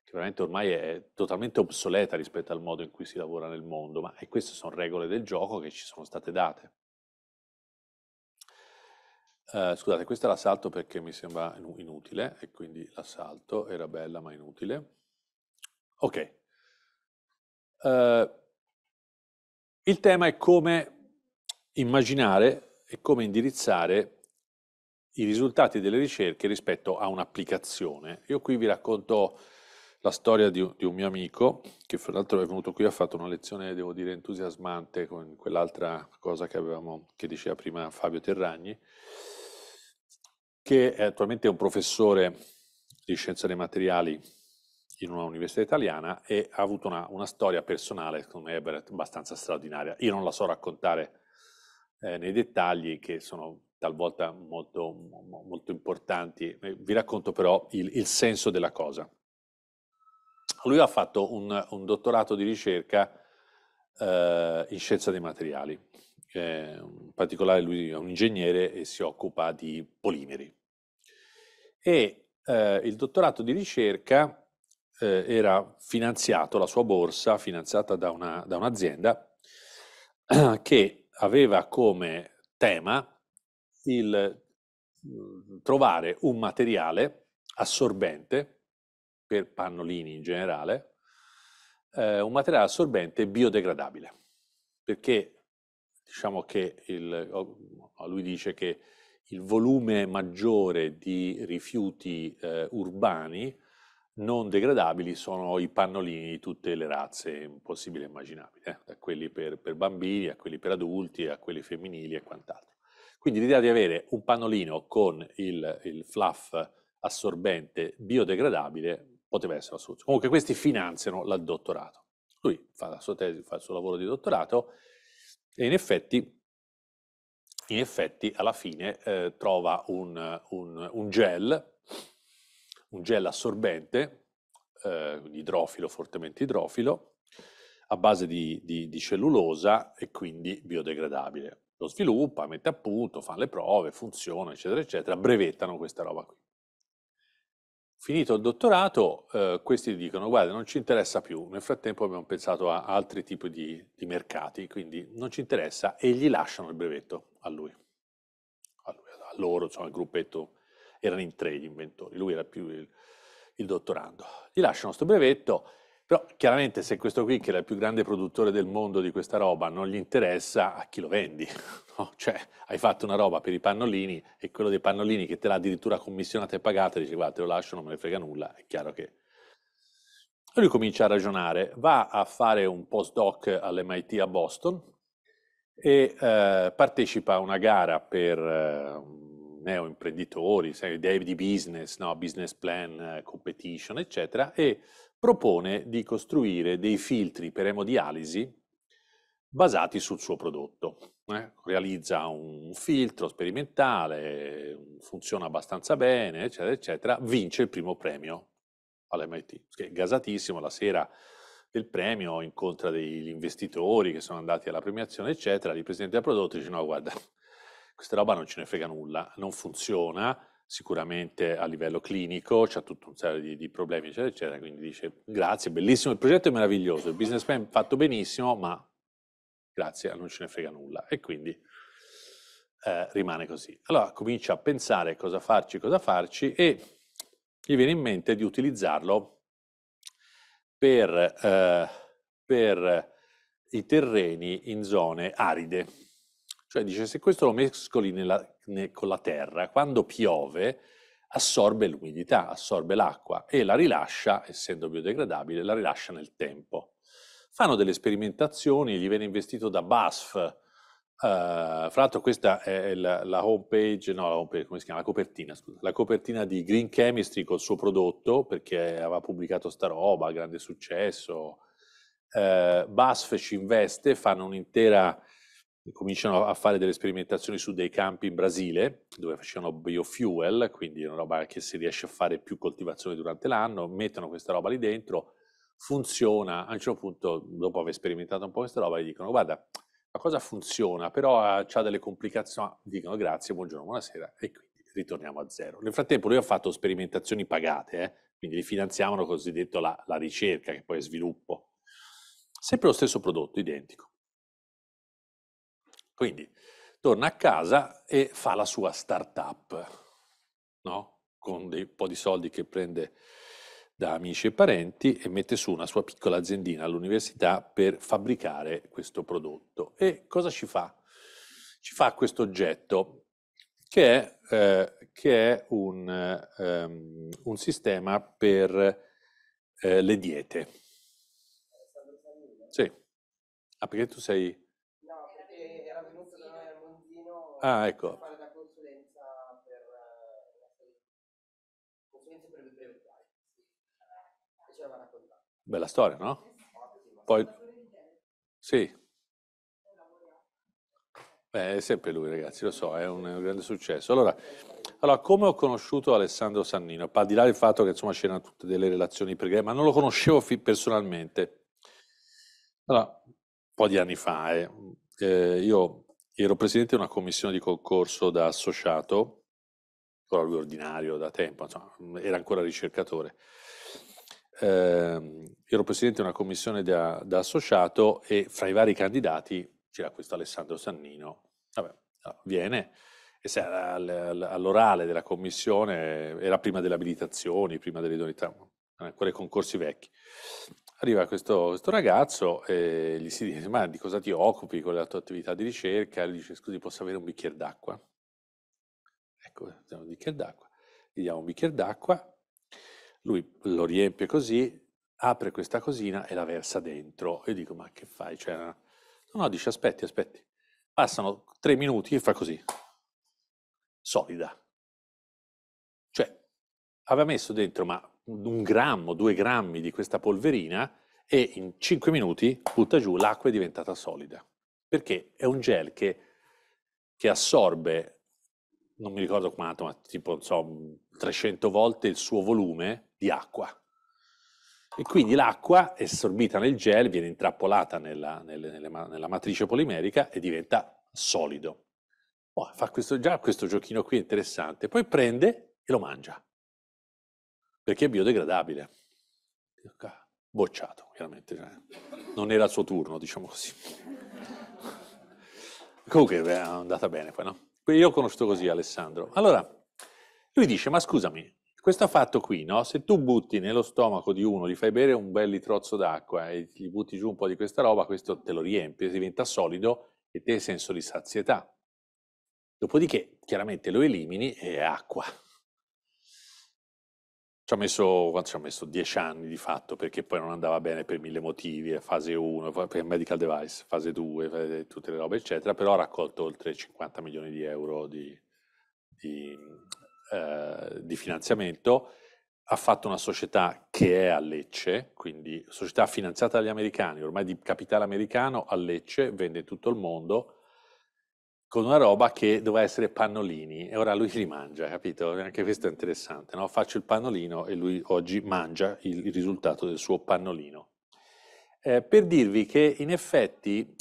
[SPEAKER 2] che veramente ormai è totalmente obsoleta rispetto al modo in cui si lavora nel mondo, ma queste sono regole del gioco che ci sono state date. Uh, scusate, questa la salto perché mi sembra inutile e quindi la salto, era bella ma inutile. Ok. Uh, il tema è come immaginare e come indirizzare i risultati delle ricerche rispetto a un'applicazione. Io qui vi racconto la storia di, un mio amico, che fra l'altro è venuto qui, ha fatto una lezione, devo dire, entusiasmante con quell'altra cosa che, avevamo, che diceva prima Fabio Terragni, che è attualmente un professore di scienza dei materiali in una università italiana e ha avuto una, una storia personale, secondo me, abbastanza straordinaria. Io non la so raccontare eh, nei dettagli, che sono talvolta molto, molto importanti, vi racconto però il, il senso della cosa. Lui ha fatto un, un dottorato di ricerca eh, in scienza dei materiali. Eh, in particolare lui è un ingegnere e si occupa di polimeri. E eh, il dottorato di ricerca eh, era finanziato, la sua borsa finanziata da, una, da un'azienda che aveva come tema il mm, trovare un materiale assorbente per pannolini in generale, eh, un materiale assorbente biodegradabile, perché diciamo che il, lui dice che il volume maggiore di rifiuti eh, urbani non degradabili sono i pannolini di tutte le razze possibili e immaginabili, eh? da quelli per, per, bambini a quelli per adulti, a quelli femminili e quant'altro. Quindi l'idea di avere un pannolino con il, il fluff assorbente biodegradabile poteva essere la. Comunque questi finanziano il dottorato. Lui fa la sua tesi, fa il suo lavoro di dottorato e in effetti, in effetti alla fine eh, trova un, un, un, gel, un gel assorbente, eh, idrofilo, fortemente idrofilo, a base di, di, di cellulosa e quindi biodegradabile. Lo sviluppa, mette a punto, fa le prove, funziona, eccetera, eccetera, brevettano questa roba qui. Finito il dottorato, eh, questi dicono, guarda, non ci interessa più. Nel frattempo abbiamo pensato a altri tipi di, di mercati, quindi non ci interessa, e gli lasciano il brevetto a lui. A, lui, a loro, insomma, il gruppetto, erano in tre gli inventori, lui era più il, il dottorando. Gli lasciano questo brevetto, però chiaramente se questo qui, che era il più grande produttore del mondo di questa roba, non gli interessa, a chi lo vendi? No? Cioè, hai fatto una roba per i pannolini e quello dei pannolini che te l'ha addirittura commissionata e pagata, dice guarda te lo lascio, non me ne frega nulla, è chiaro che... E lui comincia a ragionare, va a fare un postdoc all'MIT a Boston e eh, partecipa a una gara per eh, neoimprenditori, idee di business, no? business plan, eh, competition, eccetera, e propone di costruire dei filtri per emodialisi basati sul suo prodotto. Eh? Realizza un filtro sperimentale, funziona abbastanza bene, eccetera, eccetera, vince il primo premio all'MIT, che è gasatissimo, la sera del premio incontra degli investitori che sono andati alla premiazione, eccetera, il presidente del prodotto dice no, guarda, questa roba non ce ne frega nulla, non funziona, sicuramente a livello clinico, c'ha tutto un serie di, di, problemi, eccetera, eccetera, quindi dice grazie, bellissimo, il progetto è meraviglioso, il business plan fatto benissimo, ma grazie, non ce ne frega nulla. E quindi eh, rimane così. Allora comincia a pensare cosa farci, cosa farci e gli viene in mente di utilizzarlo per, eh, per i terreni in zone aride. Cioè dice se questo lo mescoli nella, ne, con la terra, quando piove assorbe l'umidità, assorbe l'acqua e la rilascia, essendo biodegradabile, la rilascia nel tempo. Fanno delle sperimentazioni, gli viene investito da BASF, uh, fra l'altro questa è la, la homepage, no la homepage, come si chiama? La copertina, scusa, la copertina di Green Chemistry col suo prodotto, perché aveva pubblicato sta roba, grande successo. Uh, BASF ci investe, fanno un'intera cominciano a fare delle sperimentazioni su dei campi in Brasile, dove facevano biofuel, quindi una roba che si riesce a fare più coltivazioni durante l'anno, mettono questa roba lì dentro, funziona, a un certo punto, dopo aver sperimentato un po' questa roba, gli dicono guarda, la cosa funziona, però ha delle complicazioni, dicono grazie, buongiorno, buonasera, e quindi ritorniamo a zero. Nel frattempo lui ha fatto sperimentazioni pagate, eh? quindi li finanziavano cosiddetto la, la ricerca, che poi è sviluppo. Sempre lo stesso prodotto, identico. Quindi torna a casa e fa la sua startup, no? con un po' di soldi che prende da amici e parenti e mette su una sua piccola aziendina all'università per fabbricare questo prodotto. E cosa ci fa? Ci fa questo oggetto che è, eh, che è un, um, un, sistema per eh, le diete. Sì. Ah, perché tu sei... Ah, ecco. fare da consulenza per eh, consulenza per il breve e ce. Bella storia, no? Poi, sì. Beh, è sempre lui, ragazzi, lo so, è un, è un grande successo. Allora, allora, come ho conosciuto Alessandro Sannino? Al di là del fatto che insomma c'erano tutte delle relazioni preghe, ma non lo conoscevo personalmente. Allora, un po' di anni fa, eh, eh, io Ero presidente di una commissione di concorso da associato, ora lui ordinario da tempo, insomma, era ancora ricercatore. Eh, ero presidente di una commissione da, da, associato e fra i vari candidati c'era questo Alessandro Sannino. Vabbè, viene e se all'orale della commissione, era prima delle abilitazioni, prima delle idoneità, ancora i concorsi vecchi. Arriva questo, questo, ragazzo e gli si dice, ma di cosa ti occupi con la tua attività di ricerca? Lui dice, scusi, posso avere un bicchiere d'acqua? Ecco, diamo un bicchiere d'acqua. Gli diamo un bicchiere d'acqua, lui lo riempie così, apre questa cosina e la versa dentro. Io dico, ma che fai? Cioè, no, no, dice, aspetti, aspetti. Passano tre minuti e fa così. Solida. Cioè, aveva messo dentro, ma un grammo, due grammi di questa polverina e in cinque minuti butta giù, l'acqua è diventata solida. Perché è un gel che, che assorbe, non mi ricordo quanto, ma tipo so, 300 volte il suo volume di acqua. E quindi l'acqua è assorbita nel gel, viene intrappolata nella, nelle, nelle, nella matrice polimerica e diventa solido. Oh, fa questo, già questo giochino qui interessante. Poi prende e lo mangia perché è biodegradabile. Bocciato, chiaramente. Cioè, non era il suo turno, diciamo così. Comunque è andata bene poi, no? Io ho conosciuto così Alessandro. Allora, lui dice, ma scusami, questo fatto qui, no? Se tu butti nello stomaco di uno, gli fai bere un bel litrozzo d'acqua e gli butti giù un po' di questa roba, questo te lo riempie, diventa solido e te hai senso di sazietà. Dopodiché, chiaramente lo elimini e è acqua. Ci ha messo, messo? Dieci anni di fatto, perché poi non andava bene per mille motivi, eh, fase 1, per medical device, fase 2, tutte le robe, eccetera, però ha raccolto oltre 50 milioni di euro di, di, eh, di finanziamento, ha fatto una società che è a Lecce, quindi società finanziata dagli americani, ormai di capitale americano, a Lecce, vende tutto il mondo, con una roba che doveva essere pannolini e ora lui li mangia, capito? Anche questo è interessante, no? Faccio il pannolino e lui oggi mangia il, risultato del suo pannolino. Eh, per dirvi che in effetti,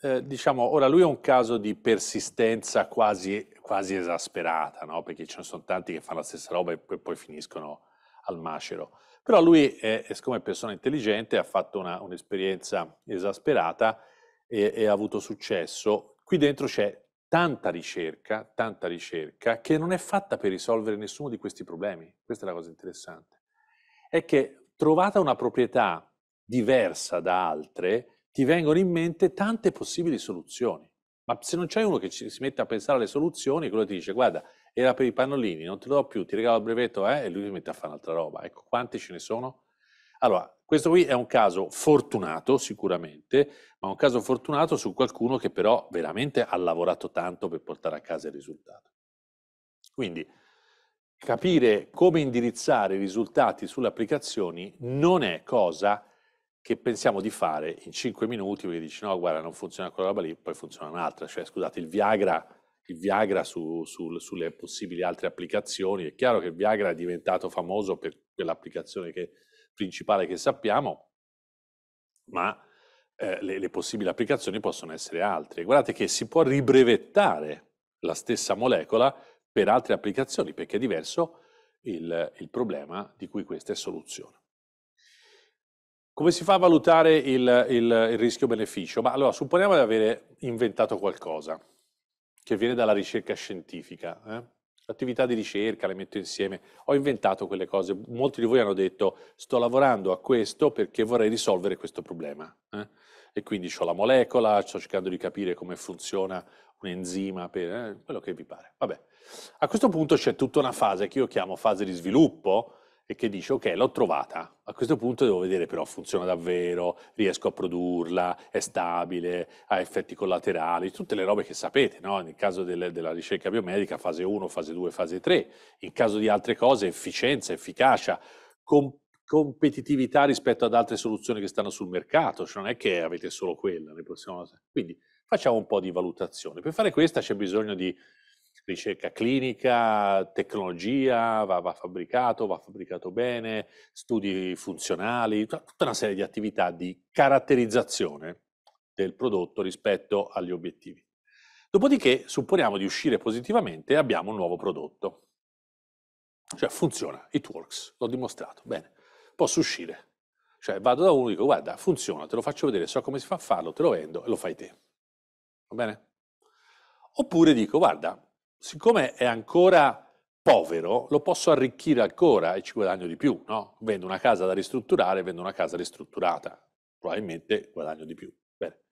[SPEAKER 2] eh, diciamo, ora lui è un caso di persistenza quasi, quasi esasperata, no? Perché ce ne sono tanti che fanno la stessa roba e poi, poi finiscono al macero. Però lui, è, siccome è persona intelligente, ha fatto una, un'esperienza esasperata e, e ha avuto successo. Qui dentro c'è tanta ricerca, tanta ricerca, che non è fatta per risolvere nessuno di questi problemi. Questa è la cosa interessante. È che trovata una proprietà diversa da altre, ti vengono in mente tante possibili soluzioni. Ma se non c'è uno che ci, si mette a pensare alle soluzioni, quello ti dice, guarda, era per i pannolini, non te lo do più, ti regalo il brevetto, eh, e lui si mette a fare un'altra roba. Ecco, quanti ce ne sono? Allora, questo qui è un caso fortunato sicuramente, ma un caso fortunato su qualcuno che però veramente ha lavorato tanto per portare a casa il risultato. Quindi capire come indirizzare i risultati sulle applicazioni non è cosa che pensiamo di fare in 5 minuti perché dici no guarda non funziona quella roba lì, poi funziona un'altra, cioè scusate il Viagra, il Viagra su, su, sulle possibili altre applicazioni, è chiaro che il Viagra è diventato famoso per quell'applicazione che, principale che sappiamo, ma eh, le, le possibili applicazioni possono essere altre. Guardate che si può ribrevettare la stessa molecola per altre applicazioni perché è diverso il, il problema di cui questa è soluzione. Come si fa a valutare il, il, il rischio-beneficio? Ma allora, supponiamo di avere inventato qualcosa che viene dalla ricerca scientifica. Eh? Attività di ricerca, le metto insieme, ho inventato quelle cose. Molti di voi hanno detto sto lavorando a questo perché vorrei risolvere questo problema. Eh? E quindi ho la molecola, sto cercando di capire come funziona un enzima, per, eh, quello che vi pare. Vabbè. A questo punto c'è tutta una fase che io chiamo fase di sviluppo, e che dice ok l'ho trovata, a questo punto devo vedere però funziona davvero, riesco a produrla, è stabile, ha effetti collaterali, tutte le robe che sapete, no? nel caso delle, della ricerca biomedica fase 1, fase 2, fase 3, in caso di altre cose efficienza, efficacia, com- competitività rispetto ad altre soluzioni che stanno sul mercato, cioè non è che avete solo quella, ne possiamo... quindi facciamo un po' di valutazione. Per fare questa c'è bisogno di ricerca clinica, tecnologia, va, va, fabbricato, va fabbricato bene, studi funzionali, tutta una serie di attività di caratterizzazione del prodotto rispetto agli obiettivi. Dopodiché supponiamo di uscire positivamente e abbiamo un nuovo prodotto. Cioè funziona, it works, l'ho dimostrato, bene, posso uscire. Cioè vado da uno e dico guarda funziona, te lo faccio vedere, so come si fa a farlo, te lo vendo e lo fai te. Va bene? Oppure dico guarda, siccome è ancora povero, lo posso arricchire ancora e ci guadagno di più, no? Vendo una casa da ristrutturare, vendo una casa ristrutturata, probabilmente guadagno di più. Bene.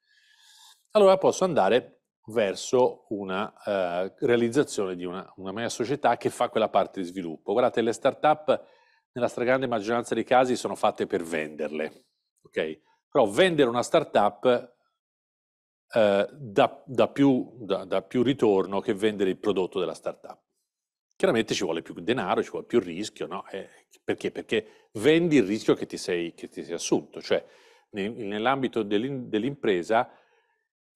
[SPEAKER 2] Allora posso andare verso una uh, realizzazione di una, una, mia società che fa quella parte di sviluppo. Guardate, le start-up nella stragrande maggioranza dei casi sono fatte per venderle, ok? Però vendere una start-up eh, dà, dà, più, dà, dà, più, ritorno che vendere il prodotto della startup. Chiaramente ci vuole più denaro, ci vuole più rischio, no? Eh, perché? Perché vendi il rischio che ti sei, che ti sei assunto, cioè nell'ambito dell'impresa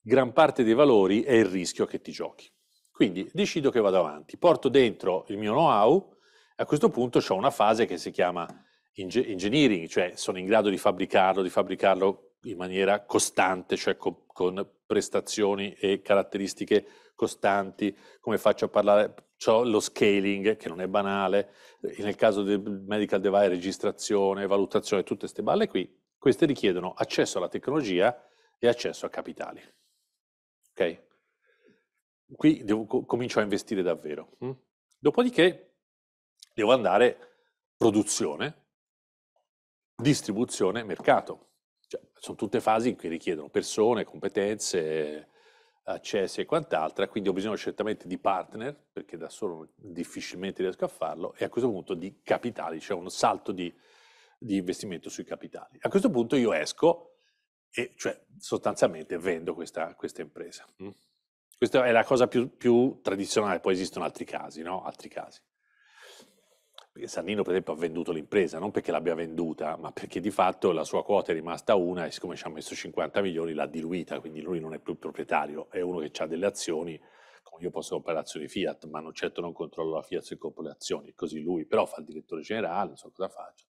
[SPEAKER 2] gran parte dei valori è il rischio che ti giochi. Quindi decido che vado avanti, porto dentro il mio know-how, a questo punto ho una fase che si chiama engineering, cioè sono in grado di fabbricarlo, di fabbricarlo in maniera costante, cioè con, con prestazioni e caratteristiche costanti, come faccio a parlare, ho lo scaling che non è banale, nel caso del medical device registrazione, valutazione, tutte queste balle qui, queste richiedono accesso alla tecnologia e accesso a capitali. Ok? Qui devo, comincio a investire davvero. Hm? Dopodiché devo andare produzione, distribuzione, mercato. Cioè, sono tutte fasi che richiedono persone, competenze, accessi e quant'altro, quindi ho bisogno certamente di partner, perché da solo difficilmente riesco a farlo, e a questo punto di capitali, cioè un salto di, di investimento sui capitali. A questo punto io esco e cioè, sostanzialmente vendo questa, questa impresa. Mm? Questa è la cosa più, più tradizionale, poi esistono altri casi, no? Altri casi. Sannino, per esempio, ha venduto l'impresa, non perché l'abbia venduta, ma perché di fatto la sua quota è rimasta una e siccome ci ha messo 50 milioni l'ha diluita, quindi lui non è più il proprietario, è uno che ha delle azioni, come io posso comprare azioni Fiat, ma non certo non controllo la Fiat se compro le azioni, così lui però fa il direttore generale, non so cosa faccia.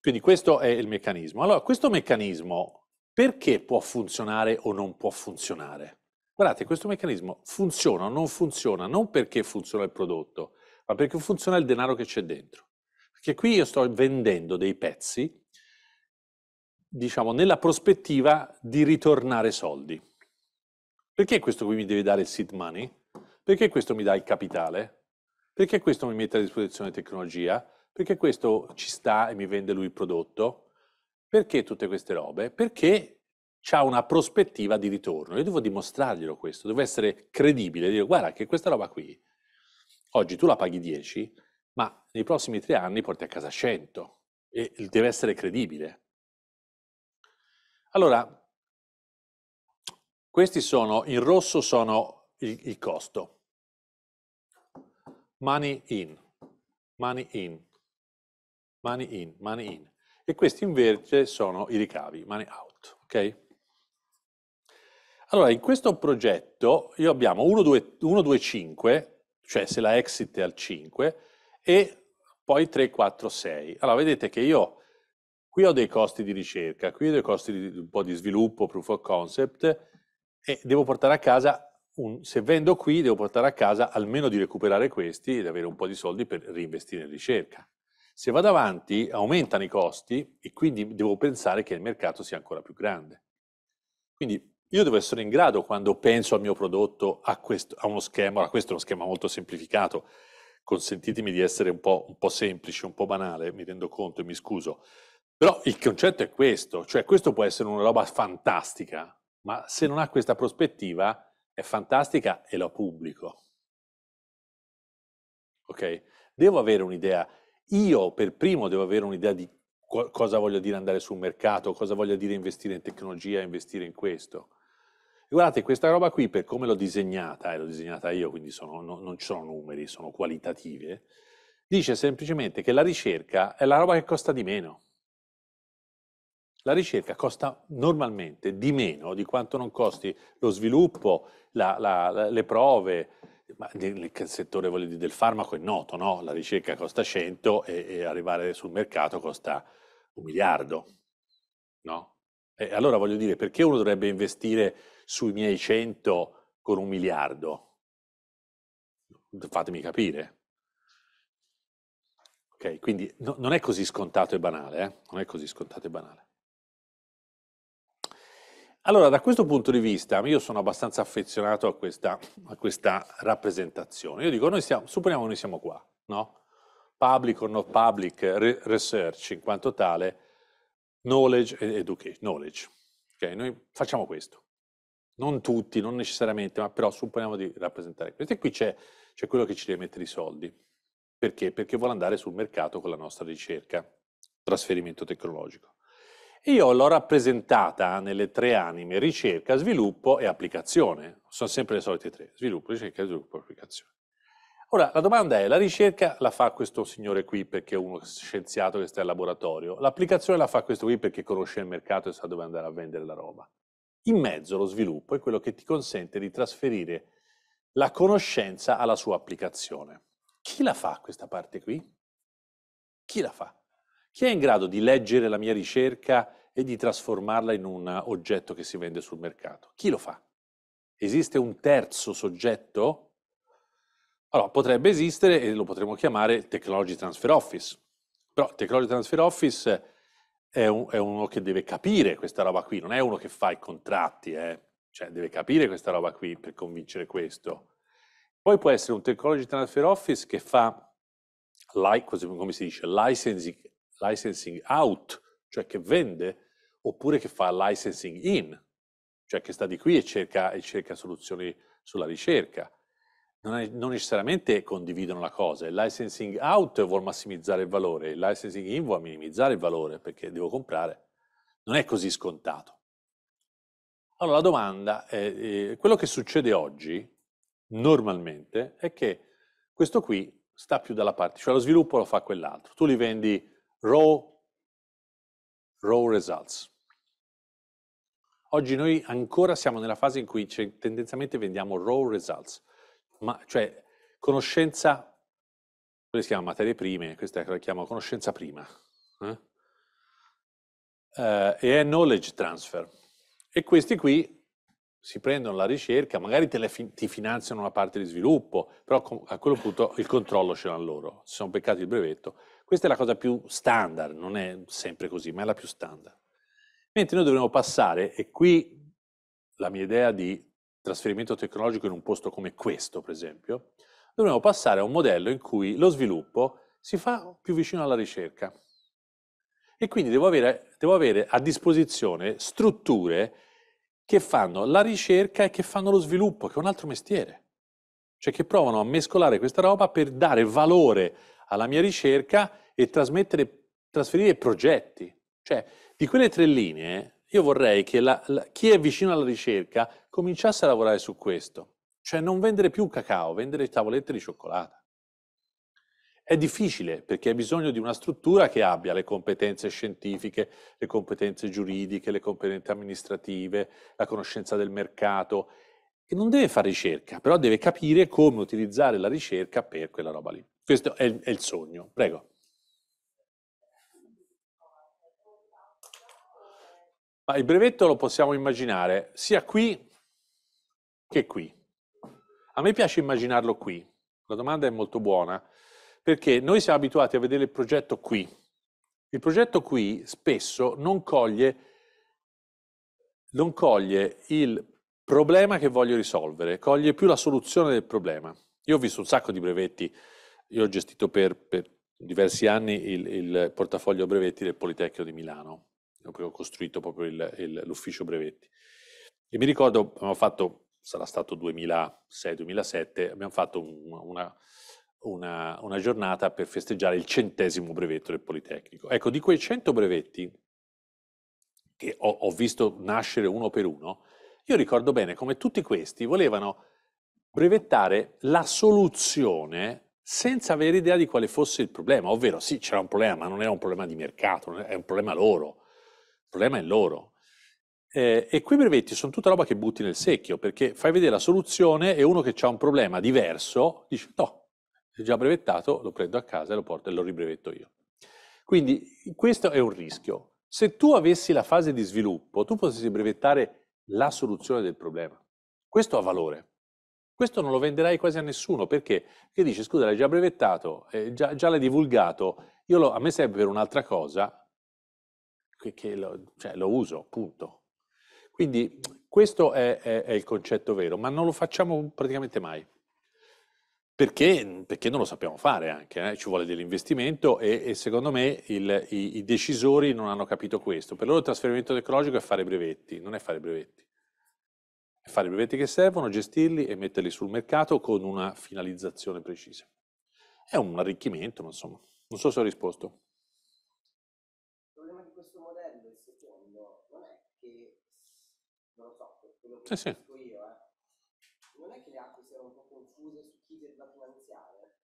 [SPEAKER 2] Quindi questo è il meccanismo. Allora, questo meccanismo perché può funzionare o non può funzionare? Guardate, questo meccanismo funziona o non funziona non perché funziona il prodotto, ma perché funziona il denaro che c'è dentro. Perché qui io sto vendendo dei pezzi, diciamo, nella prospettiva di ritornare soldi. Perché questo qui mi deve dare il seed money? Perché questo mi dà il capitale? Perché questo mi mette a disposizione tecnologia? Perché questo ci sta e mi vende lui il prodotto? Perché tutte queste robe? Perché ha una prospettiva di ritorno. Io devo dimostrarglielo questo, devo essere credibile, dire guarda che questa roba qui, oggi tu la paghi 10, ma nei prossimi tre anni porti a casa 100 e deve essere credibile. Allora, questi sono, in rosso sono il, il costo. Money in, money in, money in, money in. E questi invece sono i ricavi, money out, ok? Allora, in questo progetto io abbiamo 1, 2, 1, 2, 5, cioè se la exit è al 5, e poi 3, 4, 6. Allora, vedete che io qui ho dei costi di ricerca, qui ho dei costi di un po' di sviluppo, proof of concept, e devo portare a casa, un, se vendo qui, devo portare a casa almeno di recuperare questi ed avere un po' di soldi per reinvestire in ricerca. Se vado avanti, aumentano i costi e quindi devo pensare che il mercato sia ancora più grande. Quindi io devo essere in grado, quando penso al mio prodotto, a, questo, a uno schema, questo è uno schema molto semplificato, consentitemi di essere un po', un po' semplice, un po' banale, mi rendo conto e mi scuso, però il concetto è questo, cioè questo può essere una roba fantastica, ma se non ha questa prospettiva è fantastica e la pubblico. Ok? Devo avere un'idea, io per primo devo avere un'idea di cosa voglio dire andare sul mercato, cosa voglio dire investire in tecnologia, investire in questo. Guardate, questa roba qui, per come l'ho disegnata, e l'ho disegnata io, quindi sono, no, non ci sono numeri, sono qualitative, dice semplicemente che la ricerca è la roba che costa di meno. La ricerca costa normalmente di meno di quanto non costi lo sviluppo, la, la, le prove, ma nel settore del farmaco è noto, no? La ricerca costa 100 e, e, arrivare sul mercato costa un miliardo, no? E allora voglio dire, perché uno dovrebbe investire sui miei 100 con un miliardo? Fatemi capire. Ok, quindi no, non è così scontato e banale, eh? Non è così scontato e banale. Allora, da questo punto di vista, io sono abbastanza affezionato a questa, a questa rappresentazione. Io dico, noi siamo, supponiamo noi siamo qua, no? Public or not public research in quanto tale, knowledge education, knowledge. Okay? Noi facciamo questo. Non tutti, non necessariamente, ma però supponiamo di rappresentare questo. E qui c'è, c'è quello che ci deve mettere i soldi. Perché? Perché vuole andare sul mercato con la nostra ricerca, trasferimento tecnologico. Io l'ho rappresentata nelle tre anime, ricerca, sviluppo e applicazione. Sono sempre le solite tre, sviluppo, ricerca, sviluppo e applicazione. Ora, la domanda è, la ricerca la fa questo signore qui perché è uno scienziato che sta in laboratorio, l'applicazione la fa questo qui perché conosce il mercato e sa dove andare a vendere la roba. In mezzo lo sviluppo è quello che ti consente di trasferire la conoscenza alla sua applicazione. Chi la fa questa parte qui? Chi la fa? Chi è in grado di leggere la mia ricerca e di trasformarla in un oggetto che si vende sul mercato? Chi lo fa? Esiste un terzo soggetto? Allora, potrebbe esistere e lo potremmo chiamare Technology Transfer Office. Però Technology Transfer Office è, un, è uno che deve capire questa roba qui, non è uno che fa i contratti, eh? cioè deve capire questa roba qui per convincere questo. Poi può essere un Technology Transfer Office che fa, like, come si dice, licensing licensing out, cioè che vende, oppure che fa licensing in, cioè che sta di qui e cerca, e cerca soluzioni sulla ricerca. Non, è, non, necessariamente condividono la cosa. Il licensing out vuole massimizzare il valore, il licensing in vuole minimizzare il valore perché devo comprare. Non è così scontato. Allora la domanda è, eh, quello che succede oggi, normalmente, è che questo qui sta più dalla parte, cioè lo sviluppo lo fa quell'altro. Tu li vendi raw, raw results. Oggi noi ancora siamo nella fase in cui tendenzialmente vendiamo raw results, ma, cioè conoscenza, quelle si chiamano materie prime, questa la chiamo conoscenza prima, eh? Uh, e è knowledge transfer. E questi qui si prendono la ricerca, magari fi ti finanziano una parte di sviluppo, però a quel punto il controllo ce l'hanno loro, si sono beccati il brevetto. Questa è la cosa più standard, non è sempre così, ma è la più standard. Mentre noi dovremmo passare, e qui la mia idea di trasferimento tecnologico in un posto come questo, per esempio, dovremmo passare a un modello in cui lo sviluppo si fa più vicino alla ricerca. E quindi devo avere, devo avere a disposizione strutture che fanno la ricerca e che fanno lo sviluppo, che è un altro mestiere. Cioè che provano a mescolare questa roba per dare valore alla mia ricerca e trasferire progetti. Cioè, di quelle tre linee, io vorrei che la, la, chi è vicino alla ricerca cominciasse a lavorare su questo. Cioè non vendere più cacao, vendere tavolette di cioccolata. È difficile perché hai bisogno di una struttura che abbia le competenze scientifiche, le competenze giuridiche, le competenze amministrative, la conoscenza del mercato e non deve fare ricerca, però deve capire come utilizzare la ricerca per quella roba lì. Questo è il, è il sogno. Prego. Ma il brevetto lo possiamo immaginare sia qui che qui. A me piace immaginarlo qui. La domanda è molto buona perché noi siamo abituati a vedere il progetto qui. Il progetto qui spesso non coglie, non coglie il problema che voglio risolvere, coglie più la soluzione del problema. Io ho visto un sacco di brevetti, io ho gestito per, per diversi anni il, il, portafoglio brevetti del Politecnico di Milano, ho costruito proprio il, il, l'ufficio brevetti. E mi ricordo, abbiamo fatto, sarà stato 2006-2007, abbiamo fatto un, una, una, una, giornata per festeggiare il centesimo brevetto del Politecnico. Ecco, di quei 100 brevetti che ho, ho visto nascere uno per uno, io ricordo bene come tutti questi volevano brevettare la soluzione senza avere idea di quale fosse il problema, ovvero sì, c'era un problema, ma non era un problema di mercato, è un problema loro, il problema è loro. Eh, e quei brevetti sono tutta roba che butti nel secchio, perché fai vedere la soluzione e uno che ha un problema diverso dice no, è già brevettato, lo prendo a casa e lo porto e lo ribrevetto io. Quindi questo è un rischio. Se tu avessi la fase di sviluppo, tu potessi brevettare la soluzione del problema. Questo ha valore. Questo non lo venderai quasi a nessuno perché? Perché dici, scusa, l'hai già brevettato, eh, già, già, l'hai divulgato, lo, a me serve per un'altra cosa, che, che lo, cioè, lo, uso, punto. Quindi questo è, è, è il concetto vero, ma non lo facciamo praticamente mai. Perché, perché, non lo sappiamo fare anche, eh? ci vuole dell'investimento e, e, secondo me il, i, i, decisori non hanno capito questo. Per loro il trasferimento tecnologico è fare brevetti, non è fare brevetti. È fare i brevetti che servono, gestirli e metterli sul mercato con una finalizzazione precisa. È un arricchimento, insomma. Non so se ho risposto.
[SPEAKER 3] Il problema di questo modello, il secondo, non è che, non lo so, per sì, sì. io, eh, non è che le acque siano un po' confuse su chi da finanziare.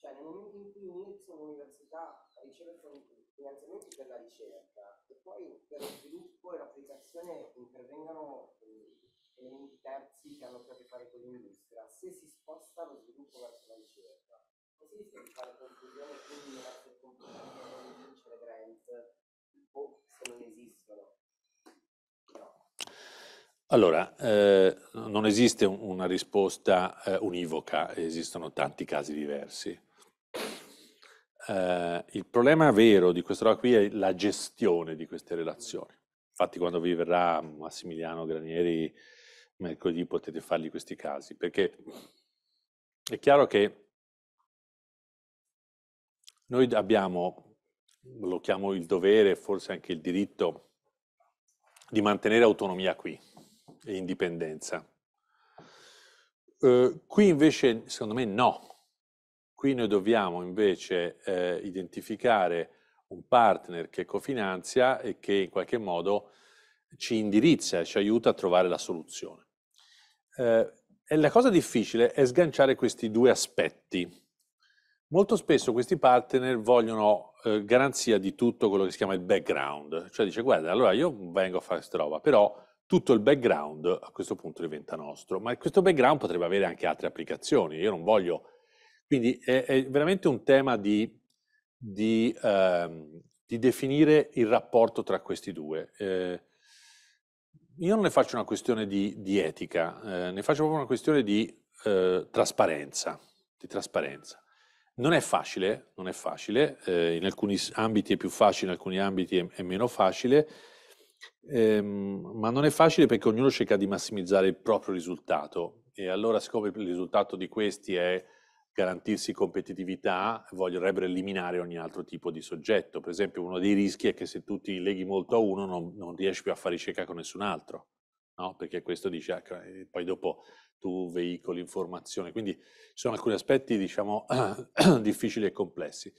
[SPEAKER 3] Cioè nel momento in cui un'università riceve finanziamenti per la ricerca e poi per lo sviluppo e l'applicazione intervengano elementi terzi che hanno più a che fare con l'industria, se si sposta lo sviluppo verso la ricerca, non si rischia di fare confusione quindi essere competenti a vincere grant o se non esistono.
[SPEAKER 2] Allora, eh, non esiste un, una risposta eh, univoca, esistono tanti casi diversi. Eh, il problema vero di questa roba qui è la gestione di queste relazioni. Infatti quando vi verrà Massimiliano Granieri mercoledì potete fargli questi casi, perché è chiaro che noi abbiamo, lo chiamo il dovere, forse anche il diritto, di mantenere autonomia qui e indipendenza. Eh, qui invece, secondo me, no. Qui noi dobbiamo invece eh, identificare un partner che cofinanzia e che in qualche modo ci indirizza e ci aiuta a trovare la soluzione. Eh, e la cosa difficile è sganciare questi due aspetti. Molto spesso questi partner vogliono eh, garanzia di tutto quello che si chiama il background, cioè dice guarda, allora io vengo a fare questa roba, però tutto il background a questo punto diventa nostro, ma questo background potrebbe avere anche altre applicazioni, io non voglio... Quindi è, è veramente un tema di, di, ehm, di, definire il rapporto tra questi due. Eh, io non ne faccio una questione di, di etica, eh, ne faccio proprio una questione di eh, trasparenza, di trasparenza. Non è facile, non è facile, eh, in alcuni ambiti è più facile, in alcuni ambiti è, è meno facile, ehm, ma non è facile perché ognuno cerca di massimizzare il proprio risultato e allora siccome il risultato di questi è garantirsi competitività, vogliono eliminare ogni altro tipo di soggetto. Per esempio, uno dei rischi è che se tu ti leghi molto a uno non, non riesci più a fare ricerca con nessun altro, no? perché questo dice, ecco, poi dopo tu veicoli informazione. Quindi ci sono alcuni aspetti, diciamo, difficili e complessi.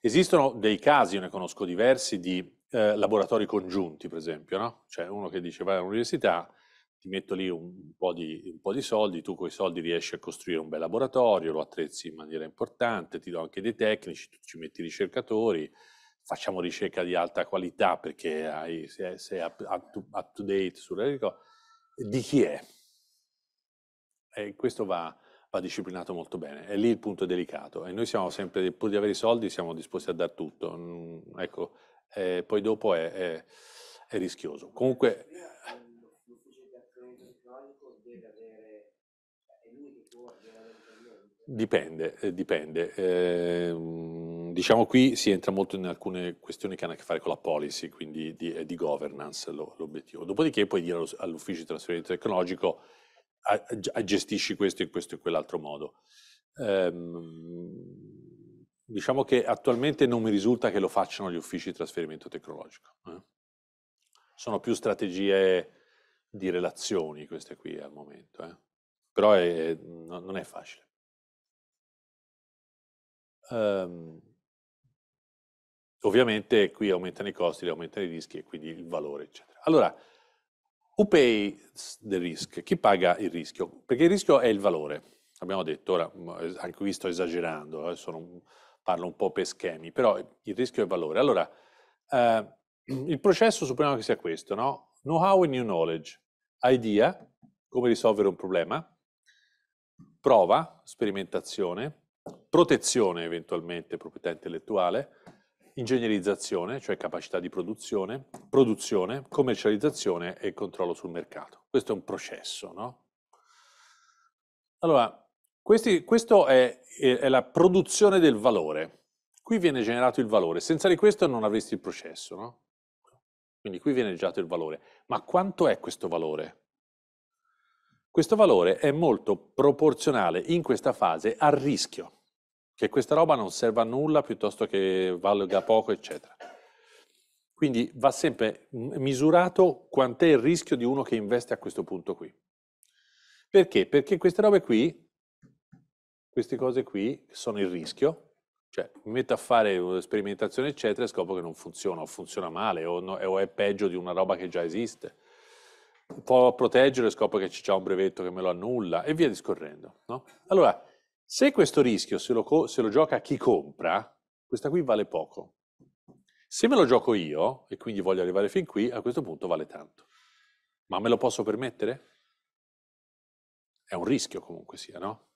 [SPEAKER 2] Esistono dei casi, io ne conosco diversi, di eh, laboratori congiunti, per esempio, no? Cioè uno che dice vai all'università, ti metto lì un po, di, un po' di soldi, tu con i soldi riesci a costruire un bel laboratorio, lo attrezzi in maniera importante, ti do anche dei tecnici, tu ci metti ricercatori, facciamo ricerca di alta qualità perché hai, sei, sei up, up, to, up, to, date sulle cose. Di chi è? E questo va, va, disciplinato molto bene, è lì il punto delicato e noi siamo sempre, pur di avere i soldi, siamo disposti a dar tutto. Mm, ecco, eh, poi dopo è, è, è rischioso. Comunque Dipende, eh, dipende. Eh, diciamo qui si entra molto in alcune questioni che hanno a che fare con la policy, quindi di, di governance lo, l'obiettivo. Dopodiché puoi dire all'ufficio di trasferimento tecnologico a, a, gestisci questo in questo e quell'altro modo. Eh, diciamo che attualmente non mi risulta che lo facciano gli uffici di trasferimento tecnologico. Eh. Sono più strategie di relazioni queste qui al momento, eh. però è, non è facile. Um, ovviamente qui aumentano i costi, aumentano i rischi e quindi il valore, eccetera. Allora, who pays the risk? Chi paga il rischio? Perché il rischio è il valore. Abbiamo detto, ora anche qui sto esagerando, eh, sono, parlo un po' per schemi, però il rischio è valore. Allora, eh, il processo supponiamo che sia questo, no? Know-how e new knowledge. Idea, come risolvere un problema, prova, sperimentazione, protezione eventualmente, proprietà intellettuale, ingegnerizzazione, cioè capacità di produzione, produzione, commercializzazione e controllo sul mercato. Questo è un processo, no? Allora, questi, questo è, è, la produzione del valore. Qui viene generato il valore. Senza di questo non avresti il processo, no? Quindi qui viene generato il valore. Ma quanto è questo valore? Questo valore è molto proporzionale in questa fase al rischio, che questa roba non serva a nulla piuttosto che valga poco, eccetera. Quindi va sempre misurato quant'è il rischio di uno che investe a questo punto qui. Perché? Perché queste robe qui, queste cose qui, sono il rischio, cioè mi metto a fare sperimentazione eccetera e scopro che non funziona, o funziona male, o, no, o è peggio di una roba che già esiste può proteggere, scopre che c'è un brevetto che me lo annulla e via discorrendo. No? Allora, se questo rischio se lo, se lo gioca chi compra, questa qui vale poco. Se me lo gioco io, e quindi voglio arrivare fin qui, a questo punto vale tanto. Ma me lo posso permettere? È un rischio comunque sia, no?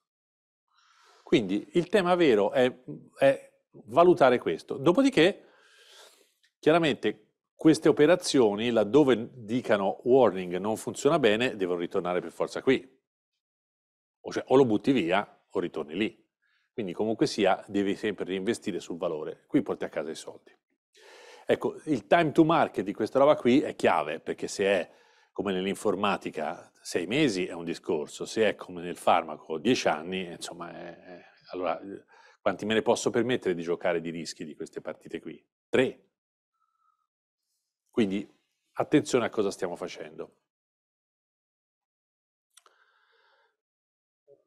[SPEAKER 2] Quindi il tema vero è, è valutare questo. Dopodiché, chiaramente, queste operazioni, laddove dicano warning non funziona bene, devono ritornare per forza qui. O, cioè, o lo butti via o ritorni lì. Quindi comunque sia, devi sempre reinvestire sul valore. Qui porti a casa i soldi. Ecco, il time to market di questa roba qui è chiave, perché se è come nell'informatica sei mesi è un discorso, se è come nel farmaco dieci anni, insomma, è, allora quanti me ne posso permettere di giocare di rischi di queste partite qui? Tre, quindi attenzione a cosa stiamo facendo.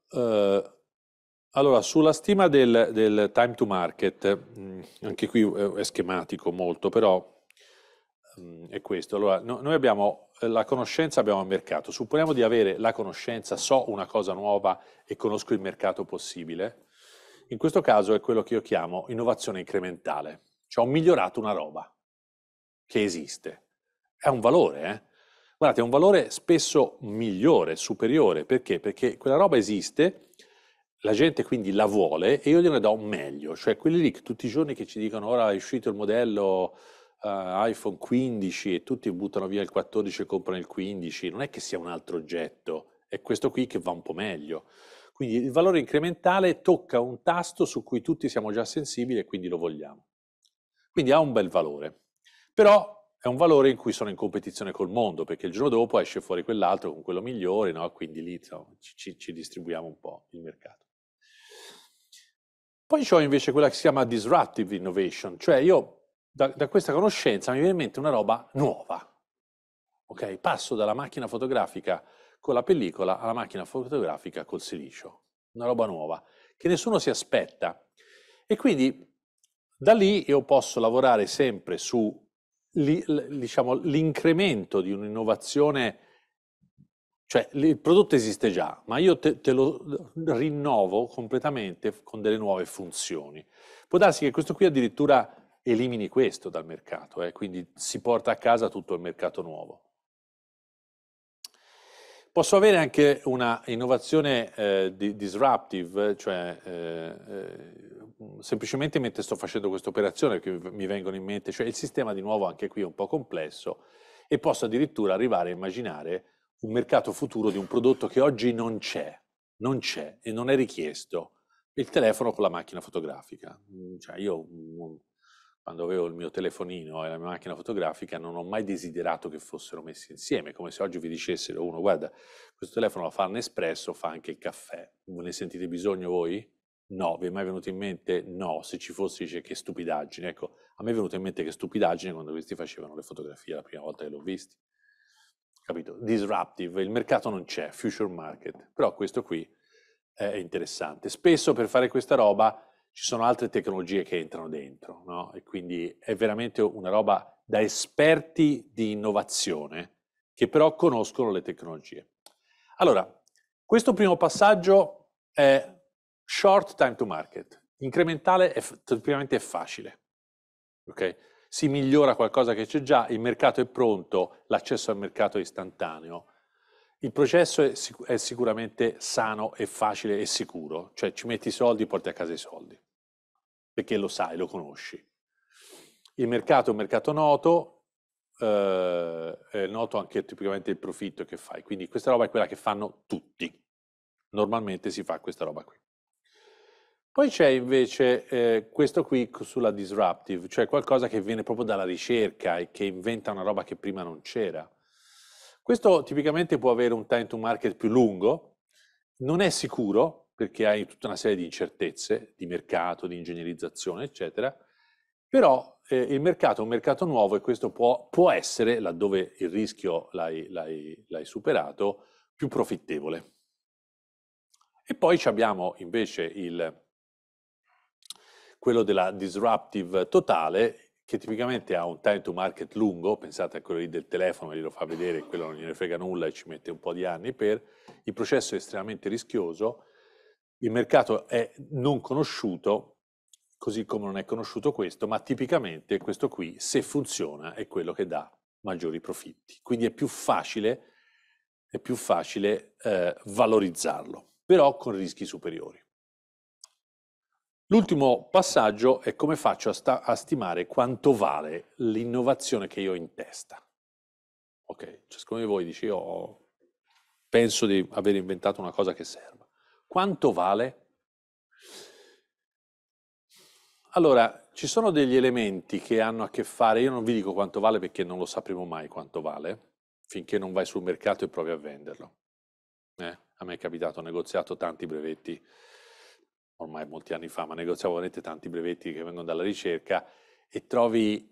[SPEAKER 2] Uh, allora, sulla stima del, del, time to market, mm, anche qui è schematico molto, però è questo. Allora, no, noi abbiamo la conoscenza, abbiamo il mercato. Supponiamo di avere la conoscenza, so una cosa nuova e conosco il mercato possibile. In questo caso è quello che io chiamo innovazione incrementale. Cioè ho migliorato una roba che esiste. È un valore, eh? Guardate, è un valore spesso migliore, superiore. Perché? Perché quella roba esiste, la gente quindi la vuole e io gliene do un meglio. Cioè quelli lì che tutti i giorni che ci dicono ora è uscito il modello uh, iPhone 15 e tutti buttano via il 14 e comprano il 15, non è che sia un altro oggetto, è questo qui che va un po' meglio. Quindi il valore incrementale tocca un tasto su cui tutti siamo già sensibili e quindi lo vogliamo. Quindi ha un bel valore. Però è un valore in cui sono in competizione col mondo, perché il giorno dopo esce fuori quell'altro con quello migliore, no? quindi lì insomma, ci, ci, distribuiamo un po' il mercato. Poi ho invece quella che si chiama disruptive innovation, cioè io da, da questa conoscenza mi viene in mente una roba nuova. Okay? Passo dalla macchina fotografica con la pellicola alla macchina fotografica col silicio, una roba nuova, che nessuno si aspetta. E quindi da lì io posso lavorare sempre su diciamo, l'incremento di un'innovazione, cioè il prodotto esiste già, ma io te, te, lo rinnovo completamente con delle nuove funzioni. Può darsi che questo qui addirittura elimini questo dal mercato, eh, quindi si porta a casa tutto il mercato nuovo. Posso avere anche una innovazione eh, di, disruptive, cioè eh, eh semplicemente mentre sto facendo questa operazione che mi vengono in mente, cioè il sistema di nuovo anche qui è un po' complesso e posso addirittura arrivare a immaginare un mercato futuro di un prodotto che oggi non c'è, non c'è e non è richiesto, il telefono con la macchina fotografica. Mm, cioè io mm, quando avevo il mio telefonino e la mia macchina fotografica non ho mai desiderato che fossero messi insieme, come se oggi vi dicessero uno guarda questo telefono fa Nespresso, fa anche il caffè, ne sentite bisogno voi? No, vi è mai venuto in mente? No, se ci fosse dice che stupidaggine. Ecco, a me è venuto in mente che stupidaggine quando questi facevano le fotografie la prima volta che l'ho visti. Capito? Disruptive, il mercato non c'è, future market, però questo qui è interessante. Spesso per fare questa roba ci sono altre tecnologie che entrano dentro, no? E quindi è veramente una roba da esperti di innovazione che però conoscono le tecnologie. Allora, questo primo passaggio è Short time to market. Incrementale è è facile. Okay? Si migliora qualcosa che c'è già, il mercato è pronto, l'accesso al mercato è istantaneo. Il processo è, sic- è sicuramente sano e facile e sicuro, cioè ci metti i soldi, porti a casa i soldi, perché lo sai, lo conosci. Il mercato è un mercato noto, eh, è noto anche tipicamente il profitto che fai, quindi questa roba è quella che fanno tutti. Normalmente si fa questa roba qui. Poi c'è invece eh, questo qui sulla disruptive, cioè qualcosa che viene proprio dalla ricerca e che inventa una roba che prima non c'era. Questo tipicamente può avere un time to market più lungo, non è sicuro perché hai tutta una serie di incertezze di mercato, di ingegnerizzazione, eccetera, però eh, il mercato è un mercato nuovo e questo può, può essere, laddove il rischio l'hai, l'hai, l'hai superato, più profittevole. E poi abbiamo invece il, quello della disruptive totale, che tipicamente ha un time to market lungo, pensate a quello lì del telefono, glielo fa vedere, quello non gliene frega nulla e ci mette un po' di anni per, il processo è estremamente rischioso, il mercato è non conosciuto, così come non è conosciuto questo, ma tipicamente questo qui, se funziona, è quello che dà maggiori profitti. Quindi è più facile, è più facile eh, valorizzarlo, però con rischi superiori. L'ultimo passaggio è come faccio a, sta- a stimare quanto vale l'innovazione che io ho in testa. Ok, ciascuno di voi dice io penso di aver inventato una cosa che serva. Quanto vale? Allora, ci sono degli elementi che hanno a che fare, io non vi dico quanto vale perché non lo sapremo mai quanto vale, finché non vai sul mercato e provi a venderlo. Eh? A me è capitato, ho negoziato tanti brevetti ormai molti anni fa, ma negoziavo veramente tanti brevetti che vengono dalla ricerca e trovi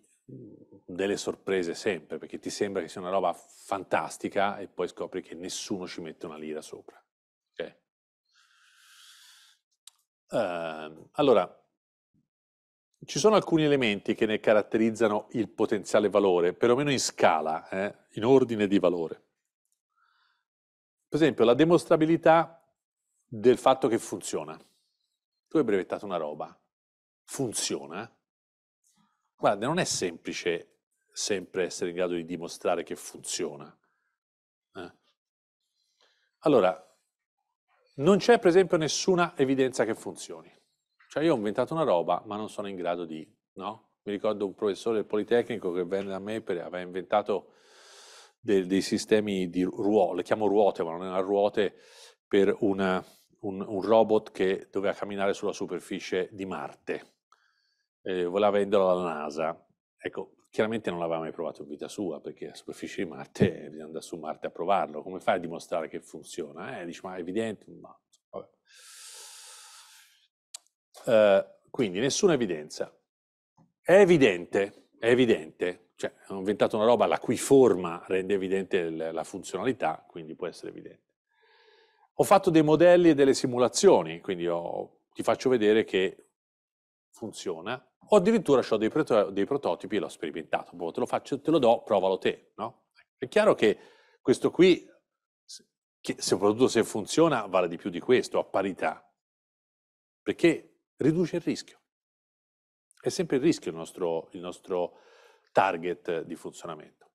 [SPEAKER 2] delle sorprese sempre, perché ti sembra che sia una roba fantastica e poi scopri che nessuno ci mette una lira sopra. Okay? Uh, allora, ci sono alcuni elementi che ne caratterizzano il potenziale valore, perlomeno in scala, eh, in ordine di valore. Per esempio, la dimostrabilità del fatto che funziona. Tu hai brevettato una roba, funziona? Guarda, non è semplice sempre essere in grado di dimostrare che funziona. Eh? Allora, non c'è per esempio nessuna evidenza che funzioni. Cioè io ho inventato una roba, ma non sono in grado di, no? mi ricordo un professore del Politecnico che venne da me per aveva inventato dei, dei sistemi di ruote, le chiamo ruote, ma non erano ruote, per una, un, un, robot che doveva camminare sulla superficie di Marte. Eh, voleva venderlo alla NASA. Ecco, chiaramente non l'aveva mai provato in vita sua, perché la superficie di Marte bisogna andare su Marte a provarlo. Come fai a dimostrare che funziona? Eh, dici, ma è evidente? No. Uh, quindi nessuna evidenza. È evidente, è evidente, cioè hanno inventato una roba la cui forma rende evidente la funzionalità, quindi può essere evidente. Ho fatto dei modelli e delle simulazioni, quindi ho, ti faccio vedere che funziona, o addirittura ho dei, proto- dei prototipi e l'ho sperimentato. Boh, te lo faccio, te lo do, provalo te, no? È chiaro che questo qui, che soprattutto se funziona, vale di più di questo, a parità, perché riduce il rischio. È sempre il rischio il nostro, il nostro target di funzionamento.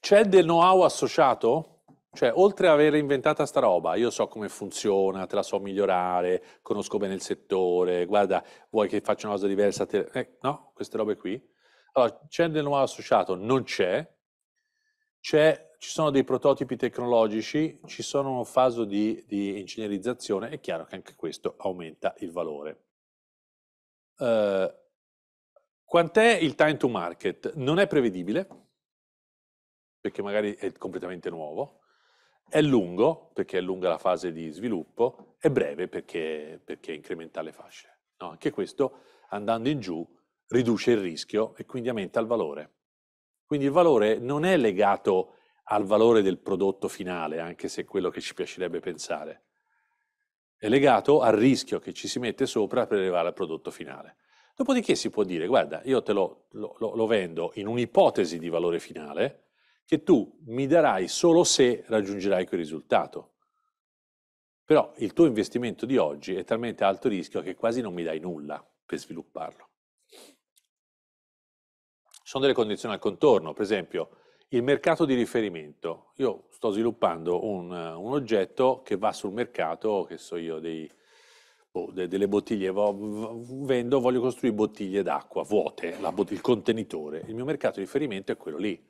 [SPEAKER 2] C'è del know-how associato? Cioè, oltre ad aver inventata sta roba, io so come funziona, te la so migliorare, conosco bene il settore, guarda, vuoi che faccia una cosa diversa? Te... Eh, no, queste robe qui. Allora, c'è del nuovo associato? Non c'è. c'è. Ci sono dei prototipi tecnologici, ci sono un fase di, di ingegnerizzazione, è chiaro che anche questo aumenta il valore. Uh, quant'è il time to market? Non è prevedibile, perché magari è completamente nuovo, è lungo perché è lunga la fase di sviluppo, è breve perché, perché incrementa le fasce. No? Anche questo, andando in giù, riduce il rischio e quindi aumenta il valore. Quindi il valore non è legato al valore del prodotto finale, anche se è quello che ci piacerebbe pensare. È legato al rischio che ci si mette sopra per arrivare al prodotto finale. Dopodiché si può dire, guarda, io te lo, lo, lo vendo in un'ipotesi di valore finale, che tu mi darai solo se raggiungerai quel risultato. Però il tuo investimento di oggi è talmente alto rischio che quasi non mi dai nulla per svilupparlo. Sono delle condizioni al contorno, per esempio il mercato di riferimento. Io sto sviluppando un, un oggetto che va sul mercato, che so io, dei, oh, de, delle bottiglie, vendo, voglio costruire bottiglie d'acqua vuote, la, il contenitore. Il mio mercato di riferimento è quello lì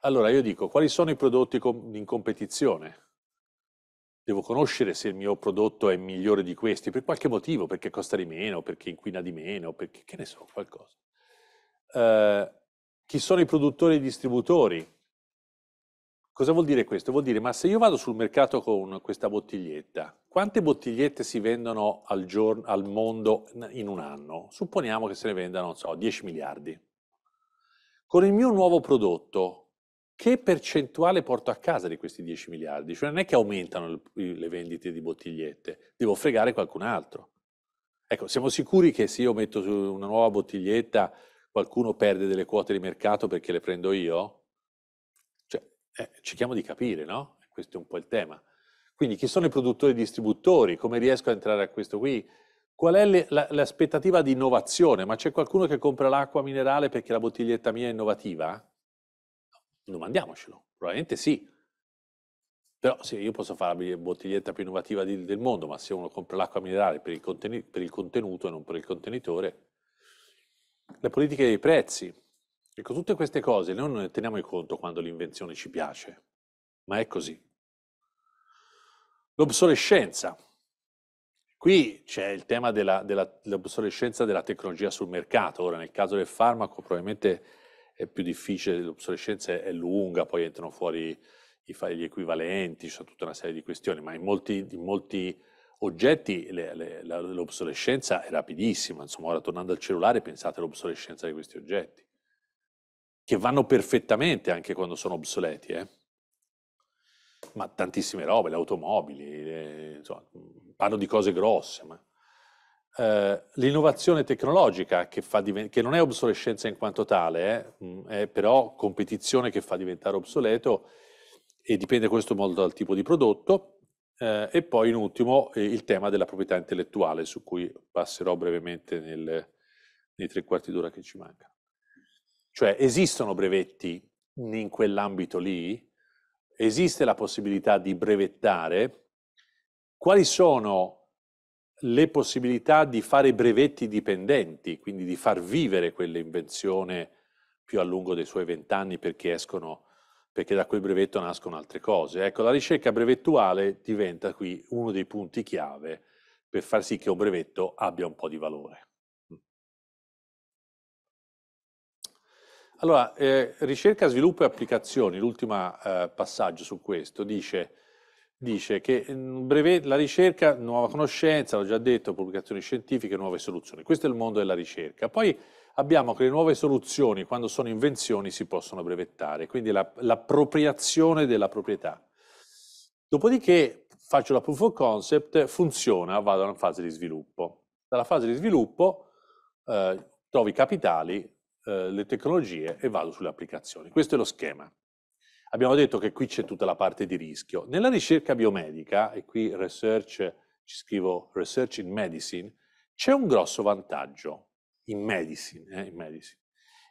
[SPEAKER 2] allora io dico, quali sono i prodotti in competizione? Devo conoscere se il mio prodotto è migliore di questi, per qualche motivo, perché costa di meno, perché inquina di meno, perché che ne so, qualcosa. Uh, chi sono i produttori e i distributori? Cosa vuol dire questo? Vuol dire, ma se io vado sul mercato con questa bottiglietta, quante bottigliette si vendono al, giorno, al mondo in un anno? Supponiamo che se ne vendano, non so, 10 miliardi. Con il mio nuovo prodotto, che percentuale porto a casa di questi 10 miliardi? Cioè non è che aumentano le vendite di bottigliette, devo fregare qualcun altro. Ecco, siamo sicuri che se io metto su una nuova bottiglietta qualcuno perde delle quote di mercato perché le prendo io? Cioè, eh, cerchiamo di capire, no? Questo è un po' il tema. Quindi chi sono i produttori e i distributori? Come riesco a entrare a questo qui? Qual è le, la, l'aspettativa di innovazione? Ma c'è qualcuno che compra l'acqua minerale perché la bottiglietta mia è innovativa? Domandiamocelo, probabilmente sì. Però sì, io posso fare la bottiglietta più innovativa di, del mondo, ma se uno compra l'acqua minerale per il, contenu- per il contenuto e non per il contenitore, le politiche dei prezzi, ecco, tutte queste cose noi non ne teniamo in conto quando l'invenzione ci piace, ma è così. L'obsolescenza. Qui c'è il tema della, della, dell'obsolescenza della tecnologia sul mercato. Ora, nel caso del farmaco, probabilmente è più difficile, l'obsolescenza è lunga, poi entrano fuori i, gli equivalenti, c'è tutta una serie di questioni, ma in molti, in molti oggetti le, le, l'obsolescenza è rapidissima. Insomma, ora tornando al cellulare, pensate all'obsolescenza di questi oggetti, che vanno perfettamente anche quando sono obsoleti, eh? ma tantissime robe, le automobili, le, insomma, parlo di cose grosse, ma eh, l'innovazione tecnologica che, diven- che, non è obsolescenza in quanto tale, eh, è però competizione che fa diventare obsoleto e dipende questo molto dal tipo di prodotto. Eh, e poi in ultimo eh, il tema della proprietà intellettuale su cui passerò brevemente nel, nei tre quarti d'ora che ci mancano. Cioè esistono brevetti in quell'ambito lì, esiste la possibilità di brevettare, quali sono le possibilità di fare brevetti dipendenti, quindi di far vivere quell'invenzione più a lungo dei suoi vent'anni perché escono, perché da quel brevetto nascono altre cose. Ecco, la ricerca brevettuale diventa qui uno dei punti chiave per far sì che un brevetto abbia un po' di valore. Allora, eh, ricerca, sviluppo e applicazioni, l'ultimo eh, passaggio su questo, dice, dice che mm, breve, la ricerca, nuova conoscenza, l'ho già detto, pubblicazioni scientifiche, nuove soluzioni. Questo è il mondo della ricerca. Poi abbiamo che le nuove soluzioni, quando sono invenzioni, si possono brevettare, quindi l'appropriazione della proprietà. Dopodiché faccio la proof of concept, funziona, vado alla fase di sviluppo. Dalla fase di sviluppo eh, trovo i capitali, eh, le tecnologie e vado sulle applicazioni. Questo è lo schema. Abbiamo detto che qui c'è tutta la parte di rischio. Nella ricerca biomedica, e qui research, ci scrivo research in medicine, c'è un grosso vantaggio in medicine, eh, in medicine,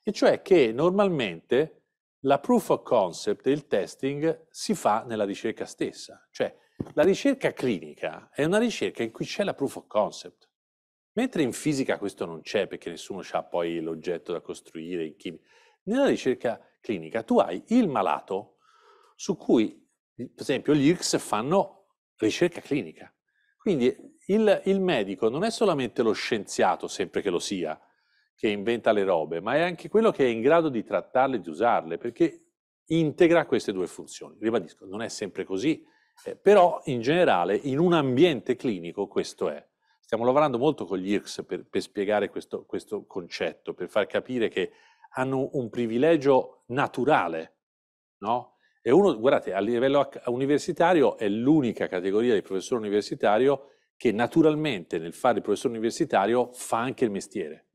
[SPEAKER 2] e cioè che normalmente la proof of concept e il testing si fa nella ricerca stessa. Cioè, la ricerca clinica è una ricerca in cui c'è la proof of concept. Mentre in fisica questo non c'è perché nessuno ha poi l'oggetto da costruire in chimica. Nella ricerca clinica tu hai il malato su cui, per esempio, gli IRCS fanno ricerca clinica. Quindi il, il medico non è solamente lo scienziato, sempre che lo sia, che inventa le robe, ma è anche quello che è in grado di trattarle e di usarle, perché integra queste due funzioni. Ribadisco, non è sempre così, eh, però in generale in un ambiente clinico questo è. Stiamo lavorando molto con gli IRCS per, per spiegare questo, questo, concetto, per far capire che hanno un privilegio naturale, no? E uno, guardate, a livello universitario è l'unica categoria di professore universitario che naturalmente nel fare il professore universitario fa anche il mestiere.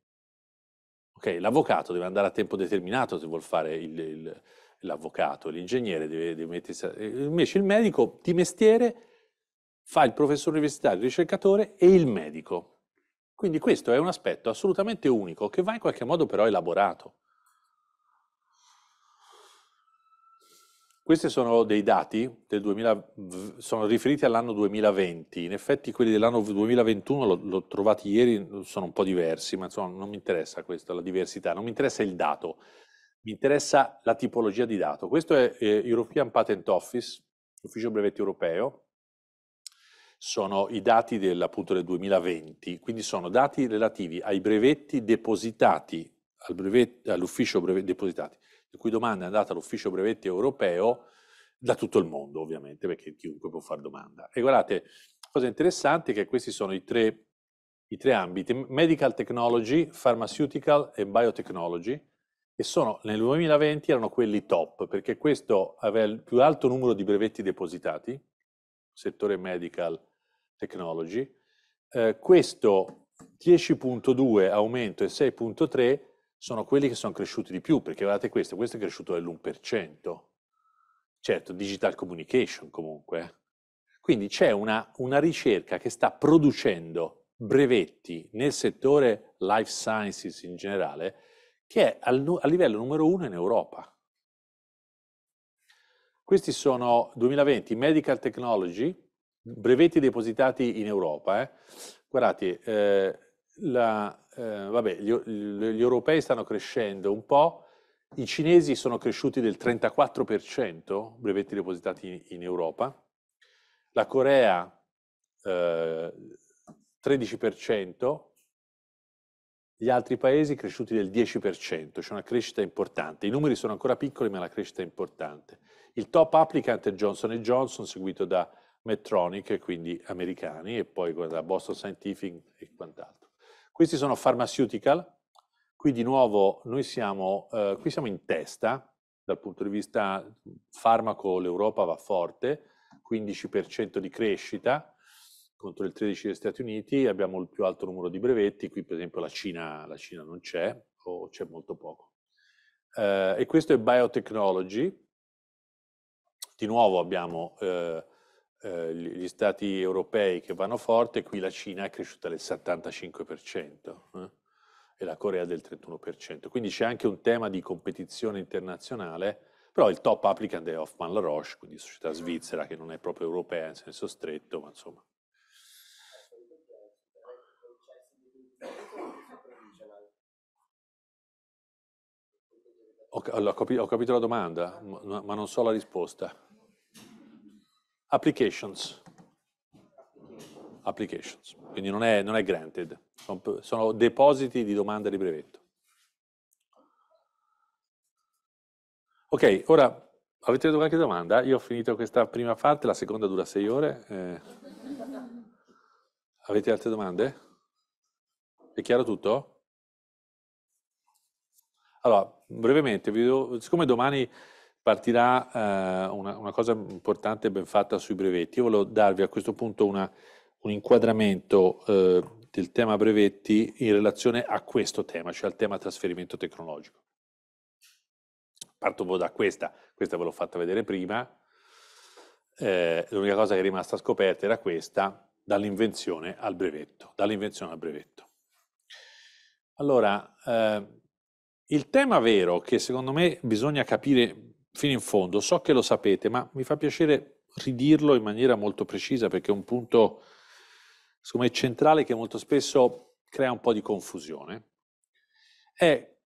[SPEAKER 2] Ok, l'avvocato deve andare a tempo determinato se vuol fare il, il, l'avvocato, l'ingegnere deve, deve mettersi... Invece il medico di mestiere fa il professore universitario, il ricercatore e il medico. Quindi questo è un aspetto assolutamente unico che va in qualche modo però elaborato. Questi sono dei dati del 2000, sono riferiti all'anno 2020, in effetti quelli dell'anno 2021 l'ho, trovati ieri, sono un po' diversi, ma insomma non mi interessa questo, la diversità, non mi interessa il dato, mi interessa la tipologia di dato. Questo è European Patent Office, ufficio brevetti europeo, sono i dati del, appunto del 2020, quindi sono dati relativi ai brevetti depositati al brevet, all'ufficio brevetti depositati, di cui domanda è andata all'ufficio brevetti europeo da tutto il mondo ovviamente, perché chiunque può fare domanda. E guardate, cosa interessante è che questi sono i tre, i tre ambiti, medical technology, pharmaceutical e biotechnology, e sono nel 2020 erano quelli top, perché questo aveva il più alto numero di brevetti depositati, settore medical Technology. Eh, questo 10.2 aumento e 6.3 sono quelli che sono cresciuti di più, perché guardate questo, questo è cresciuto dell'1%. Certo, digital communication comunque. Eh. Quindi c'è una, una ricerca che sta producendo brevetti nel settore life sciences in generale, che è al, a livello numero uno in Europa. Questi sono 2020 Medical Technology, brevetti depositati in Europa. Eh. Guardate, eh, la, eh, vabbè, gli, gli, europei stanno crescendo un po', i cinesi sono cresciuti del 34%, brevetti depositati in, in Europa, la Corea 13%, eh, gli altri paesi cresciuti del 10%, c'è una crescita importante. I numeri sono ancora piccoli, ma la crescita è importante. Il top applicant è Johnson Johnson, seguito da Medtronic, quindi americani, e poi da Boston Scientific e quant'altro. Questi sono pharmaceutical, qui di nuovo noi siamo, eh, qui siamo in testa, dal punto di vista farmaco l'Europa va forte, 15% di crescita contro il 13% degli Stati Uniti, abbiamo il più alto numero di brevetti, qui per esempio la Cina, la Cina non c'è o c'è molto poco. Eh, e questo è biotechnology, di nuovo abbiamo eh, eh, gli stati europei che vanno forte, qui la Cina è cresciuta del 75% eh? e la Corea del 31%. Quindi c'è anche un tema di competizione internazionale, però il top applicant è Hoffman La Roche, quindi società svizzera che non è proprio europea in senso stretto, ma insomma. Ho, capito, ho capito la domanda, ma non so la risposta. Applications. Applications. Quindi non è, non è granted, sono, sono depositi di domanda di brevetto. Ok, ora avete qualche domanda? Io ho finito questa prima parte, la seconda dura sei ore. Eh. Avete altre domande? È chiaro tutto? Allora, brevemente, siccome domani partirà eh, una, cosa importante ben fatta sui brevetti, io volevo darvi a questo punto un inquadramento eh, del tema brevetti in relazione a questo tema, cioè al tema trasferimento tecnologico. Parto un po' da questa, questa ve l'ho fatta vedere prima, eh, l'unica cosa che è rimasta scoperta era questa, dall'invenzione al brevetto, dall'invenzione al brevetto. Allora, il tema vero che secondo me bisogna capire fino in fondo, so che lo sapete, ma mi fa piacere ridirlo in maniera molto precisa perché è un punto, me, centrale che molto spesso crea un po' di confusione. È,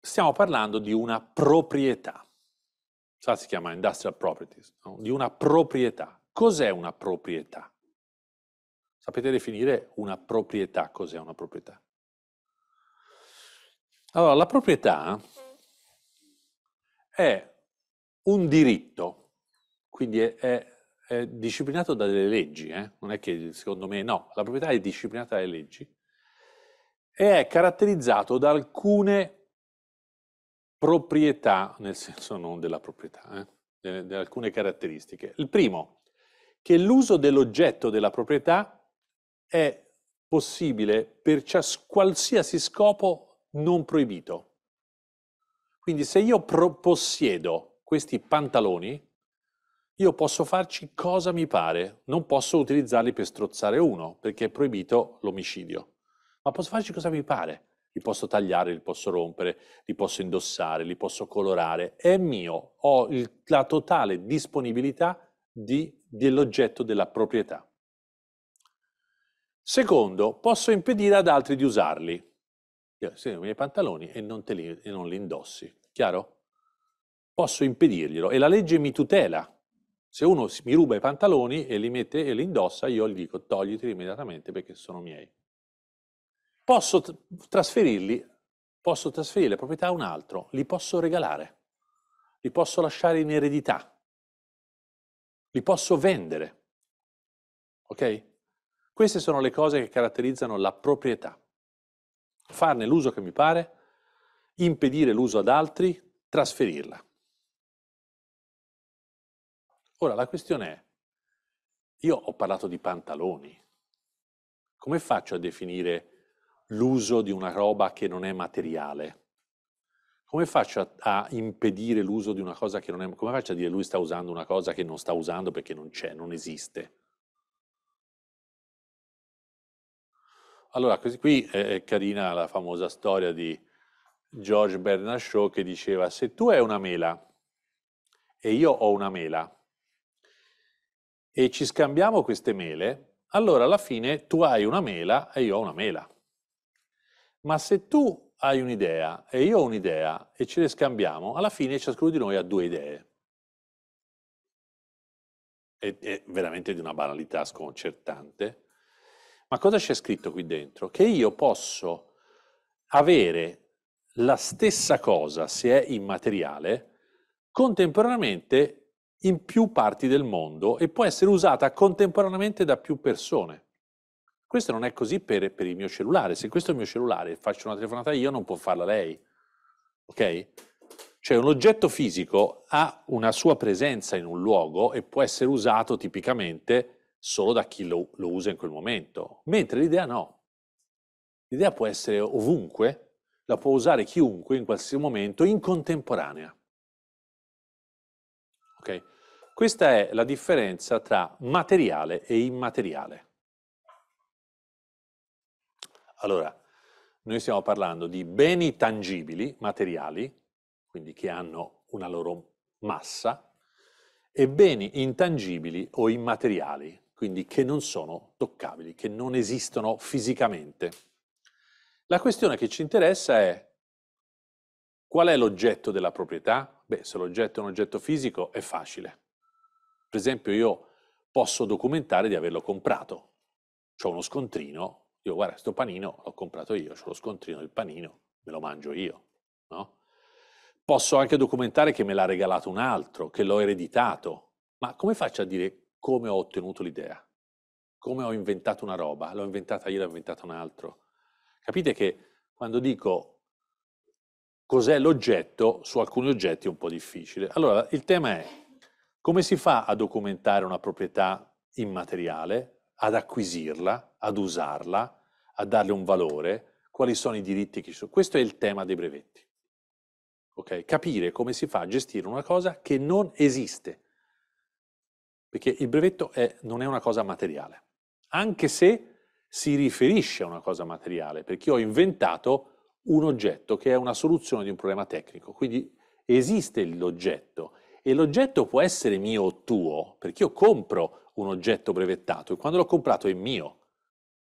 [SPEAKER 2] stiamo parlando di una proprietà, Sa, si chiama industrial properties, no? di una proprietà. Cos'è una proprietà? Sapete definire una proprietà? Cos'è una proprietà? Allora, la proprietà è un diritto, quindi è, è, è disciplinato dalle leggi, eh? non è che secondo me no, la proprietà è disciplinata dalle leggi e è caratterizzato da alcune proprietà, nel senso non della proprietà, eh? di alcune caratteristiche. Il primo, che l'uso dell'oggetto della proprietà è possibile per qualsiasi scopo non proibito. Quindi se io possiedo questi pantaloni, io posso farci cosa mi pare, non posso utilizzarli per strozzare uno, perché è proibito l'omicidio, ma posso farci cosa mi pare. Li posso tagliare, li posso rompere, li posso indossare, li posso colorare. È mio, ho il, la totale disponibilità di, dell'oggetto della proprietà. Secondo, posso impedire ad altri di usarli. Io segno i miei pantaloni e non, li, e non li indossi. Chiaro? Posso impedirglielo e la legge mi tutela. Se uno mi ruba i pantaloni e li mette e li indossa, io gli dico togliteli immediatamente perché sono miei. Posso trasferirli, posso trasferire le proprietà a un altro, li posso regalare, li posso lasciare in eredità, li posso vendere. Ok? Queste sono le cose che caratterizzano la proprietà farne l'uso che mi pare, impedire l'uso ad altri, trasferirla. Ora la questione è, io ho parlato di pantaloni, come faccio a definire l'uso di una roba che non è materiale? Come faccio a, a impedire l'uso di una cosa che non è... Come faccio a dire lui sta usando una cosa che non sta usando perché non c'è, non esiste? Allora, qui è carina la famosa storia di George Bernard Shaw che diceva se tu hai una mela e io ho una mela e ci scambiamo queste mele, allora alla fine tu hai una mela e io ho una mela. Ma se tu hai un'idea e io ho un'idea e ce le scambiamo, alla fine ciascuno di noi ha due idee. È, è veramente di una banalità sconcertante, ma cosa c'è scritto qui dentro? Che io posso avere la stessa cosa, se è immateriale, contemporaneamente in più parti del mondo e può essere usata contemporaneamente da più persone. Questo non è così per, per, il mio cellulare. Se questo è il mio cellulare e faccio una telefonata io, non può farla lei. Ok? Cioè un oggetto fisico ha una sua presenza in un luogo e può essere usato tipicamente solo da chi lo, lo usa in quel momento, mentre l'idea no. L'idea può essere ovunque, la può usare chiunque in qualsiasi momento in contemporanea. Okay? Questa è la differenza tra materiale e immateriale. Allora, noi stiamo parlando di beni tangibili, materiali, quindi che hanno una loro massa, e beni intangibili o immateriali, quindi che non sono toccabili, che non esistono fisicamente. La questione che ci interessa è Qual è l'oggetto della proprietà? Beh, se l'oggetto è un oggetto fisico è facile. Per esempio io posso documentare di averlo comprato. Ho uno scontrino, io guarda, questo panino l'ho comprato io, ho lo scontrino del panino, me lo mangio io. No? Posso anche documentare che me l'ha regalato un altro, che l'ho ereditato. Ma come faccio a dire come ho ottenuto l'idea? Come ho inventato una roba? L'ho inventata io, l'ho inventata un altro. Capite che quando dico cos'è l'oggetto, su alcuni oggetti è un po' difficile. Allora, il tema è come si fa a documentare una proprietà immateriale, ad acquisirla, ad usarla, a darle un valore, quali sono i diritti che ci sono. Questo è il tema dei brevetti. Okay? Capire come si fa a gestire una cosa che non esiste. Perché il brevetto è, non è una cosa materiale, anche se si riferisce a una cosa materiale, perché io ho inventato un oggetto che è una soluzione di un problema tecnico. Quindi esiste l'oggetto e l'oggetto può essere mio o tuo, perché io compro un oggetto brevettato e quando l'ho comprato è mio,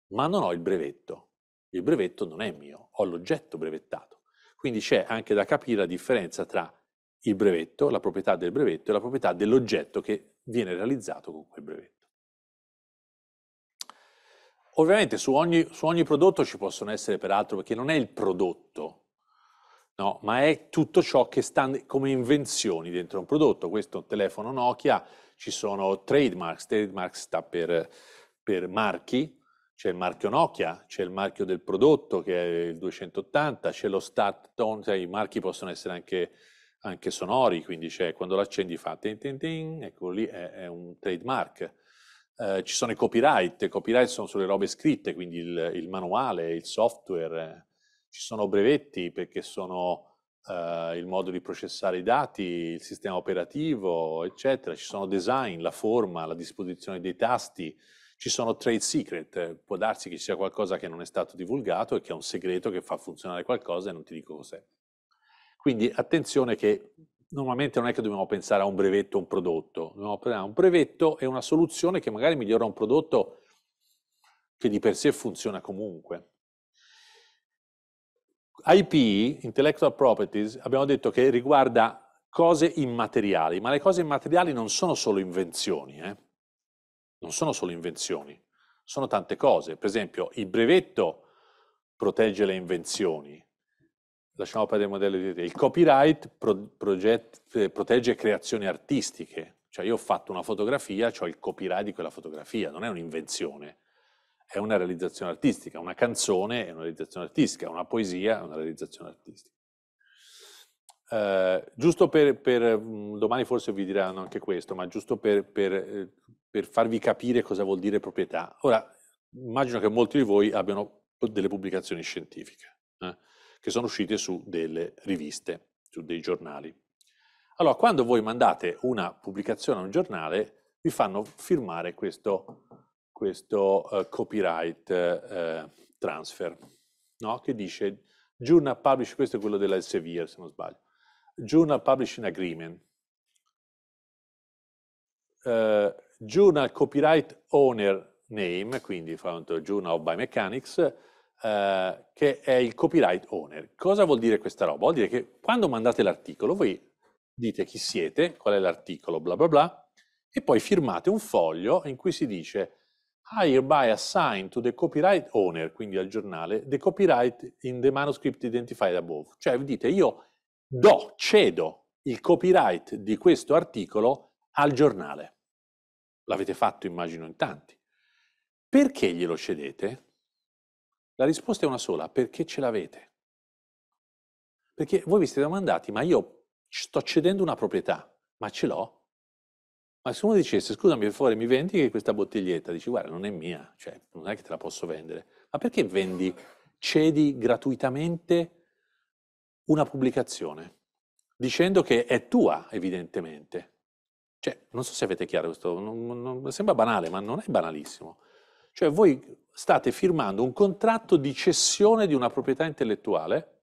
[SPEAKER 2] ma non ho il brevetto. Il brevetto non è mio, ho l'oggetto brevettato. Quindi c'è anche da capire la differenza tra il brevetto, la proprietà del brevetto e la proprietà dell'oggetto che viene realizzato con quel brevetto. Ovviamente su ogni, su ogni, prodotto ci possono essere peraltro, perché non è il prodotto, no, ma è tutto ciò che sta come invenzioni dentro un prodotto. Questo telefono Nokia, ci sono trademarks, trademarks sta per, per marchi, c'è il marchio Nokia, c'è il marchio del prodotto che è il 280, c'è lo start tone, cioè i marchi possono essere anche, anche sonori, quindi c'è quando l'accendi fa tin tin tin, ecco lì è, è un trademark eh, ci sono i copyright, i copyright sono sulle robe scritte, quindi il, il manuale, il software, ci sono brevetti perché sono eh, il modo di processare i dati, il sistema operativo, eccetera, ci sono design, la forma, la disposizione dei tasti, ci sono trade secret, può darsi che ci sia qualcosa che non è stato divulgato e che è un segreto che fa funzionare qualcosa e non ti dico cos'è. Quindi attenzione che normalmente non è che dobbiamo pensare a un brevetto o un prodotto, dobbiamo pensare a un brevetto e una soluzione che magari migliora un prodotto che di per sé funziona comunque. IP, Intellectual Properties, abbiamo detto che riguarda cose immateriali, ma le cose immateriali non sono solo invenzioni, eh? non sono solo invenzioni, sono tante cose. Per esempio, il brevetto protegge le invenzioni, lasciamo perdere il modello di Il copyright pro, proget, eh, protegge creazioni artistiche, cioè io ho fatto una fotografia, ho il copyright di quella fotografia, non è un'invenzione, è una realizzazione artistica, una canzone è una realizzazione artistica, una poesia è una realizzazione artistica. Uh, giusto per, per, mm, domani forse vi diranno anche questo, ma giusto per, per, eh, per farvi capire cosa vuol dire proprietà. Ora, immagino che molti di voi abbiano delle pubblicazioni scientifiche. Eh? che sono uscite su delle riviste, su dei giornali. Allora, quando voi mandate una pubblicazione a un giornale, vi fanno firmare questo, questo uh, copyright uh, transfer, no? che dice Journal Publish, questo è quello della Elsevier se non sbaglio, Journal Publishing Agreement, uh, Journal Copyright Owner Name, quindi Journal of Biomechanics, che è il copyright owner. Cosa vuol dire questa roba? Vuol dire che quando mandate l'articolo voi dite chi siete, qual è l'articolo, bla bla bla, e poi firmate un foglio in cui si dice I hereby assign to the copyright owner, quindi al giornale, the copyright in the manuscript identified above. Cioè dite io do, cedo il copyright di questo articolo al giornale. L'avete fatto immagino in tanti. Perché glielo cedete? La risposta è una sola, perché ce l'avete. Perché voi vi siete domandati, ma io sto cedendo una proprietà, ma ce l'ho? Ma se uno dicesse, scusami per favore, mi vendi questa bottiglietta? Dici, guarda, non è mia, cioè non è che te la posso vendere. Ma perché vendi, cedi gratuitamente una pubblicazione? Dicendo che è tua, evidentemente. Cioè, non so se avete chiaro questo, non, non, sembra banale, ma non è banalissimo. Cioè voi state firmando un contratto di cessione di una proprietà intellettuale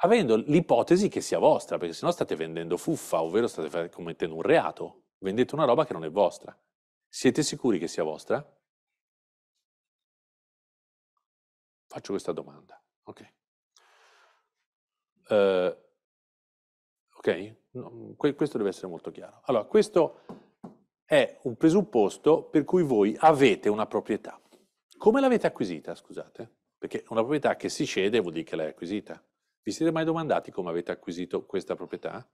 [SPEAKER 2] avendo l'ipotesi che sia vostra, perché sennò state vendendo fuffa, ovvero state commettendo un reato, vendete una roba che non è vostra. Siete sicuri che sia vostra? Faccio questa domanda. Okay. eh, ok? No, questo deve essere molto chiaro. Allora, questo è un presupposto per cui voi avete una proprietà. Come l'avete acquisita, scusate? Perché una proprietà che si cede vuol dire che l'hai acquisita. Vi siete mai domandati come avete acquisito questa proprietà?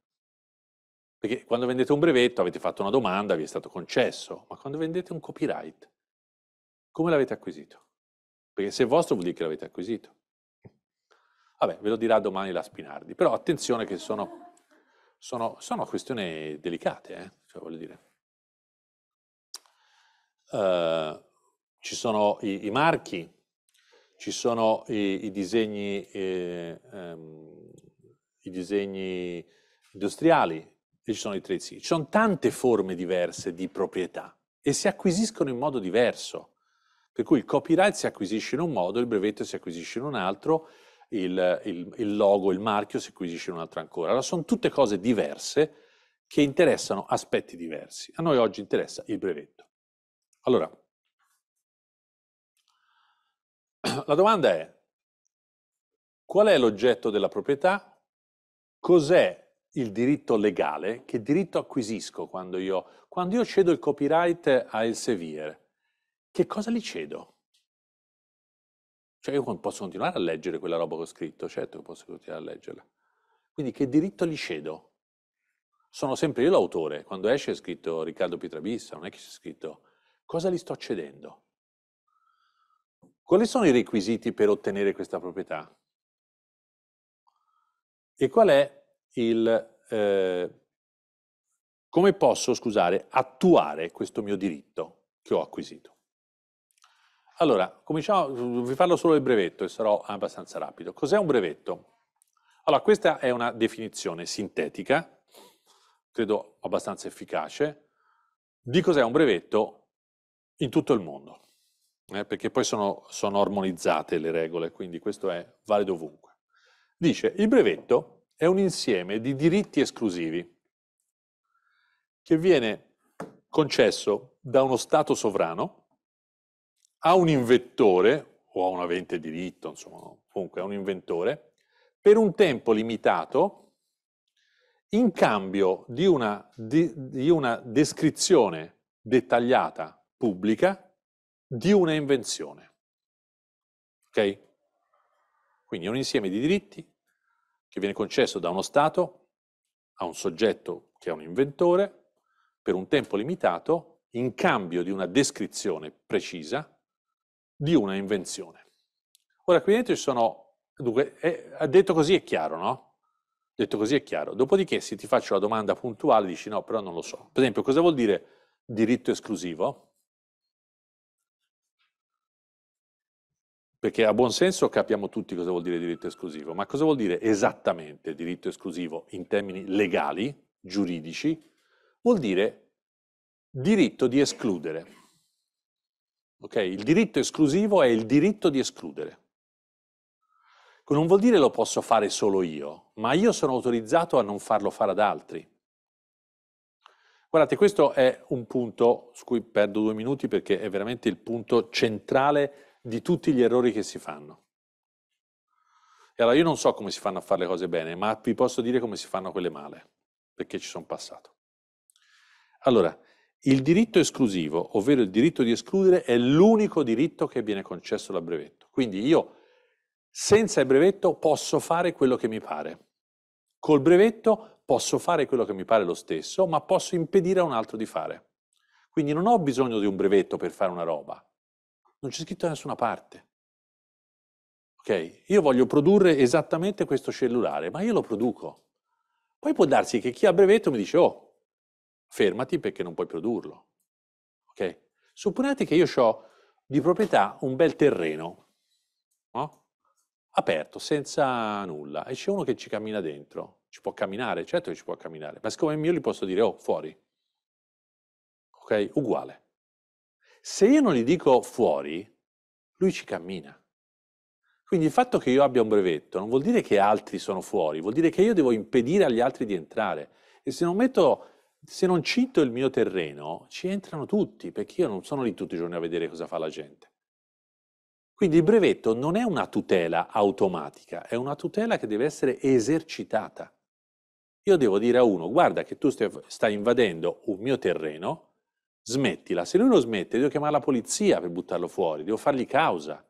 [SPEAKER 2] Perché quando vendete un brevetto avete fatto una domanda, vi è stato concesso, ma quando vendete un copyright, come l'avete acquisito? Perché se è vostro vuol dire che l'avete acquisito. Vabbè, ve lo dirà domani la Spinardi, però attenzione che sono, sono, sono questioni delicate, eh? cioè, voglio dire. Uh, ci sono i, i, marchi, ci sono i, i disegni, eh, um, i disegni industriali e ci sono i trade Ci sono tante forme diverse di proprietà e si acquisiscono in modo diverso. Per cui il copyright si acquisisce in un modo, il brevetto si acquisisce in un altro, il, il, il logo, il marchio si acquisisce in un altro ancora. Allora sono tutte cose diverse che interessano aspetti diversi. A noi oggi interessa il brevetto. Allora, la domanda è, qual è l'oggetto della proprietà? Cos'è il diritto legale? Che diritto acquisisco quando io, quando io cedo il copyright a Elsevier? Che cosa gli cedo? Cioè io posso continuare a leggere quella roba che ho scritto, certo che posso continuare a leggerla. Quindi che diritto gli cedo? Sono sempre io l'autore, quando esce è scritto Riccardo Pietrabissa, non è che c'è scritto cosa gli sto cedendo? Quali sono i requisiti per ottenere questa proprietà? E qual è il... Eh, come posso, scusare, attuare questo mio diritto che ho acquisito? Allora, cominciamo, vi parlo solo del brevetto e sarò abbastanza rapido. Cos'è un brevetto? Allora, questa è una definizione sintetica, credo abbastanza efficace, di cos'è un brevetto in tutto il mondo, eh, perché poi sono, sono armonizzate le regole, quindi questo è valido ovunque. Dice, il brevetto è un insieme di diritti esclusivi che viene concesso da uno Stato sovrano a un invettore o a un avente diritto, insomma, comunque a un inventore, per un tempo limitato in cambio di una, di, di una descrizione dettagliata pubblica di una invenzione. Ok? Quindi è un insieme di diritti che viene concesso da uno Stato a un soggetto che è un inventore per un tempo limitato in cambio di una descrizione precisa di una invenzione. Ora, qui dentro ci sono, dunque, è, detto così è chiaro, no? Detto così è chiaro. Dopodiché, se ti faccio la domanda puntuale, dici no, però non lo so. Per esempio, cosa vuol dire diritto esclusivo? Perché a buon senso capiamo tutti cosa vuol dire diritto esclusivo, ma cosa vuol dire esattamente diritto esclusivo in termini legali, giuridici? Vuol dire diritto di escludere. Okay? Il diritto esclusivo è il diritto di escludere. Non vuol dire lo posso fare solo io, ma io sono autorizzato a non farlo fare ad altri. Guardate, questo è un punto su cui perdo due minuti perché è veramente il punto centrale di tutti gli errori che si fanno. E allora io non so come si fanno a fare le cose bene, ma vi posso dire come si fanno quelle male, perché ci sono passato. Allora, il diritto esclusivo, ovvero il diritto di escludere, è l'unico diritto che viene concesso dal brevetto. Quindi io, senza il brevetto, posso fare quello che mi pare. Col brevetto posso fare quello che mi pare lo stesso, ma posso impedire a un altro di fare. Quindi non ho bisogno di un brevetto per fare una roba. Non c'è scritto da nessuna parte. Ok? Io voglio produrre esattamente questo cellulare, ma io lo produco. Poi può darsi che chi ha brevetto mi dice, oh, fermati perché non puoi produrlo. Ok? Supponete che io ho di proprietà un bel terreno, no? aperto, senza nulla, e c'è uno che ci cammina dentro. Ci può camminare? Certo che ci può camminare, ma siccome è mio gli posso dire, oh, fuori. Ok? Uguale. Se io non gli dico fuori, lui ci cammina. Quindi il fatto che io abbia un brevetto non vuol dire che altri sono fuori, vuol dire che io devo impedire agli altri di entrare. E se non metto se non cito il mio terreno, ci entrano tutti, perché io non sono lì tutti i giorni a vedere cosa fa la gente. Quindi il brevetto non è una tutela automatica, è una tutela che deve essere esercitata. Io devo dire a uno, guarda che tu stai invadendo un mio terreno, smettila. Se lui non smette, devo chiamare la polizia per buttarlo fuori, devo fargli causa.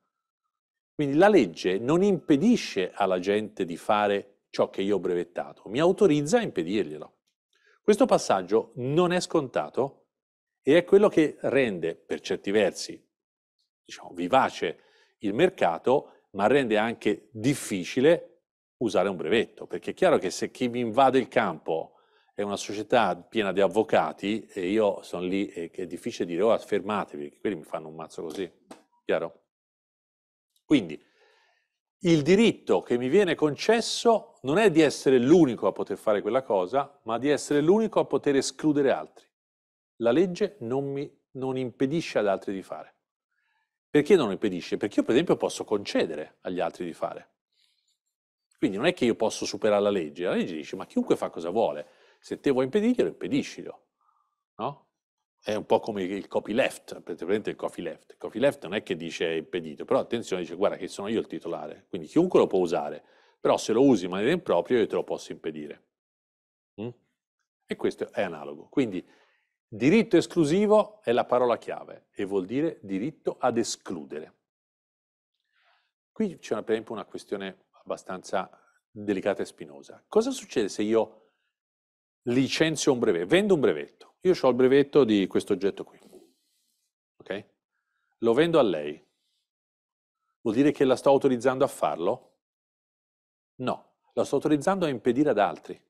[SPEAKER 2] Quindi la legge non impedisce alla gente di fare ciò che io ho brevettato, mi autorizza a impedirglielo. Questo passaggio non è scontato e è quello che rende per certi versi diciamo, vivace il mercato, ma rende anche difficile usare un brevetto, perché è chiaro che se chi mi invade il campo è una società piena di avvocati e io sono lì e è difficile dire oh fermatevi, perché quelli mi fanno un mazzo così, chiaro? Quindi il diritto che mi viene concesso non è di essere l'unico a poter fare quella cosa, ma di essere l'unico a poter escludere altri. La legge non mi non impedisce ad altri di fare. Perché non impedisce? Perché io per esempio posso concedere agli altri di fare. Quindi non è che io posso superare la legge, la legge dice ma chiunque fa cosa vuole, se te vuoi impedirglielo, impediscilo. No? È un po' come il copyleft, praticamente il copyleft. Il copyleft non è che dice impedito, però attenzione, dice guarda che sono io il titolare, quindi chiunque lo può usare, però se lo usi in maniera impropria io te lo posso impedire. Mm? E questo è analogo. Quindi diritto esclusivo è la parola chiave e vuol dire diritto ad escludere. Qui c'è per esempio una questione abbastanza delicata e spinosa. Cosa succede se io licenzio un brevetto, vendo un brevetto? Io ho il brevetto di questo oggetto qui, ok? Lo vendo a lei. Vuol dire che la sto autorizzando a farlo? No, la sto autorizzando a impedire ad altri.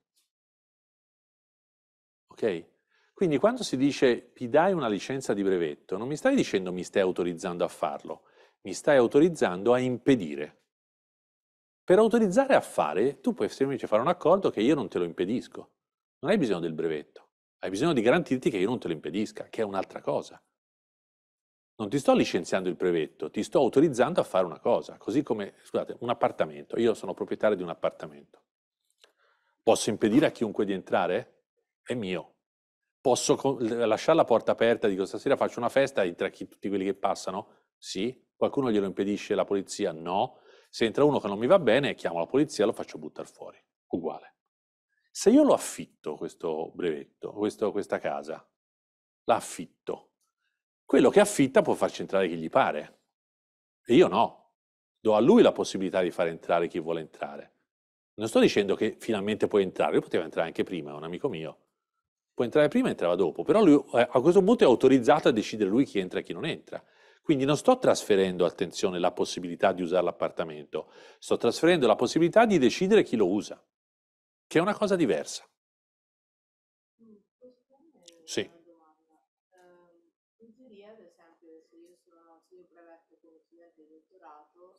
[SPEAKER 2] Ok? Quindi quando si dice ti dai una licenza di brevetto, non mi stai dicendo mi stai autorizzando a farlo, mi stai autorizzando a impedire. Per autorizzare a fare, tu puoi semplicemente fare un accordo che io non te lo impedisco. Non hai bisogno del brevetto, hai bisogno di garantirti che io non te lo impedisca, che è un'altra cosa. Non ti sto licenziando il brevetto, ti sto autorizzando a fare una cosa, così come, scusate, un appartamento. Io sono proprietario di un appartamento. Posso impedire a chiunque di entrare? È mio. Posso lasciare la porta aperta, dico stasera faccio una festa, entra chi, tutti quelli che passano? Sì. Qualcuno glielo impedisce la polizia? No. Se entra uno che non mi va bene, chiamo la polizia e lo faccio buttare fuori. Uguale. Se io lo affitto questo brevetto, questo, questa casa, la affitto, quello che affitta può farci entrare chi gli pare. E io no. Do a lui la possibilità di far entrare chi vuole entrare. Non sto dicendo che finalmente puoi entrare, lui poteva entrare anche prima, è un amico mio. Può entrare prima e entrava dopo, però lui eh, a questo punto è autorizzato a decidere lui chi entra e chi non entra. Quindi non sto trasferendo, attenzione, la possibilità di usare l'appartamento, sto trasferendo la possibilità di decidere chi lo usa, che è una cosa diversa.
[SPEAKER 4] Mm,
[SPEAKER 2] sì.
[SPEAKER 4] Ehm, in teoria, ad esempio, se io sono, se io brevetto come studente di dottorato,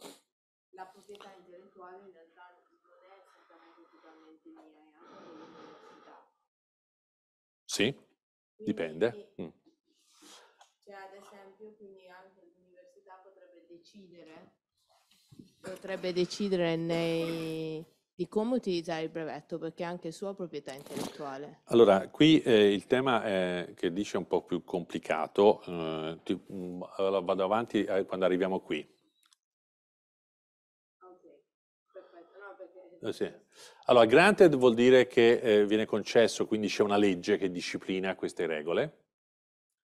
[SPEAKER 4] la proprietà intellettuale in realtà non è esattamente totalmente mia, è anche dell'università.
[SPEAKER 2] Sì,
[SPEAKER 4] Quindi,
[SPEAKER 2] dipende. Mm.
[SPEAKER 4] Cioè, ad esempio, quindi anche l'università potrebbe decidere, potrebbe decidere nei, di come utilizzare il brevetto, perché è anche sua proprietà intellettuale.
[SPEAKER 2] Allora, qui eh, il tema è, che dice un po' più complicato, eh, ti, mh, allora vado avanti eh, quando arriviamo qui.
[SPEAKER 4] Ok, perfetto. No, perché...
[SPEAKER 2] Eh, sì. Allora, granted vuol dire che eh, viene concesso, quindi c'è una legge che disciplina queste regole,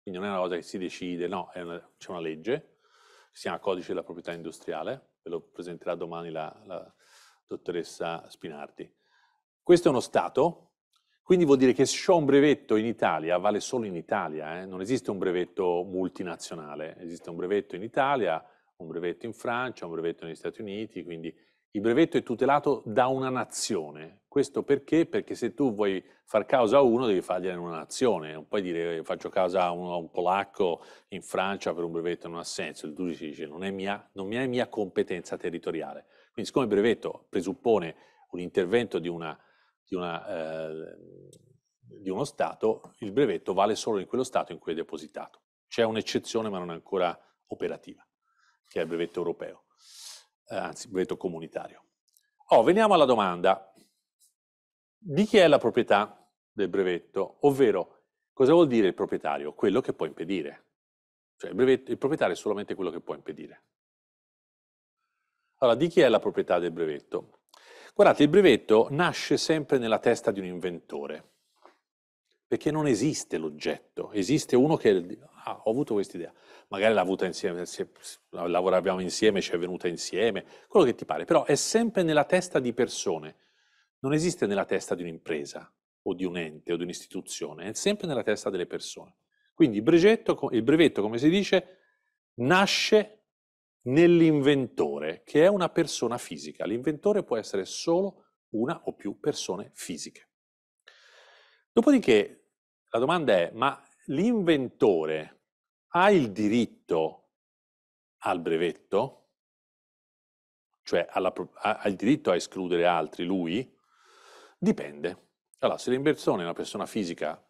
[SPEAKER 2] quindi non è una cosa che si decide, no, una, c'è una legge, si chiama Codice della proprietà industriale, ve lo presenterà domani la, la dottoressa Spinardi. Questo è uno Stato, quindi vuol dire che se ho un brevetto in Italia, vale solo in Italia, eh? non esiste un brevetto multinazionale, esiste un brevetto in Italia, un brevetto in Francia, un brevetto negli Stati Uniti, quindi il brevetto è tutelato da una nazione. Questo perché? Perché se tu vuoi far causa a uno devi fargliela in una nazione, non puoi dire faccio causa a un, a un polacco in Francia per un brevetto, non ha senso, il giudice dice non mia, non è mia competenza territoriale. Quindi siccome il brevetto presuppone un intervento di, una, di, una, eh, di uno Stato, il brevetto vale solo in quello Stato in cui è depositato. C'è un'eccezione ma non ancora operativa, che è il brevetto europeo eh, anzi brevetto comunitario. Oh, veniamo alla domanda. Di chi è la proprietà del brevetto? Ovvero, cosa vuol dire il proprietario? Quello che può impedire. Cioè il, brevetto, il proprietario è solamente quello che può impedire. Allora, di chi è la proprietà del brevetto? Guardate, il brevetto nasce sempre nella testa di un inventore, perché non esiste l'oggetto, esiste uno che ah, ho avuto questa idea, magari l'ha avuta insieme, lavoravamo insieme, ci è venuta insieme, quello che ti pare, però è sempre nella testa di persone, non esiste nella testa di un'impresa o di un ente o di un'istituzione, è sempre nella testa delle persone. Quindi il brevetto, il brevetto come si dice, nasce nell'inventore, che è una persona fisica. L'inventore può essere solo una o più persone fisiche. Dopodiché la domanda è, ma l'inventore ha il diritto al brevetto? Cioè alla, ha il diritto a escludere altri lui? Dipende. Allora, se l'inversione è una persona fisica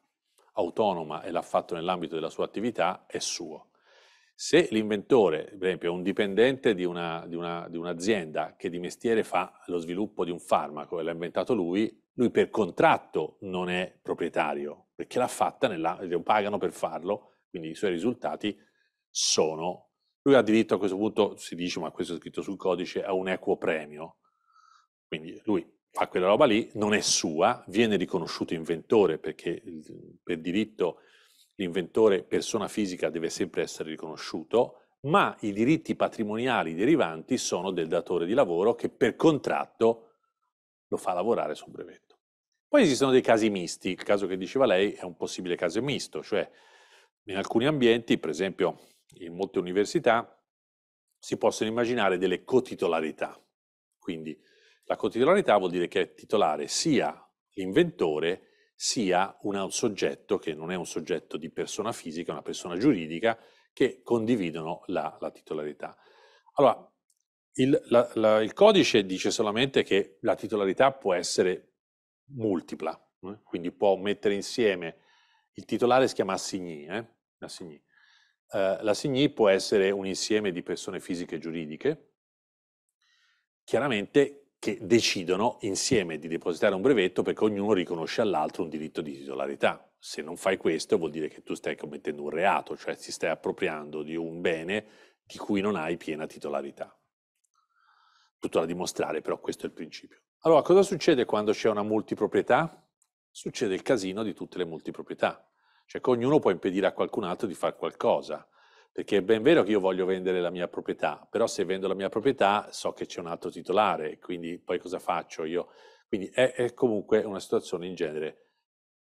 [SPEAKER 2] autonoma e l'ha fatto nell'ambito della sua attività, è suo. Se l'inventore, per esempio, è un dipendente di, una, di, una, di un'azienda che di mestiere fa lo sviluppo di un farmaco e l'ha inventato lui, lui per contratto non è proprietario, perché l'ha fatta, nella, lo pagano per farlo, quindi i suoi risultati sono... Lui ha diritto a questo punto, si dice, ma questo è scritto sul codice, a un equo premio. Quindi lui fa quella roba lì, non è sua, viene riconosciuto inventore perché per diritto l'inventore persona fisica deve sempre essere riconosciuto, ma i diritti patrimoniali derivanti sono del datore di lavoro che per contratto lo fa lavorare sul brevetto. Poi esistono dei casi misti, il caso che diceva lei è un possibile caso misto, cioè in alcuni ambienti, per esempio in molte università, si possono immaginare delle cotitolarità. Quindi la cotitolarità vuol dire che è titolare sia l'inventore sia un soggetto che non è un soggetto di persona fisica, una persona giuridica, che condividono la, la titolarità. Allora, il, la, la, il, codice dice solamente che la titolarità può essere multipla, eh? quindi può mettere insieme, il titolare si chiama assigni, eh? assigni. Uh, l'assigni può essere un insieme di persone fisiche e giuridiche, chiaramente che decidono insieme di depositare un brevetto perché ognuno riconosce all'altro un diritto di titolarità. Se non fai questo vuol dire che tu stai commettendo un reato, cioè ti stai appropriando di un bene di cui non hai piena titolarità. Tutto da dimostrare, però questo è il principio. Allora, cosa succede quando c'è una multiproprietà? Succede il casino di tutte le multiproprietà, cioè che ognuno può impedire a qualcun altro di fare qualcosa. Perché è ben vero che io voglio vendere la mia proprietà, però se vendo la mia proprietà so che c'è un altro titolare, quindi poi cosa faccio io? Quindi è, è comunque una situazione in genere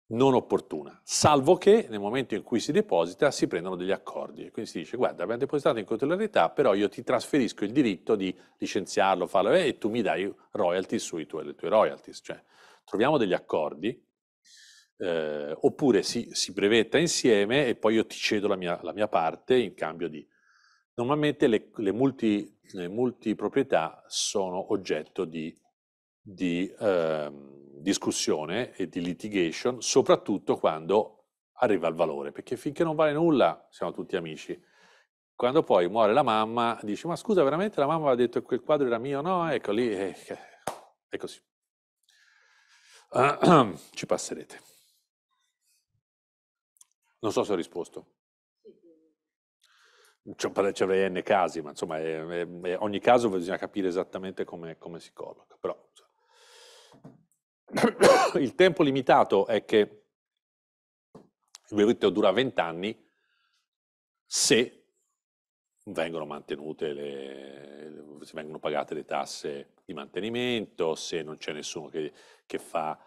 [SPEAKER 2] non opportuna, salvo che nel momento in cui si deposita si prendono degli accordi. Quindi si dice, guarda, abbiamo depositato in titolarità, però io ti trasferisco il diritto di licenziarlo, farlo, e tu mi dai royalties sui tuoi, le tue royalties. Cioè, troviamo degli accordi eh, oppure si, si, brevetta insieme e poi io ti cedo la mia, la mia parte in cambio di... Normalmente le, le, multi, le multiproprietà sono oggetto di, di eh, discussione e di litigation, soprattutto quando arriva il valore, perché finché non vale nulla siamo tutti amici. Quando poi muore la mamma, dici, ma scusa, veramente la mamma aveva detto che quel quadro era mio? No, ecco lì, è, è così. ci passerete. Non so se ho risposto. Ci avrei n casi, ma insomma, è, è, è, ogni caso bisogna capire esattamente come, come si colloca. Però, il tempo limitato è che il brevetto dura 20 anni se vengono mantenute le, se vengono pagate le tasse di mantenimento, se non c'è nessuno che, che fa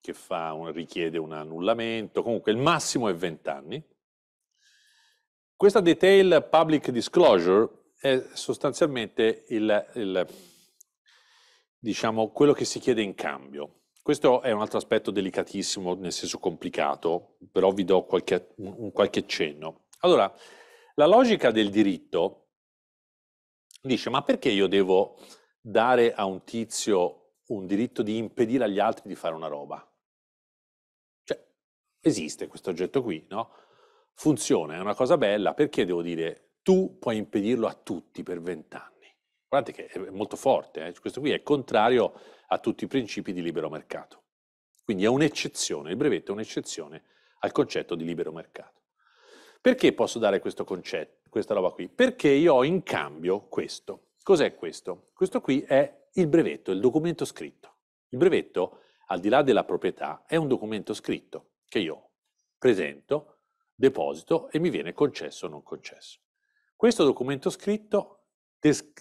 [SPEAKER 2] che un, richiede un annullamento, comunque il massimo è 20 anni. Questa detail public disclosure è sostanzialmente il, il, diciamo, quello che si chiede in cambio. Questo è un altro aspetto delicatissimo, nel senso complicato, però vi do qualche, un, qualche cenno. Allora, la logica del diritto dice, ma perché io devo dare a un tizio un diritto di impedire agli altri di fare una roba? Esiste questo oggetto qui, no? Funziona, è una cosa bella, perché devo dire tu puoi impedirlo a tutti per vent'anni? Guardate che è molto forte, eh? questo qui è contrario a tutti i principi di libero mercato. Quindi è un'eccezione, il brevetto è un'eccezione al concetto di libero mercato. Perché posso dare questo concetto, questa roba qui? Perché io ho in cambio questo. Cos'è questo? Questo qui è il brevetto, il documento scritto. Il brevetto, al di là della proprietà, è un documento scritto che io presento, deposito e mi viene concesso o non concesso. Questo documento scritto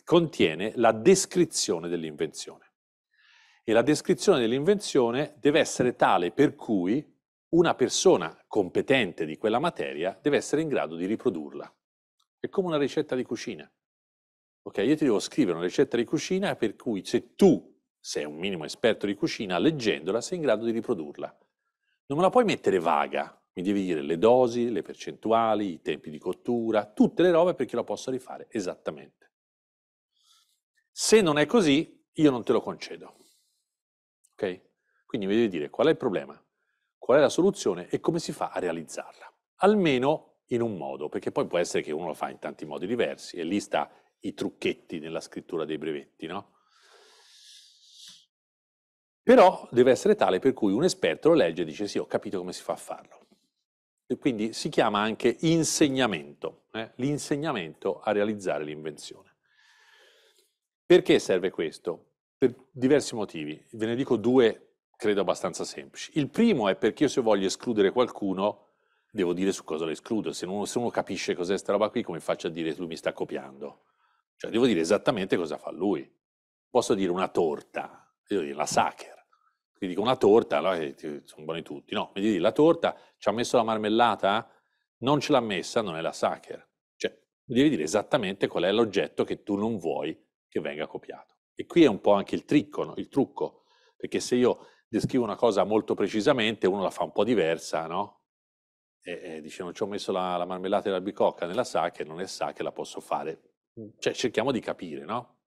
[SPEAKER 2] contiene la descrizione dell'invenzione. E la descrizione dell'invenzione deve essere tale per cui una persona competente di quella materia deve essere in grado di riprodurla. È come una ricetta di cucina. Ok, io ti devo scrivere una ricetta di cucina per cui se tu sei un minimo esperto di cucina, leggendola sei in grado di riprodurla. Non me la puoi mettere vaga, mi devi dire le dosi, le percentuali, i tempi di cottura, tutte le robe perché lo possa rifare esattamente. Se non è così, io non te lo concedo. Ok? Quindi mi devi dire qual è il problema, qual è la soluzione e come si fa a realizzarla. Almeno in un modo, perché poi può essere che uno lo fa in tanti modi diversi e lì sta i trucchetti nella scrittura dei brevetti, no? Però deve essere tale per cui un esperto lo legge e dice sì, ho capito come si fa a farlo. E quindi si chiama anche insegnamento, eh? l'insegnamento a realizzare l'invenzione. Perché serve questo? Per diversi motivi. Ve ne dico due, credo abbastanza semplici. Il primo è perché io se voglio escludere qualcuno, devo dire su cosa lo escludo. Se uno, se uno capisce cos'è questa roba qui, come faccio a dire lui mi sta copiando? Cioè, devo dire esattamente cosa fa lui. Posso dire una torta, devo dire la sacher. Quindi dico una torta, allora sono buoni tutti. No, mi dici la torta, ci ha messo la marmellata? Non ce l'ha messa, non è la sacher. Cioè, devi dire esattamente qual è l'oggetto che tu non vuoi che venga copiato. E qui è un po' anche il, tricco, no? il trucco, perché se io descrivo una cosa molto precisamente, uno la fa un po' diversa, no? E, e dice non ci ho messo la, la marmellata e l'albicocca nella sacher, non è sacher, la posso fare cioè, cerchiamo di capire, no?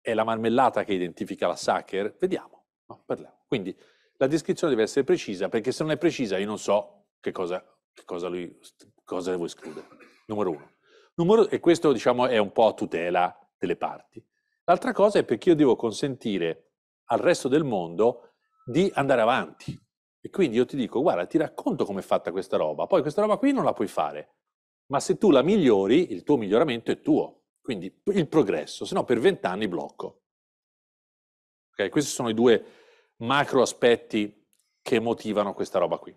[SPEAKER 2] È la marmellata che identifica la Sacher? Vediamo, no? Parliamo. Quindi la descrizione deve essere precisa, perché se non è precisa io non so che cosa, che cosa, lui, cosa devo escludere. Numero uno. Numero, e questo, diciamo, è un po' a tutela delle parti. L'altra cosa è perché io devo consentire al resto del mondo di andare avanti. E quindi io ti dico, guarda, ti racconto come è fatta questa roba, poi questa roba qui non la puoi fare, ma se tu la migliori, il tuo miglioramento è tuo. Quindi il progresso, se no per vent'anni blocco. Okay? Questi sono i due macro aspetti che motivano questa roba qui.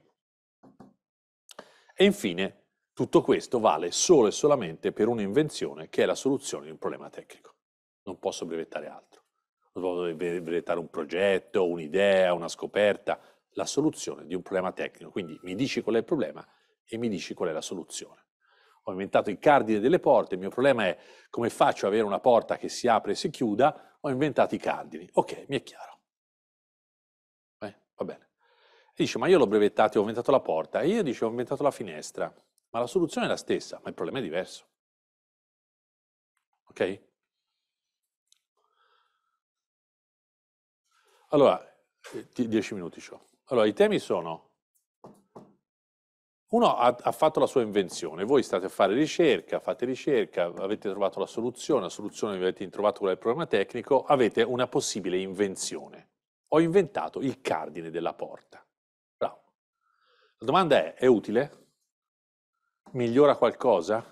[SPEAKER 2] E infine, tutto questo vale solo e solamente per un'invenzione che è la soluzione di un problema tecnico. Non posso brevettare altro. Non posso brevettare un progetto, un'idea, una scoperta, la soluzione di un problema tecnico. Quindi mi dici qual è il problema e mi dici qual è la soluzione ho inventato il cardine delle porte, il mio problema è come faccio ad avere una porta che si apre e si chiuda, ho inventato i cardini. Ok, mi è chiaro. Eh, va bene. E dice, ma io l'ho brevettato, ho inventato la porta, e io dice, ho inventato la finestra, ma la soluzione è la stessa, ma il problema è diverso. Ok? Allora, eh, dieci minuti ciò. Allora, i temi sono uno ha, ha, fatto la sua invenzione, voi state a fare ricerca, fate ricerca, avete trovato la soluzione, la soluzione avete trovato è il problema tecnico, avete una possibile invenzione. Ho inventato il cardine della porta. Bravo. La domanda è, è utile? Migliora qualcosa?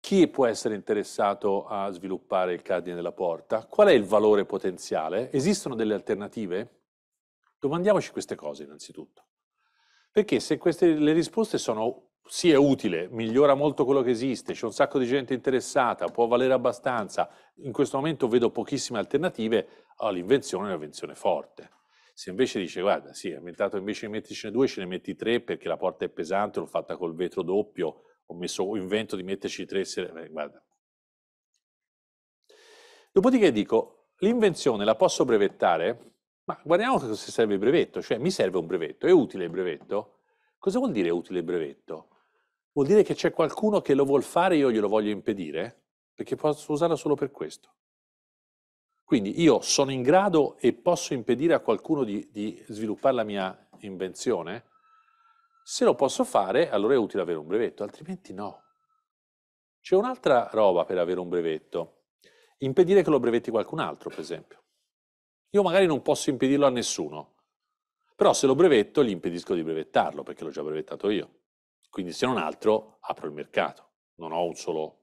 [SPEAKER 2] Chi può essere interessato a sviluppare il cardine della porta? Qual è il valore potenziale? Esistono delle alternative? Domandiamoci queste cose innanzitutto. Perché se queste, le risposte sono sì è utile, migliora molto quello che esiste, c'è un sacco di gente interessata, può valere abbastanza, in questo momento vedo pochissime alternative, all'invenzione oh, è un'invenzione forte. Se invece dice, guarda, sì, ho inventato invece di mettercene due, ce ne metti tre perché la porta è pesante, l'ho fatta col vetro doppio, ho messo, ho invento di metterci tre, eh, guarda. Dopodiché dico, l'invenzione la posso brevettare? Ma guardiamo cosa serve il brevetto, cioè mi serve un brevetto, è utile il brevetto? Cosa vuol dire utile il brevetto? Vuol dire che c'è qualcuno che lo vuol fare e io glielo voglio impedire? Perché posso usarlo solo per questo. Quindi io sono in grado e posso impedire a qualcuno di, di sviluppare la mia invenzione? Se lo posso fare, allora è utile avere un brevetto, altrimenti no. C'è un'altra roba per avere un brevetto. Impedire che lo brevetti qualcun altro, per esempio. Io magari non posso impedirlo a nessuno, però se lo brevetto gli impedisco di brevettarlo perché l'ho già brevettato io. Quindi se non altro apro il mercato, non ho un solo...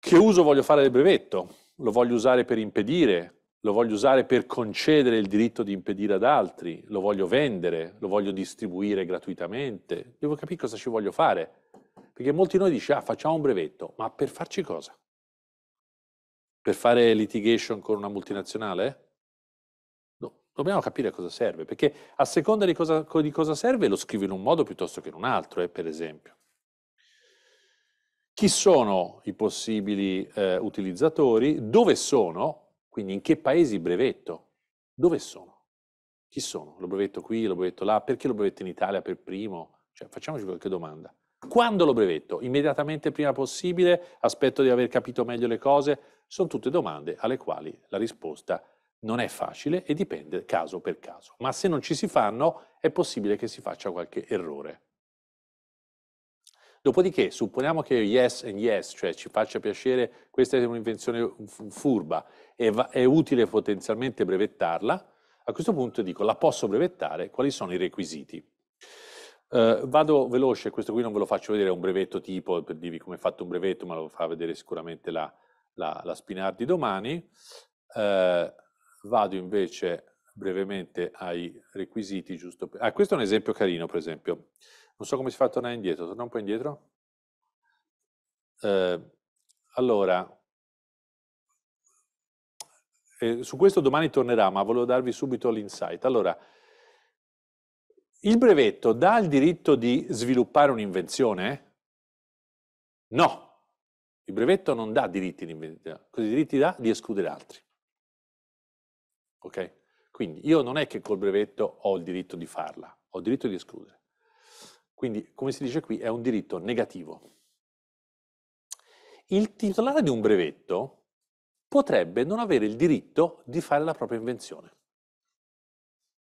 [SPEAKER 2] Che uso voglio fare del brevetto? Lo voglio usare per impedire? Lo voglio usare per concedere il diritto di impedire ad altri? Lo voglio vendere? Lo voglio distribuire gratuitamente? Devo capire cosa ci voglio fare. Perché molti di noi dicono, ah, facciamo un brevetto, ma per farci cosa? Per fare litigation con una multinazionale? No, dobbiamo capire cosa serve, perché a seconda di cosa, di cosa serve lo scrivo in un modo piuttosto che in un altro, eh, per esempio. Chi sono i possibili eh, utilizzatori? Dove sono? Quindi in che paesi brevetto? Dove sono? Chi sono? Lo brevetto qui, lo brevetto là? Perché lo brevetto in Italia per primo? Cioè, facciamoci qualche domanda. Quando lo brevetto? Immediatamente prima possibile? Aspetto di aver capito meglio le cose? Sono tutte domande alle quali la risposta non è facile e dipende caso per caso. Ma se non ci si fanno, è possibile che si faccia qualche errore. Dopodiché, supponiamo che yes and yes, cioè ci faccia piacere, questa è un'invenzione furba e è utile potenzialmente brevettarla, a questo punto dico, la posso brevettare, quali sono i requisiti? Uh, vado veloce, questo qui non ve lo faccio vedere, è un brevetto tipo, per dirvi come è fatto un brevetto, ma lo fa vedere sicuramente la, la, la Spinardi domani. Uh, vado invece brevemente ai requisiti, giusto per... Ah, questo è un esempio carino, per esempio. Non so come si fa a tornare indietro, torna un po' indietro. Eh, allora, eh, su questo domani tornerà, ma volevo darvi subito l'insight. Allora, il brevetto dà il diritto di sviluppare un'invenzione? No, il brevetto non dà diritti di invenzione, cosa diritti dà? Di escludere altri. Ok? Quindi io non è che col brevetto ho il diritto di farla, ho il diritto di escludere. Quindi, come si dice qui, è un diritto negativo. Il titolare di un brevetto potrebbe non avere il diritto di fare la propria invenzione.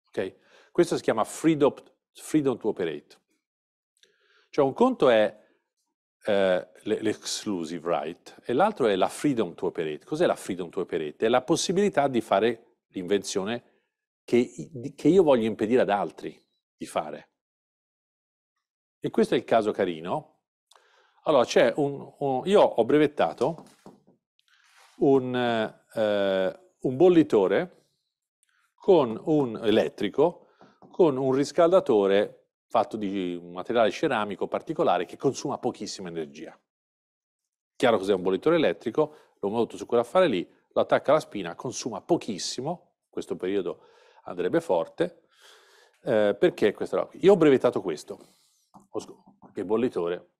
[SPEAKER 2] Okay? Questo si chiama freedom, freedom to operate. Cioè un conto è eh, l'exclusive right e l'altro è la freedom to operate. Cos'è la freedom to operate? È la possibilità di fare l'invenzione che, che io voglio impedire ad altri di fare. E questo è il caso carino. Allora, c'è un, un, io ho brevettato un, eh, un bollitore con un elettrico con un riscaldatore fatto di un materiale ceramico particolare che consuma pochissima energia. Chiaro cos'è un bollitore elettrico, l'ho molto su quell'affare lì, lo attacca alla spina, consuma pochissimo, in questo periodo andrebbe forte, eh, perché questa roba. Io ho brevettato questo, che bollitore,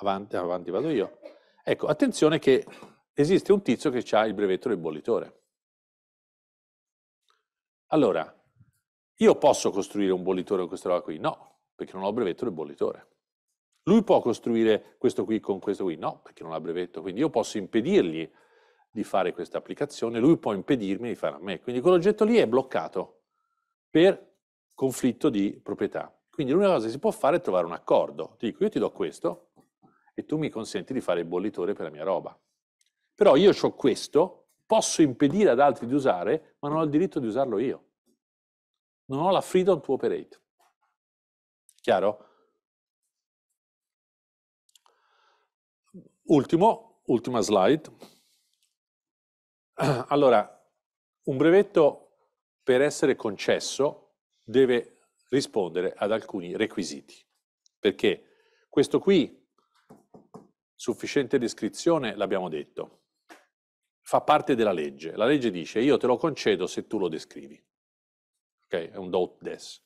[SPEAKER 2] avanti, avanti vado io. Ecco, attenzione che esiste un tizio che ha il brevetto del bollitore. Allora, io posso costruire un bollitore con questa roba qui? No, perché non ho brevetto del bollitore. Lui può costruire questo qui con questo qui? No, perché non ha brevetto. Quindi io posso impedirgli di fare questa applicazione, lui può impedirmi di fare a me. Quindi quell'oggetto lì è bloccato per conflitto di proprietà. Quindi l'unica cosa che si può fare è trovare un accordo. Ti dico, io ti do questo e tu mi consenti di fare il bollitore per la mia roba. Però io ho questo, posso impedire ad altri di usare, ma non ho il diritto di usarlo io. Non ho la freedom to operate. Chiaro? Ultimo, ultima slide. Allora, un brevetto per essere concesso deve rispondere ad alcuni requisiti. Perché questo qui, sufficiente descrizione, l'abbiamo detto, fa parte della legge. La legge dice io te lo concedo se tu lo descrivi. Ok? È un dot des.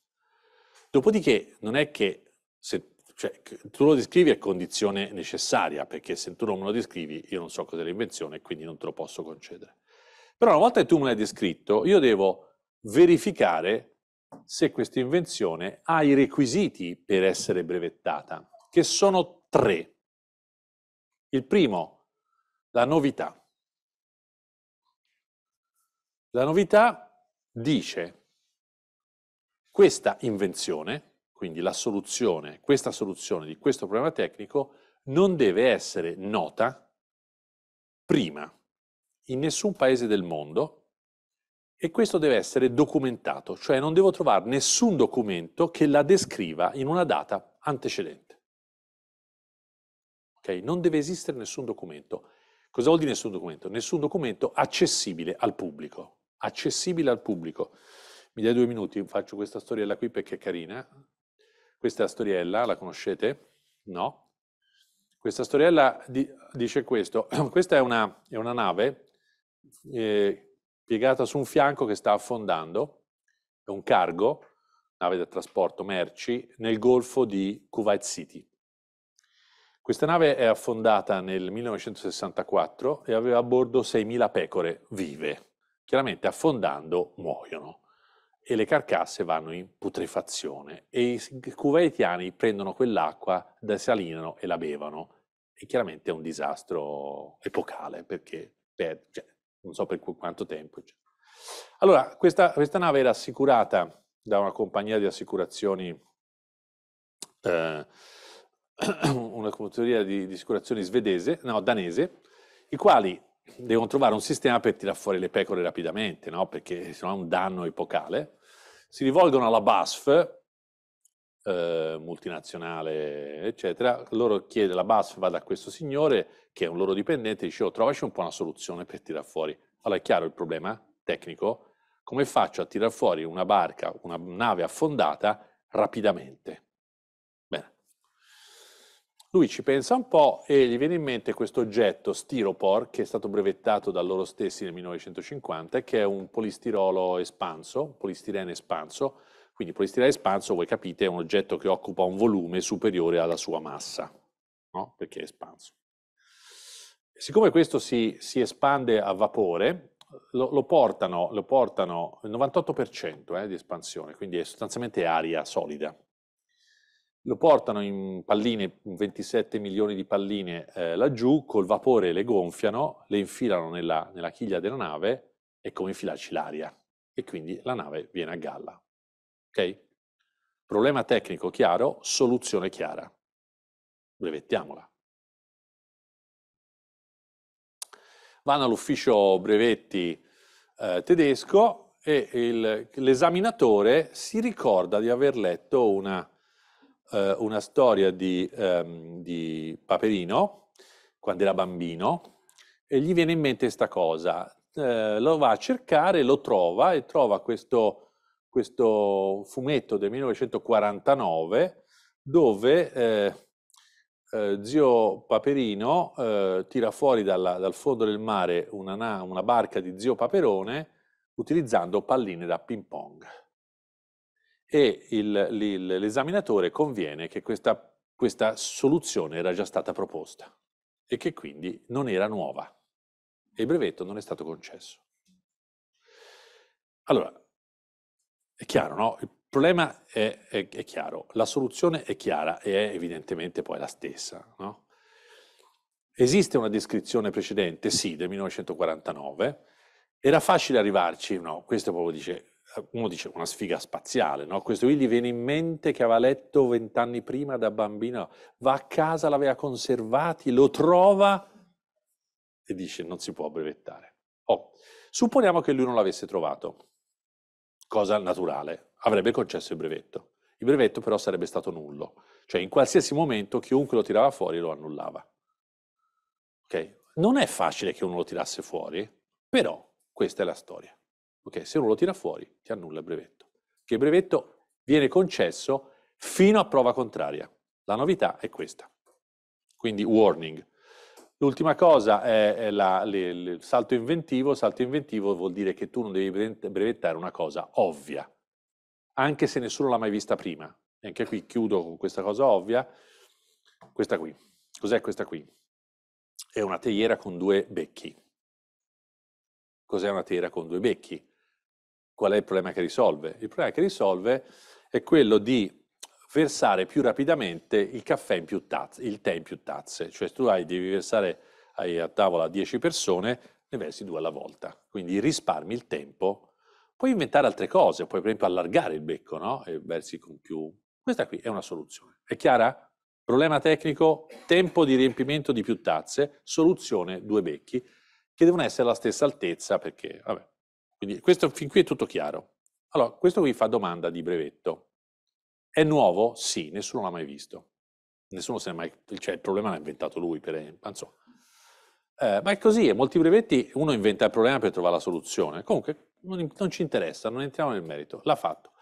[SPEAKER 2] Dopodiché non è che se cioè, tu lo descrivi è condizione necessaria, perché se tu non me lo descrivi io non so cos'è l'invenzione e quindi non te lo posso concedere. Però una volta che tu me l'hai descritto, io devo verificare se questa invenzione ha i requisiti per essere brevettata, che sono tre. Il primo, la novità. La novità dice questa invenzione, quindi la soluzione, questa soluzione di questo problema tecnico non deve essere nota prima in nessun paese del mondo e questo deve essere documentato, cioè non devo trovare nessun documento che la descriva in una data antecedente. Okay? Non deve esistere nessun documento. Cosa vuol dire nessun documento? Nessun documento accessibile al pubblico. Accessibile al pubblico. Mi dai due minuti, faccio questa storiella qui perché è carina. Questa è la storiella, la conoscete? No? Questa storiella di, dice questo. Questa è una, è una nave eh, piegata su un fianco che sta affondando, è un cargo, nave da trasporto merci, nel golfo di Kuwait City. Questa nave è affondata nel 1964 e aveva a bordo 6.000 pecore vive. Chiaramente affondando muoiono e le carcasse vanno in putrefazione e i kuwaitiani prendono quell'acqua, desalinano e la bevono. E chiaramente è un disastro epocale perché per, cioè, non so per quanto tempo. Cioè. Allora, questa, questa, nave era assicurata da una compagnia di assicurazioni, eh, una compagnia di, di assicurazioni svedese, no, danese, i quali devono trovare un sistema per tirare fuori le pecore rapidamente, no? perché se no è un danno epocale. Si rivolgono alla BASF, eh, multinazionale, eccetera. Loro chiede, la BASF va da questo signore, che è un loro dipendente, e dice, oh, trovaci un po' una soluzione per tirare fuori. Allora è chiaro il problema tecnico? Come faccio a tirare fuori una barca, una nave affondata rapidamente? Lui ci pensa un po' e gli viene in mente questo oggetto Styropor che è stato brevettato da loro stessi nel 1950 che è un polistirolo espanso, polistirene espanso, quindi polistirene espanso, voi capite, è un oggetto che occupa un volume superiore alla sua massa, no? perché è espanso. Siccome questo si, si espande a vapore, lo, lo, portano, lo portano il 98% eh, di espansione, quindi è sostanzialmente aria solida. Lo portano in palline, 27 milioni di palline eh, laggiù, col vapore le gonfiano, le infilano nella, nella chiglia della nave, è come infilarci l'aria, e quindi la nave viene a galla. Ok? Problema tecnico chiaro, soluzione chiara. Brevettiamola. vanno all'ufficio brevetti eh, tedesco e l'esaminatore si ricorda di aver letto una, eh, una storia di, ehm, di, Paperino quando era bambino e gli viene in mente questa cosa. Eh, lo va a cercare, lo trova e trova questo, questo fumetto del 1949 dove eh, eh, zio Paperino eh, tira fuori dalla, dal fondo del mare una, una, barca di zio Paperone utilizzando palline da ping pong. E l'esaminatore conviene che questa, questa soluzione era già stata proposta e che quindi non era nuova e il brevetto non è stato concesso. Allora, è chiaro, no? Il problema è, è, è, chiaro, la soluzione è chiara e è evidentemente poi la stessa. No? Esiste una descrizione precedente, sì, del 1949, era facile arrivarci, no, questo proprio dice, uno dice una sfiga spaziale, no? Questo qui gli viene in mente che aveva letto vent'anni prima da bambino, va a casa, l'aveva conservati, lo trova e dice non si può brevettare. Oh, supponiamo che lui non l'avesse trovato, cosa naturale, avrebbe concesso il brevetto. Il brevetto però sarebbe stato nullo, cioè in qualsiasi momento chiunque lo tirava fuori lo annullava. Okay? Non è facile che uno lo tirasse fuori, però questa è la storia. Okay? Se uno lo tira fuori, ti annulla il brevetto. Che il brevetto viene concesso fino a prova contraria. La novità è questa. Quindi warning. L'ultima cosa è, la, le, il salto inventivo. Salto inventivo vuol dire che tu non devi brevettare una cosa ovvia anche se nessuno l'ha mai vista prima. E anche qui chiudo con questa cosa ovvia. Questa qui. Cos'è questa qui? È una teiera con due becchi. Cos'è una teiera con due becchi? Qual è il problema che risolve? Il problema che risolve è quello di versare più rapidamente il caffè in più tazze, il tè in più tazze. Cioè tu hai, devi versare hai a tavola 10 persone, ne versi due alla volta. Quindi risparmi il tempo Puoi inventare altre cose, puoi per esempio allargare il becco, no? E versi con più... Questa qui è una soluzione. È chiara? Problema tecnico, tempo di riempimento di più tazze, soluzione due becchi, che devono essere alla stessa altezza perché, vabbè. Quindi questo fin qui è tutto chiaro. Allora, questo qui fa domanda di brevetto. È nuovo? Sì, nessuno l'ha mai visto. Nessuno se ne è mai... Cioè, il problema l'ha inventato lui, per esempio. Eh, ma è così, molti brevetti uno inventa il problema per trovare la soluzione. Comunque non, non ci interessa, non entriamo nel merito, l'ha fatto.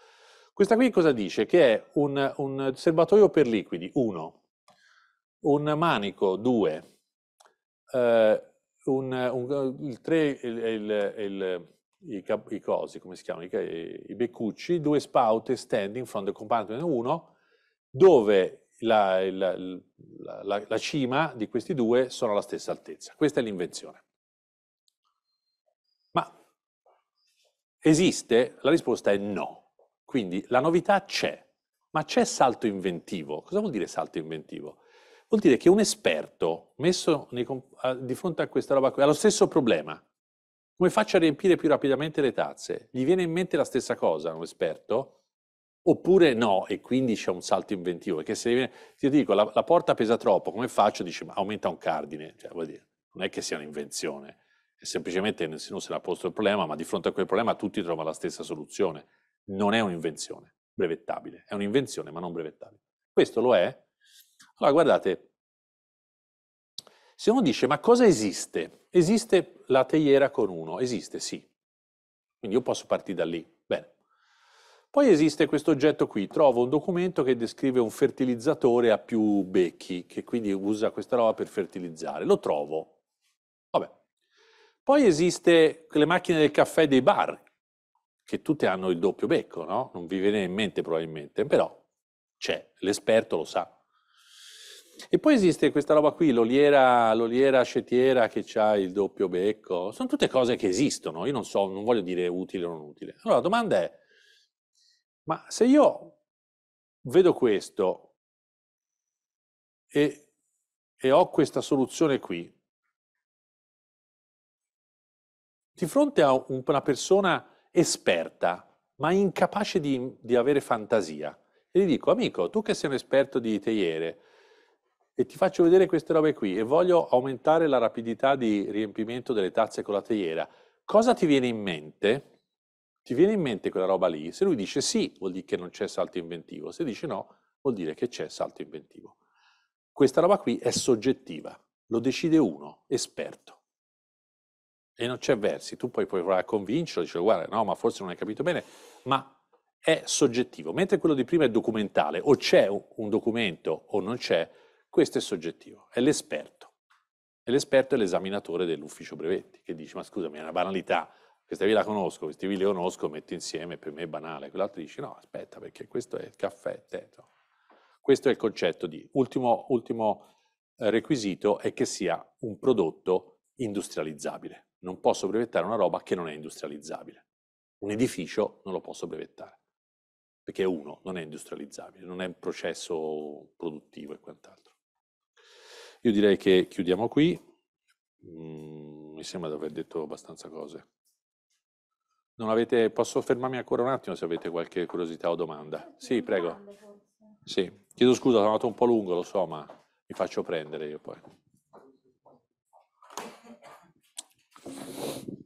[SPEAKER 2] Questa qui cosa dice? Che è un, un serbatoio per liquidi, 1, un manico, 2, eh, un, un, il 3, il, il, il, i, i, cosi, come si chiamano, i, i beccucci, due spout standing from the compartment 1, dove la, la, la, la, cima di questi due sono alla stessa altezza. Questa è l'invenzione. Ma esiste? La risposta è no. Quindi la novità c'è, ma c'è salto inventivo. Cosa vuol dire salto inventivo? Vuol dire che un esperto messo nei, di fronte a questa roba qui ha lo stesso problema. Come faccio a riempire più rapidamente le tazze? Gli viene in mente la stessa cosa un esperto? Oppure no, e quindi c'è un salto inventivo, perché se, viene, io dico la, la, porta pesa troppo, come faccio? Dici, ma aumenta un cardine, cioè, vuol dire, non è che sia un'invenzione, è semplicemente nessuno se l'ha posto il problema, ma di fronte a quel problema tutti trovano la stessa soluzione. Non è un'invenzione brevettabile, è un'invenzione ma non brevettabile. Questo lo è. Allora guardate, se uno dice ma cosa esiste? Esiste la teiera con uno, esiste sì, quindi io posso partire da lì, bene. Poi esiste questo oggetto qui, trovo un documento che descrive un fertilizzatore a più becchi, che quindi usa questa roba per fertilizzare, lo trovo. Vabbè. Poi esiste le macchine del caffè dei bar, che tutte hanno il doppio becco, no? Non vi viene in mente probabilmente, però c'è, l'esperto lo sa. E poi esiste questa roba qui, l'oliera, l'oliera scetiera che ha il doppio becco, sono tutte cose che esistono, io non so, non voglio dire utile o non utile. Allora la domanda è, ma se io vedo questo e, e ho questa soluzione qui, di fronte a una persona esperta, ma incapace di, di avere fantasia, e gli dico, amico, tu che sei un esperto di teiere, e ti faccio vedere queste robe qui, e voglio aumentare la rapidità di riempimento delle tazze con la teiera, cosa ti viene in mente? Ti viene in mente quella roba lì? Se lui dice sì, vuol dire che non c'è salto inventivo. Se dice no, vuol dire che c'è salto inventivo. Questa roba qui è soggettiva, lo decide uno, esperto. E non c'è versi, tu poi puoi provare a convincerlo, dice guarda, no, ma forse non hai capito bene, ma è soggettivo. Mentre quello di prima è documentale, o c'è un documento o non c'è, questo è soggettivo, è l'esperto. E l'esperto è l'esaminatore dell'ufficio brevetti, che dice, ma scusami, è una banalità, questa vi la conosco, questi vi li conosco, metto insieme, per me è banale. Quell'altro dice no, aspetta, perché questo è il caffè, tetro. Questo è il concetto di ultimo, ultimo eh, requisito è che sia un prodotto industrializzabile. Non posso brevettare una roba che non è industrializzabile. Un edificio non lo posso brevettare, perché uno non è industrializzabile, non è un processo produttivo e quant'altro. Io direi che chiudiamo qui. Mm, mi sembra di aver detto abbastanza cose. Non avete, posso fermarmi ancora un attimo se avete qualche curiosità o domanda? Sì, prego. Sì, chiedo scusa, sono andato un po' lungo, lo so, ma mi faccio prendere io poi.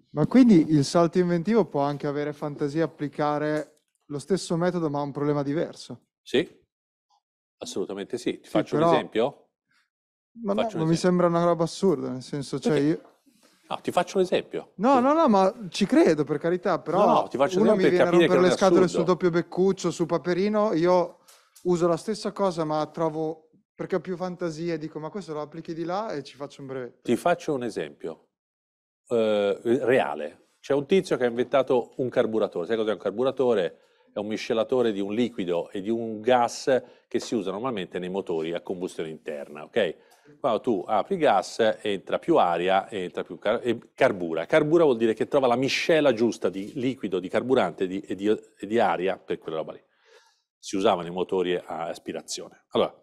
[SPEAKER 5] Ma quindi il salto inventivo può anche avere fantasia applicare lo stesso metodo ma a un problema diverso?
[SPEAKER 2] Sì, assolutamente sì. Ti sì, faccio però... un esempio?
[SPEAKER 5] Ma no, mi sembra una roba assurda, nel senso, cioè io...
[SPEAKER 2] No, ti faccio un esempio.
[SPEAKER 5] No, no, no, ma ci credo per carità, però no, no, ti faccio uno mi viene a rompere le scatole sul doppio beccuccio, su Paperino, io uso la stessa cosa ma trovo, perché ho più fantasia dico ma questo lo applichi di là e ci faccio un brevetto.
[SPEAKER 2] Ti faccio un esempio eh, reale. C'è un tizio che ha inventato un carburatore. Sai cos'è un carburatore? È un miscelatore di un liquido e di un gas che si usa normalmente nei motori a combustione interna, ok? Quando tu apri gas entra più aria entra più car- e carbura. Carbura vuol dire che trova la miscela giusta di liquido, di carburante di, e, di, e di aria per quella roba lì. Si usava nei motori a aspirazione. Allora,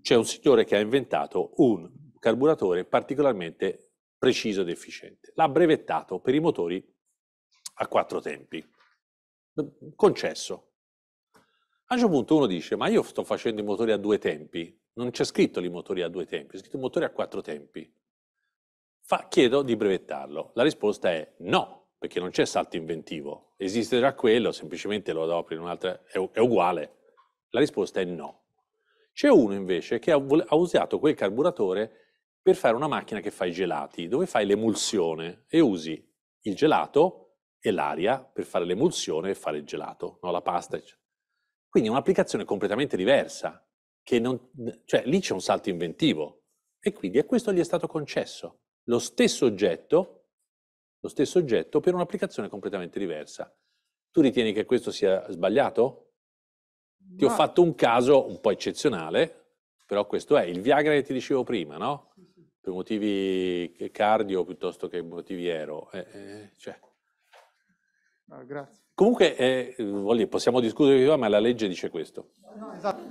[SPEAKER 2] c'è un signore che ha inventato un carburatore particolarmente preciso ed efficiente. L'ha brevettato per i motori a quattro tempi. Concesso. A un certo punto uno dice, ma io sto facendo i motori a due tempi, non c'è scritto i motori a due tempi, c'è scritto motori a quattro tempi. Fa, chiedo di brevettarlo. La risposta è no, perché non c'è salto inventivo. Esiste già quello, semplicemente lo adopri in un'altra, è, è uguale. La risposta è no. C'è uno invece che ha, ha usato quel carburatore per fare una macchina che fa i gelati, dove fai l'emulsione e usi il gelato e l'aria per fare l'emulsione e fare il gelato, no? la pasta. Quindi è un'applicazione completamente diversa, che non, cioè lì c'è un salto inventivo e quindi a questo gli è stato concesso lo stesso oggetto, lo stesso oggetto per un'applicazione completamente diversa. Tu ritieni che questo sia sbagliato? Ti ho fatto un caso un po' eccezionale, però questo è il Viagra che ti dicevo prima, no? per motivi cardio piuttosto che motivi ero. Eh, eh, cioè.
[SPEAKER 5] No, grazie.
[SPEAKER 2] Comunque, eh, possiamo discutere, ma la legge dice questo. No, esatto.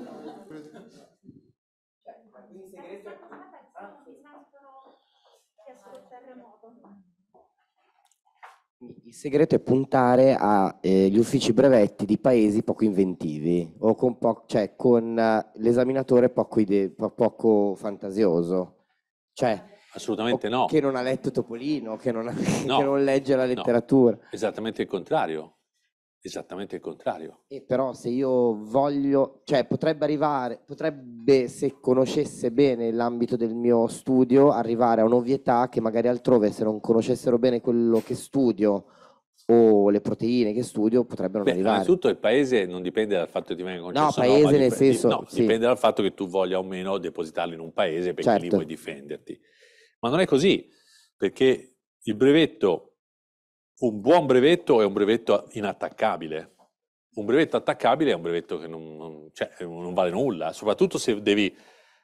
[SPEAKER 3] Il segreto è puntare agli eh, uffici brevetti di paesi poco inventivi o con, po- cioè, con uh, l'esaminatore poco, ide- poco fantasioso. Cioè,
[SPEAKER 2] Assolutamente no.
[SPEAKER 3] Che non ha letto Topolino, che non, ha, no, che non legge la letteratura. No.
[SPEAKER 2] Esattamente il contrario. Esattamente il contrario.
[SPEAKER 3] E però se io voglio, cioè potrebbe arrivare, potrebbe se conoscesse bene l'ambito del mio studio, arrivare a un'ovvietà che magari altrove se non conoscessero bene quello che studio o le proteine che studio potrebbero
[SPEAKER 2] Beh,
[SPEAKER 3] arrivare.
[SPEAKER 2] Innanzitutto il paese non dipende dal fatto che ti venga concesso
[SPEAKER 3] no, paese no, nel dipende, senso,
[SPEAKER 2] no, sì. dipende dal fatto che tu voglia o meno depositarlo in un paese perché certo. lì vuoi difenderti. Ma non è così, perché il brevetto, un buon brevetto è un brevetto inattaccabile. Un brevetto attaccabile è un brevetto che non, non, cioè, non vale nulla, soprattutto se devi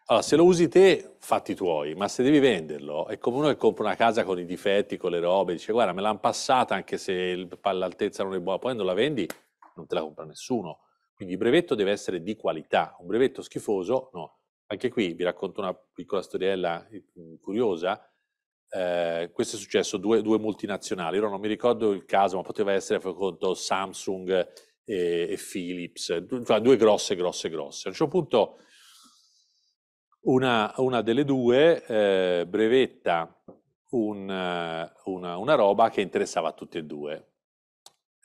[SPEAKER 2] allora, se lo usi te, fatti tuoi, ma se devi venderlo, è come uno che compra una casa con i difetti, con le robe, dice guarda me l'hanno passata anche se l'altezza non è buona, poi non la vendi, non te la compra nessuno. Quindi il brevetto deve essere di qualità, un brevetto schifoso no. Anche qui vi racconto una piccola storiella mm, curiosa. Eh, questo è successo due, due multinazionali, ora non mi ricordo il caso, ma poteva essere conto Samsung e, e Philips, due grosse, grosse, grosse. A un certo punto una, una delle due eh, brevetta un, una, una, roba che interessava a tutti e due.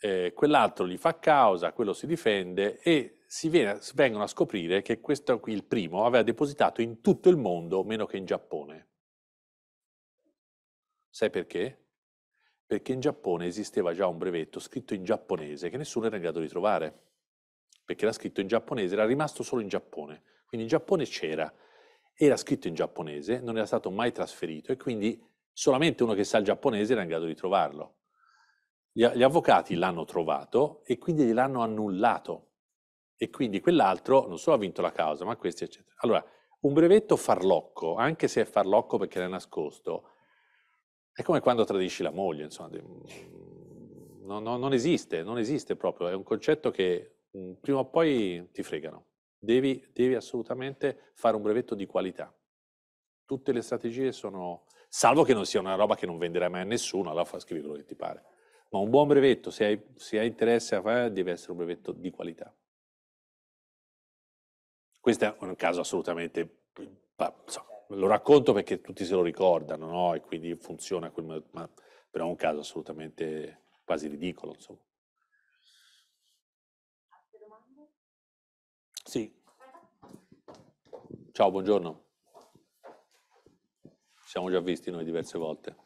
[SPEAKER 2] Eh, quell'altro gli fa causa, quello si difende e si viene, vengono a scoprire che questo qui, il primo, aveva depositato in tutto il mondo meno che in Giappone. Sai perché? Perché in Giappone esisteva già un brevetto scritto in giapponese che nessuno era in grado di trovare. Perché era scritto in giapponese, era rimasto solo in Giappone. Quindi in Giappone c'era, era scritto in giapponese, non era stato mai trasferito e quindi solamente uno che sa il giapponese era in grado di trovarlo. Gli, avvocati l'hanno trovato e quindi gliel'hanno annullato. E quindi quell'altro non solo ha vinto la causa, ma questi eccetera. Allora, un brevetto farlocco, anche se è farlocco perché era nascosto, è come quando tradisci la moglie, insomma, non, non, non esiste, non esiste proprio, è un concetto che mm, prima o poi ti fregano. Devi, devi assolutamente fare un brevetto di qualità. Tutte le strategie sono, salvo che non sia una roba che non venderai mai a nessuno, allora fa scrivere quello che ti pare. Ma un buon brevetto, se hai, se hai interesse a fare, deve essere un brevetto di qualità. Questo è un caso assolutamente, insomma, lo racconto perché tutti se lo ricordano, no? E quindi funziona, quel, ma, però è un caso assolutamente quasi ridicolo, insomma. Sì. Ciao, buongiorno. Ci siamo già visti noi diverse volte.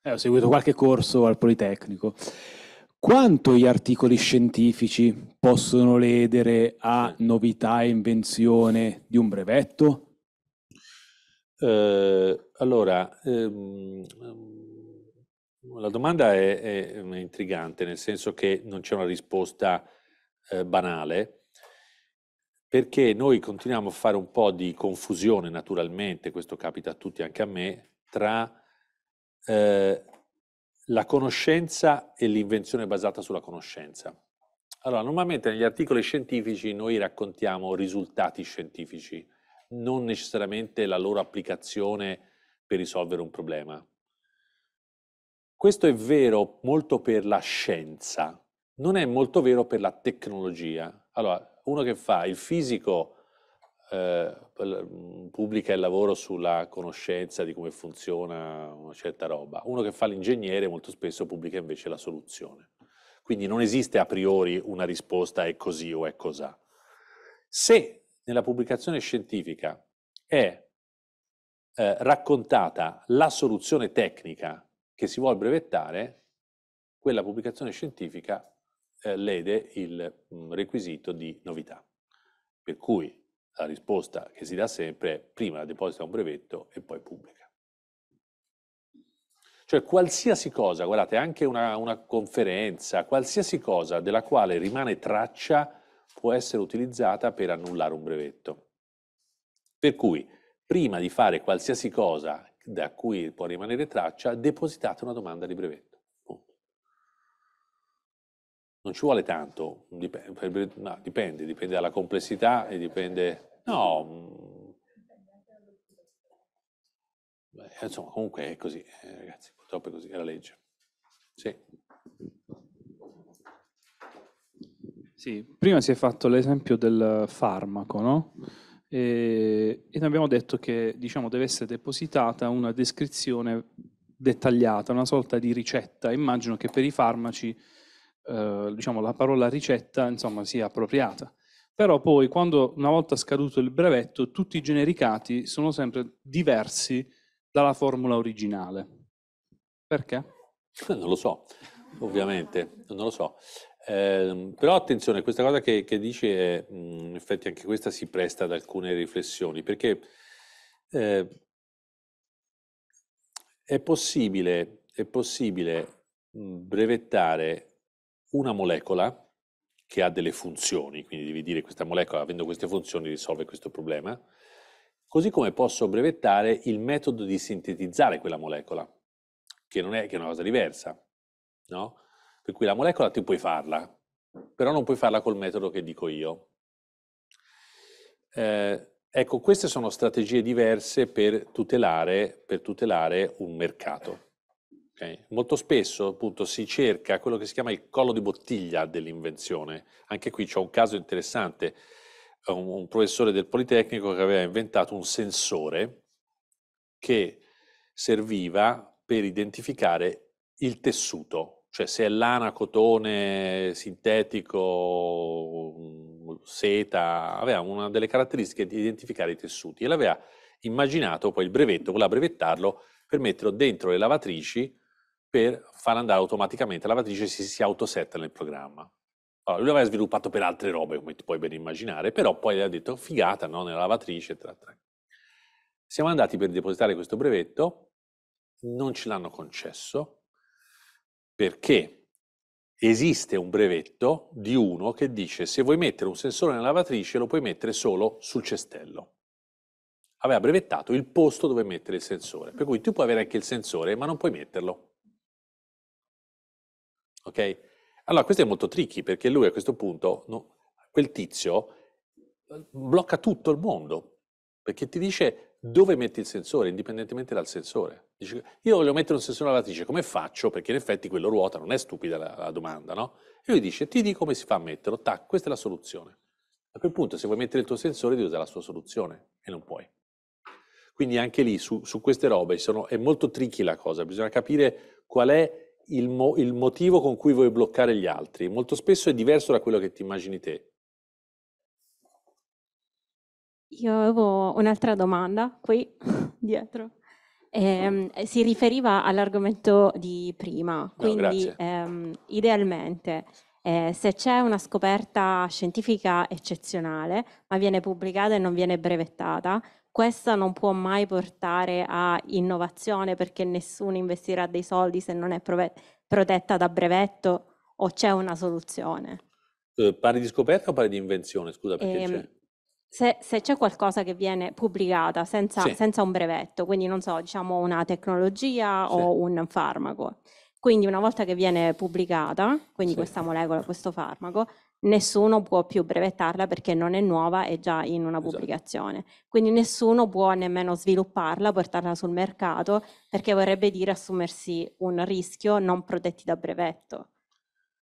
[SPEAKER 6] Eh, ho seguito qualche corso al Politecnico. Quanto gli articoli scientifici possono ledere a novità e invenzione di un brevetto?
[SPEAKER 2] Eh, allora, ehm, la domanda è, è, intrigante, nel senso che non c'è una risposta eh, banale perché noi continuiamo a fare un po' di confusione naturalmente, questo capita a tutti, anche a me, tra eh, la conoscenza e l'invenzione basata sulla conoscenza. Allora, normalmente negli articoli scientifici noi raccontiamo risultati scientifici, non necessariamente la loro applicazione per risolvere un problema. Questo è vero molto per la scienza, non è molto vero per la tecnologia. Allora, uno che fa il fisico eh, pubblica il lavoro sulla conoscenza di come funziona una certa roba, uno che fa l'ingegnere molto spesso pubblica invece la soluzione. Quindi non esiste a priori una risposta è così o è cos'ha. Se nella pubblicazione scientifica è eh, raccontata la soluzione tecnica che si vuole brevettare, quella pubblicazione scientifica eh, lede il mh, requisito di novità. Per cui la risposta che si dà sempre è prima deposita un brevetto e poi pubblica. Cioè qualsiasi cosa, guardate, anche una, una conferenza, qualsiasi cosa della quale rimane traccia può essere utilizzata per annullare un brevetto. Per cui, prima di fare qualsiasi cosa da cui può rimanere traccia, depositate una domanda di brevetto. Non ci vuole tanto, dipende, no, dipende, dipende dalla complessità e dipende... No, mm, beh, insomma, comunque è così, eh, ragazzi, purtroppo è così, è la legge. Sì.
[SPEAKER 6] Sì, prima si è fatto l'esempio del farmaco, no? E, e abbiamo detto che diciamo, deve essere depositata una descrizione dettagliata, una sorta di ricetta. Immagino che per i farmaci eh, diciamo, la parola ricetta insomma, sia appropriata. Però poi, quando una volta scaduto il brevetto, tutti i genericati sono sempre diversi dalla formula originale. Perché?
[SPEAKER 2] Non lo so, ovviamente, non lo so. Eh, però attenzione, questa cosa che, che dici, è, in effetti anche questa si presta ad alcune riflessioni, perché eh, è possibile, è possibile brevettare una molecola che ha delle funzioni, quindi devi dire questa molecola avendo queste funzioni risolve questo problema, così come posso brevettare il metodo di sintetizzare quella molecola, che non è, che è una cosa diversa, no? Per cui la molecola tu puoi farla, però non puoi farla col metodo che dico io. Eh, ecco, queste sono strategie diverse per tutelare, per tutelare un mercato. Molto spesso appunto si cerca quello che si chiama il collo di bottiglia dell'invenzione. Anche qui c'è un caso interessante, un, un professore del Politecnico che aveva inventato un sensore che serviva per identificare il tessuto. Cioè se è lana, cotone, sintetico, seta, aveva una delle caratteristiche di identificare i tessuti e l'aveva immaginato poi il brevetto, voleva brevettarlo per metterlo dentro le lavatrici per far andare automaticamente la lavatrice si, si autosetta nel programma. Allora, lui l'aveva sviluppato per altre robe, come ti puoi ben immaginare, però poi ha detto figata, no? Nella lavatrice, tra, tra. Siamo andati per depositare questo brevetto, non ce l'hanno concesso, perché esiste un brevetto di uno che dice se vuoi mettere un sensore nella lavatrice lo puoi mettere solo sul cestello. Aveva brevettato il posto dove mettere il sensore, per cui tu puoi avere anche il sensore ma non puoi metterlo. Ok? Allora questo è molto tricky perché lui a questo punto, no, quel tizio, blocca tutto il mondo perché ti dice dove metti il sensore, indipendentemente dal sensore. Dice, io voglio mettere un sensore lavatrice, come faccio? Perché in effetti quello ruota, non è stupida la, la domanda, no? E lui dice, ti dico come si fa a metterlo, tac, questa è la soluzione. A quel punto, se vuoi mettere il tuo sensore, devi usare la sua soluzione, e non puoi. Quindi anche lì, su, su queste robe, sono, è molto tricky la cosa, bisogna capire qual è il, mo, il motivo con cui vuoi bloccare gli altri. Molto spesso è diverso da quello che ti immagini te.
[SPEAKER 7] Io avevo un'altra domanda qui dietro. Ehm, si riferiva all'argomento di prima, quindi
[SPEAKER 2] no,
[SPEAKER 7] ehm, idealmente eh, se c'è una scoperta scientifica eccezionale ma viene pubblicata e non viene brevettata, questa non può mai portare a innovazione perché nessuno investirà dei soldi se non è prove- protetta da brevetto o c'è una soluzione.
[SPEAKER 2] Eh, parli di scoperta o parli di invenzione? Scusa perché ehm, c'è
[SPEAKER 7] se, se, c'è qualcosa che viene pubblicata senza, sì. senza, un brevetto, quindi non so, diciamo una tecnologia sì. o un farmaco, quindi una volta che viene pubblicata, quindi sì. questa molecola, questo farmaco, nessuno può più brevettarla perché non è nuova, è già in una esatto. pubblicazione. Esatto. Quindi nessuno può nemmeno svilupparla, portarla sul mercato, perché vorrebbe dire assumersi un rischio non protetti da brevetto.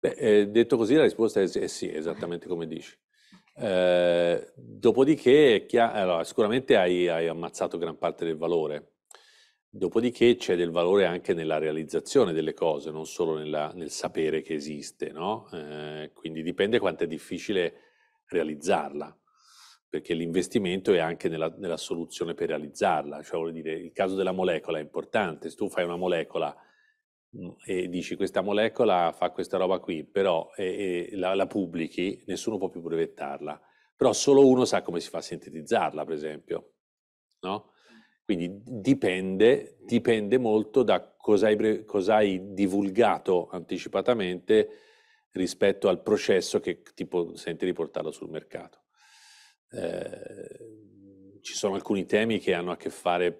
[SPEAKER 2] Beh, eh, detto così la risposta è, sì, esattamente come dici. Eh, dopodiché, allora, sicuramente hai, hai, ammazzato gran parte del valore. Dopodiché c'è del valore anche nella realizzazione delle cose, non solo nella, nel sapere che esiste, no? eh, quindi dipende quanto è difficile realizzarla. perché l'investimento è anche nella, nella, soluzione per realizzarla, cioè vuol dire il caso della molecola è importante, se tu fai una molecola mm, e dici questa molecola fa questa roba qui, però e, e la, la, pubblichi, nessuno può più brevettarla, però solo uno sa come si fa a sintetizzarla, per esempio, no? Quindi dipende, dipende molto da cosa hai, cosa hai divulgato anticipatamente rispetto al processo che ti senti di portarlo sul mercato. Eh, ci sono alcuni temi che hanno a che fare,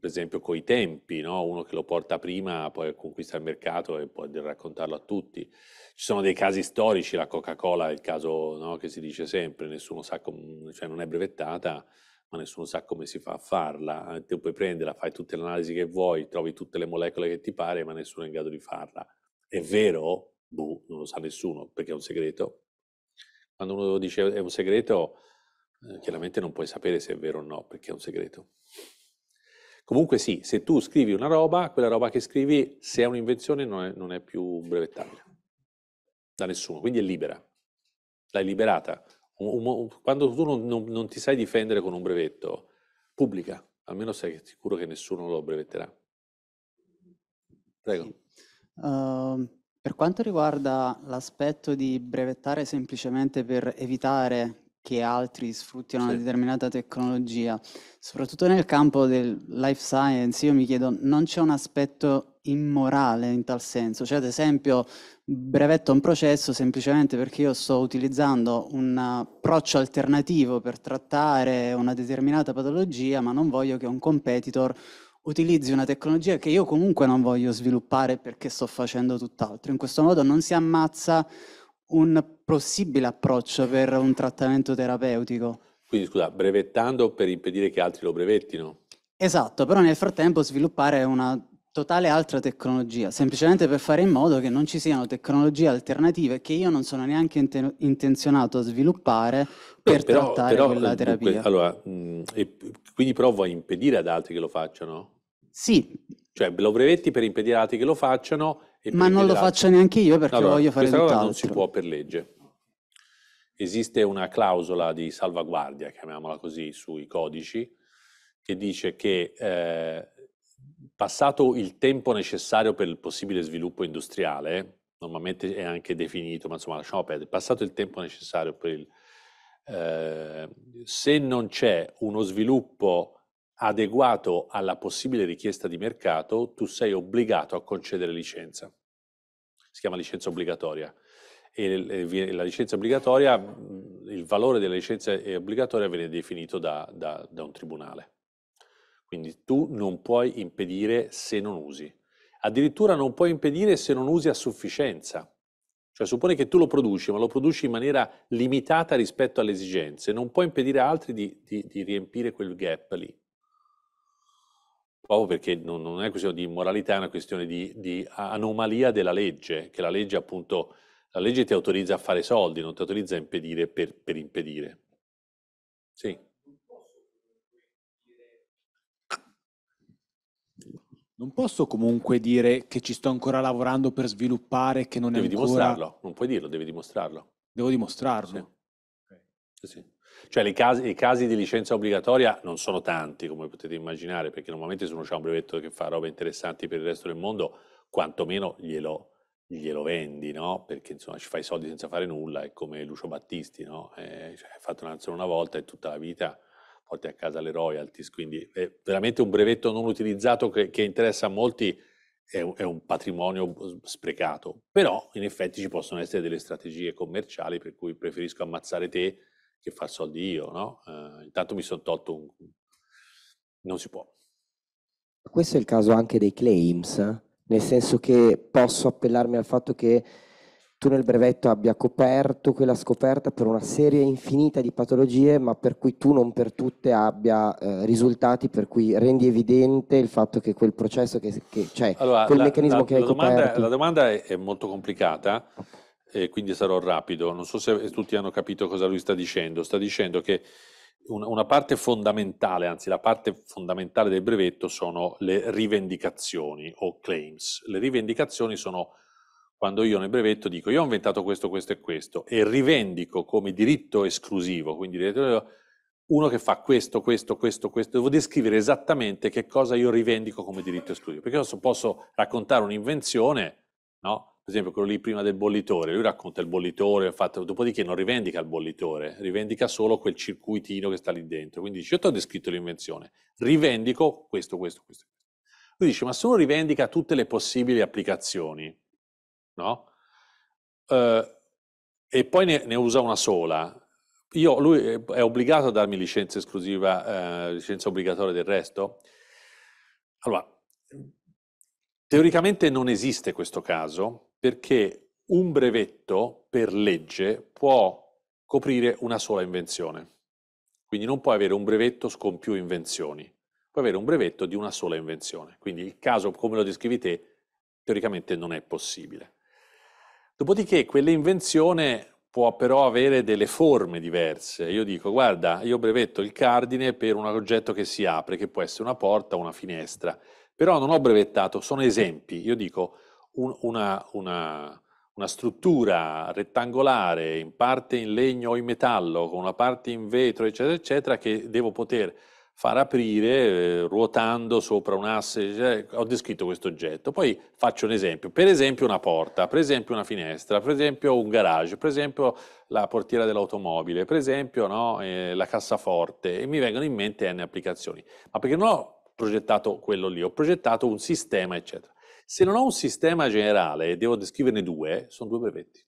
[SPEAKER 2] per esempio, con i tempi, no? uno che lo porta prima, poi conquista il mercato e può raccontarlo a tutti. Ci sono dei casi storici, la Coca-Cola è il caso no? che si dice sempre, nessuno sa come, cioè non è brevettata, ma nessuno sa come si fa a farla. Tu puoi prenderla, fai tutte le analisi che vuoi, trovi tutte le molecole che ti pare, ma nessuno è in grado di farla. È vero? Boh, non lo sa nessuno, perché è un segreto. Quando uno dice è un segreto, eh, chiaramente non puoi sapere se è vero o no, perché è un segreto. Comunque sì, se tu scrivi una roba, quella roba che scrivi, se è un'invenzione, non è, non è più brevettabile da nessuno, quindi è libera. L'hai liberata. Quando tu non, non, non, ti sai difendere con un brevetto, pubblica, almeno sei sicuro che nessuno lo brevetterà. Prego. Sì.
[SPEAKER 8] Uh, per quanto riguarda l'aspetto di brevettare semplicemente per evitare che altri sfruttino sì. una determinata tecnologia, soprattutto nel campo del life science, io mi chiedo, non c'è un aspetto immorale in tal senso? Cioè, ad esempio, brevetto un processo semplicemente perché io sto utilizzando un approccio alternativo per trattare una determinata patologia, ma non voglio che un competitor utilizzi una tecnologia che io comunque non voglio sviluppare perché sto facendo tutt'altro. In questo modo non si ammazza un possibile approccio per un trattamento terapeutico.
[SPEAKER 2] Quindi scusa, brevettando per impedire che altri lo brevettino?
[SPEAKER 8] Esatto, però nel frattempo sviluppare una totale altra tecnologia, semplicemente per fare in modo che non ci siano tecnologie alternative che io non sono neanche inten- intenzionato a sviluppare per però, trattare però, quella terapia.
[SPEAKER 2] Dunque, allora, mh, quindi però vuoi impedire ad altri che lo facciano?
[SPEAKER 8] Sì.
[SPEAKER 2] Cioè lo brevetti per impedire ad altri che lo facciano
[SPEAKER 8] ma non lo faccio neanche io perché allora, voglio fare tutt'altro.
[SPEAKER 2] non si può per legge. Esiste una clausola di salvaguardia, chiamiamola così, sui codici, che dice che eh, passato il tempo necessario per il possibile sviluppo industriale, normalmente è anche definito, ma insomma lasciamo perdere, passato il tempo necessario per il... Eh, se non c'è uno sviluppo adeguato alla possibile richiesta di mercato, tu sei obbligato a concedere licenza. Si chiama licenza obbligatoria. E la licenza obbligatoria, il valore della licenza obbligatoria viene definito da, da, da un tribunale. Quindi tu non puoi impedire se non usi. Addirittura non puoi impedire se non usi a sufficienza. Cioè supponi che tu lo produci, ma lo produci in maniera limitata rispetto alle esigenze, non puoi impedire a altri di, di, di riempire quel gap lì proprio perché non, non, è questione di immoralità, è una questione di, di, anomalia della legge, che la legge appunto, la legge ti autorizza a fare soldi, non ti autorizza a impedire per, per impedire. Sì.
[SPEAKER 9] Non posso comunque dire che ci sto ancora lavorando per sviluppare, che non
[SPEAKER 2] devi
[SPEAKER 9] è
[SPEAKER 2] ancora... Devi dimostrarlo, non puoi dirlo, devi dimostrarlo.
[SPEAKER 9] Devo dimostrarlo?
[SPEAKER 2] Sì. sì, sì. Cioè casi, i casi di licenza obbligatoria non sono tanti, come potete immaginare, perché normalmente se uno ha un brevetto che fa robe interessanti per il resto del mondo, quantomeno glielo, glielo vendi, no? Perché insomma ci fai soldi senza fare nulla, è come Lucio Battisti, no? Eh, cioè, hai fatto una canzone una volta e tutta la vita porti a casa le royalties, quindi è veramente un brevetto non utilizzato che, che interessa a molti, è un, è un, patrimonio sprecato, però in effetti ci possono essere delle strategie commerciali per cui preferisco ammazzare te che far soldi io, no? Uh, intanto mi sono tolto un... non si può.
[SPEAKER 10] Questo è il caso anche dei claims, nel senso che posso appellarmi al fatto che tu nel brevetto abbia coperto quella scoperta per una serie infinita di patologie, ma per cui tu non per tutte abbia eh, risultati per cui rendi evidente il fatto che quel processo, che, che cioè allora, quel la, meccanismo la, che hai
[SPEAKER 2] la
[SPEAKER 10] domanda,
[SPEAKER 2] coperto... La domanda è, è molto complicata e quindi sarò rapido. Non so se tutti hanno capito cosa lui sta dicendo. Sta dicendo che una parte fondamentale, anzi la parte fondamentale del brevetto sono le rivendicazioni o claims. Le rivendicazioni sono quando io nel brevetto dico io ho inventato questo, questo e questo e rivendico come diritto esclusivo, quindi uno che fa questo, questo, questo, questo, devo descrivere esattamente che cosa io rivendico come diritto esclusivo, perché io posso raccontare un'invenzione, no? Per esempio quello lì prima del bollitore, lui racconta il bollitore, fatto, dopodiché non rivendica il bollitore, rivendica solo quel circuitino che sta lì dentro. Quindi dice, io ti ho descritto l'invenzione, rivendico questo, questo, questo. Lui dice, ma se uno rivendica tutte le possibili applicazioni, no? Uh, e poi ne, ne, usa una sola, io, lui è obbligato a darmi licenza esclusiva, eh, licenza obbligatoria del resto? Allora, teoricamente non esiste questo caso perché un brevetto per legge può coprire una sola invenzione. Quindi non puoi avere un brevetto con più invenzioni, puoi avere un brevetto di una sola invenzione. Quindi il caso, come lo descrivi te, teoricamente non è possibile. Dopodiché quell'invenzione può però avere delle forme diverse. Io dico, guarda, io brevetto il cardine per un oggetto che si apre, che può essere una porta o una finestra, però non ho brevettato, sono esempi. Io dico un, una, una, una, struttura rettangolare, in parte in legno o in metallo, con una parte in vetro, eccetera, eccetera, che devo poter far aprire eh, ruotando sopra un asse, cioè, ho descritto questo oggetto, poi faccio un esempio, per esempio una porta, per esempio una finestra, per esempio un garage, per esempio la portiera dell'automobile, per esempio no, eh, la cassaforte e mi vengono in mente n applicazioni, ma perché non ho progettato quello lì, ho progettato un sistema eccetera. Se non ho un sistema generale e devo descriverne due, sono due brevetti.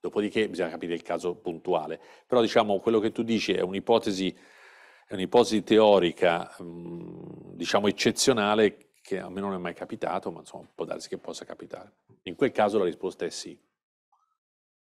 [SPEAKER 2] Dopodiché bisogna capire il caso puntuale, però diciamo quello che tu dici è un'ipotesi è un'ipotesi teorica, mm, diciamo, eccezionale che a me non è mai capitato, ma insomma può darsi che possa capitare. In quel caso la risposta è sì.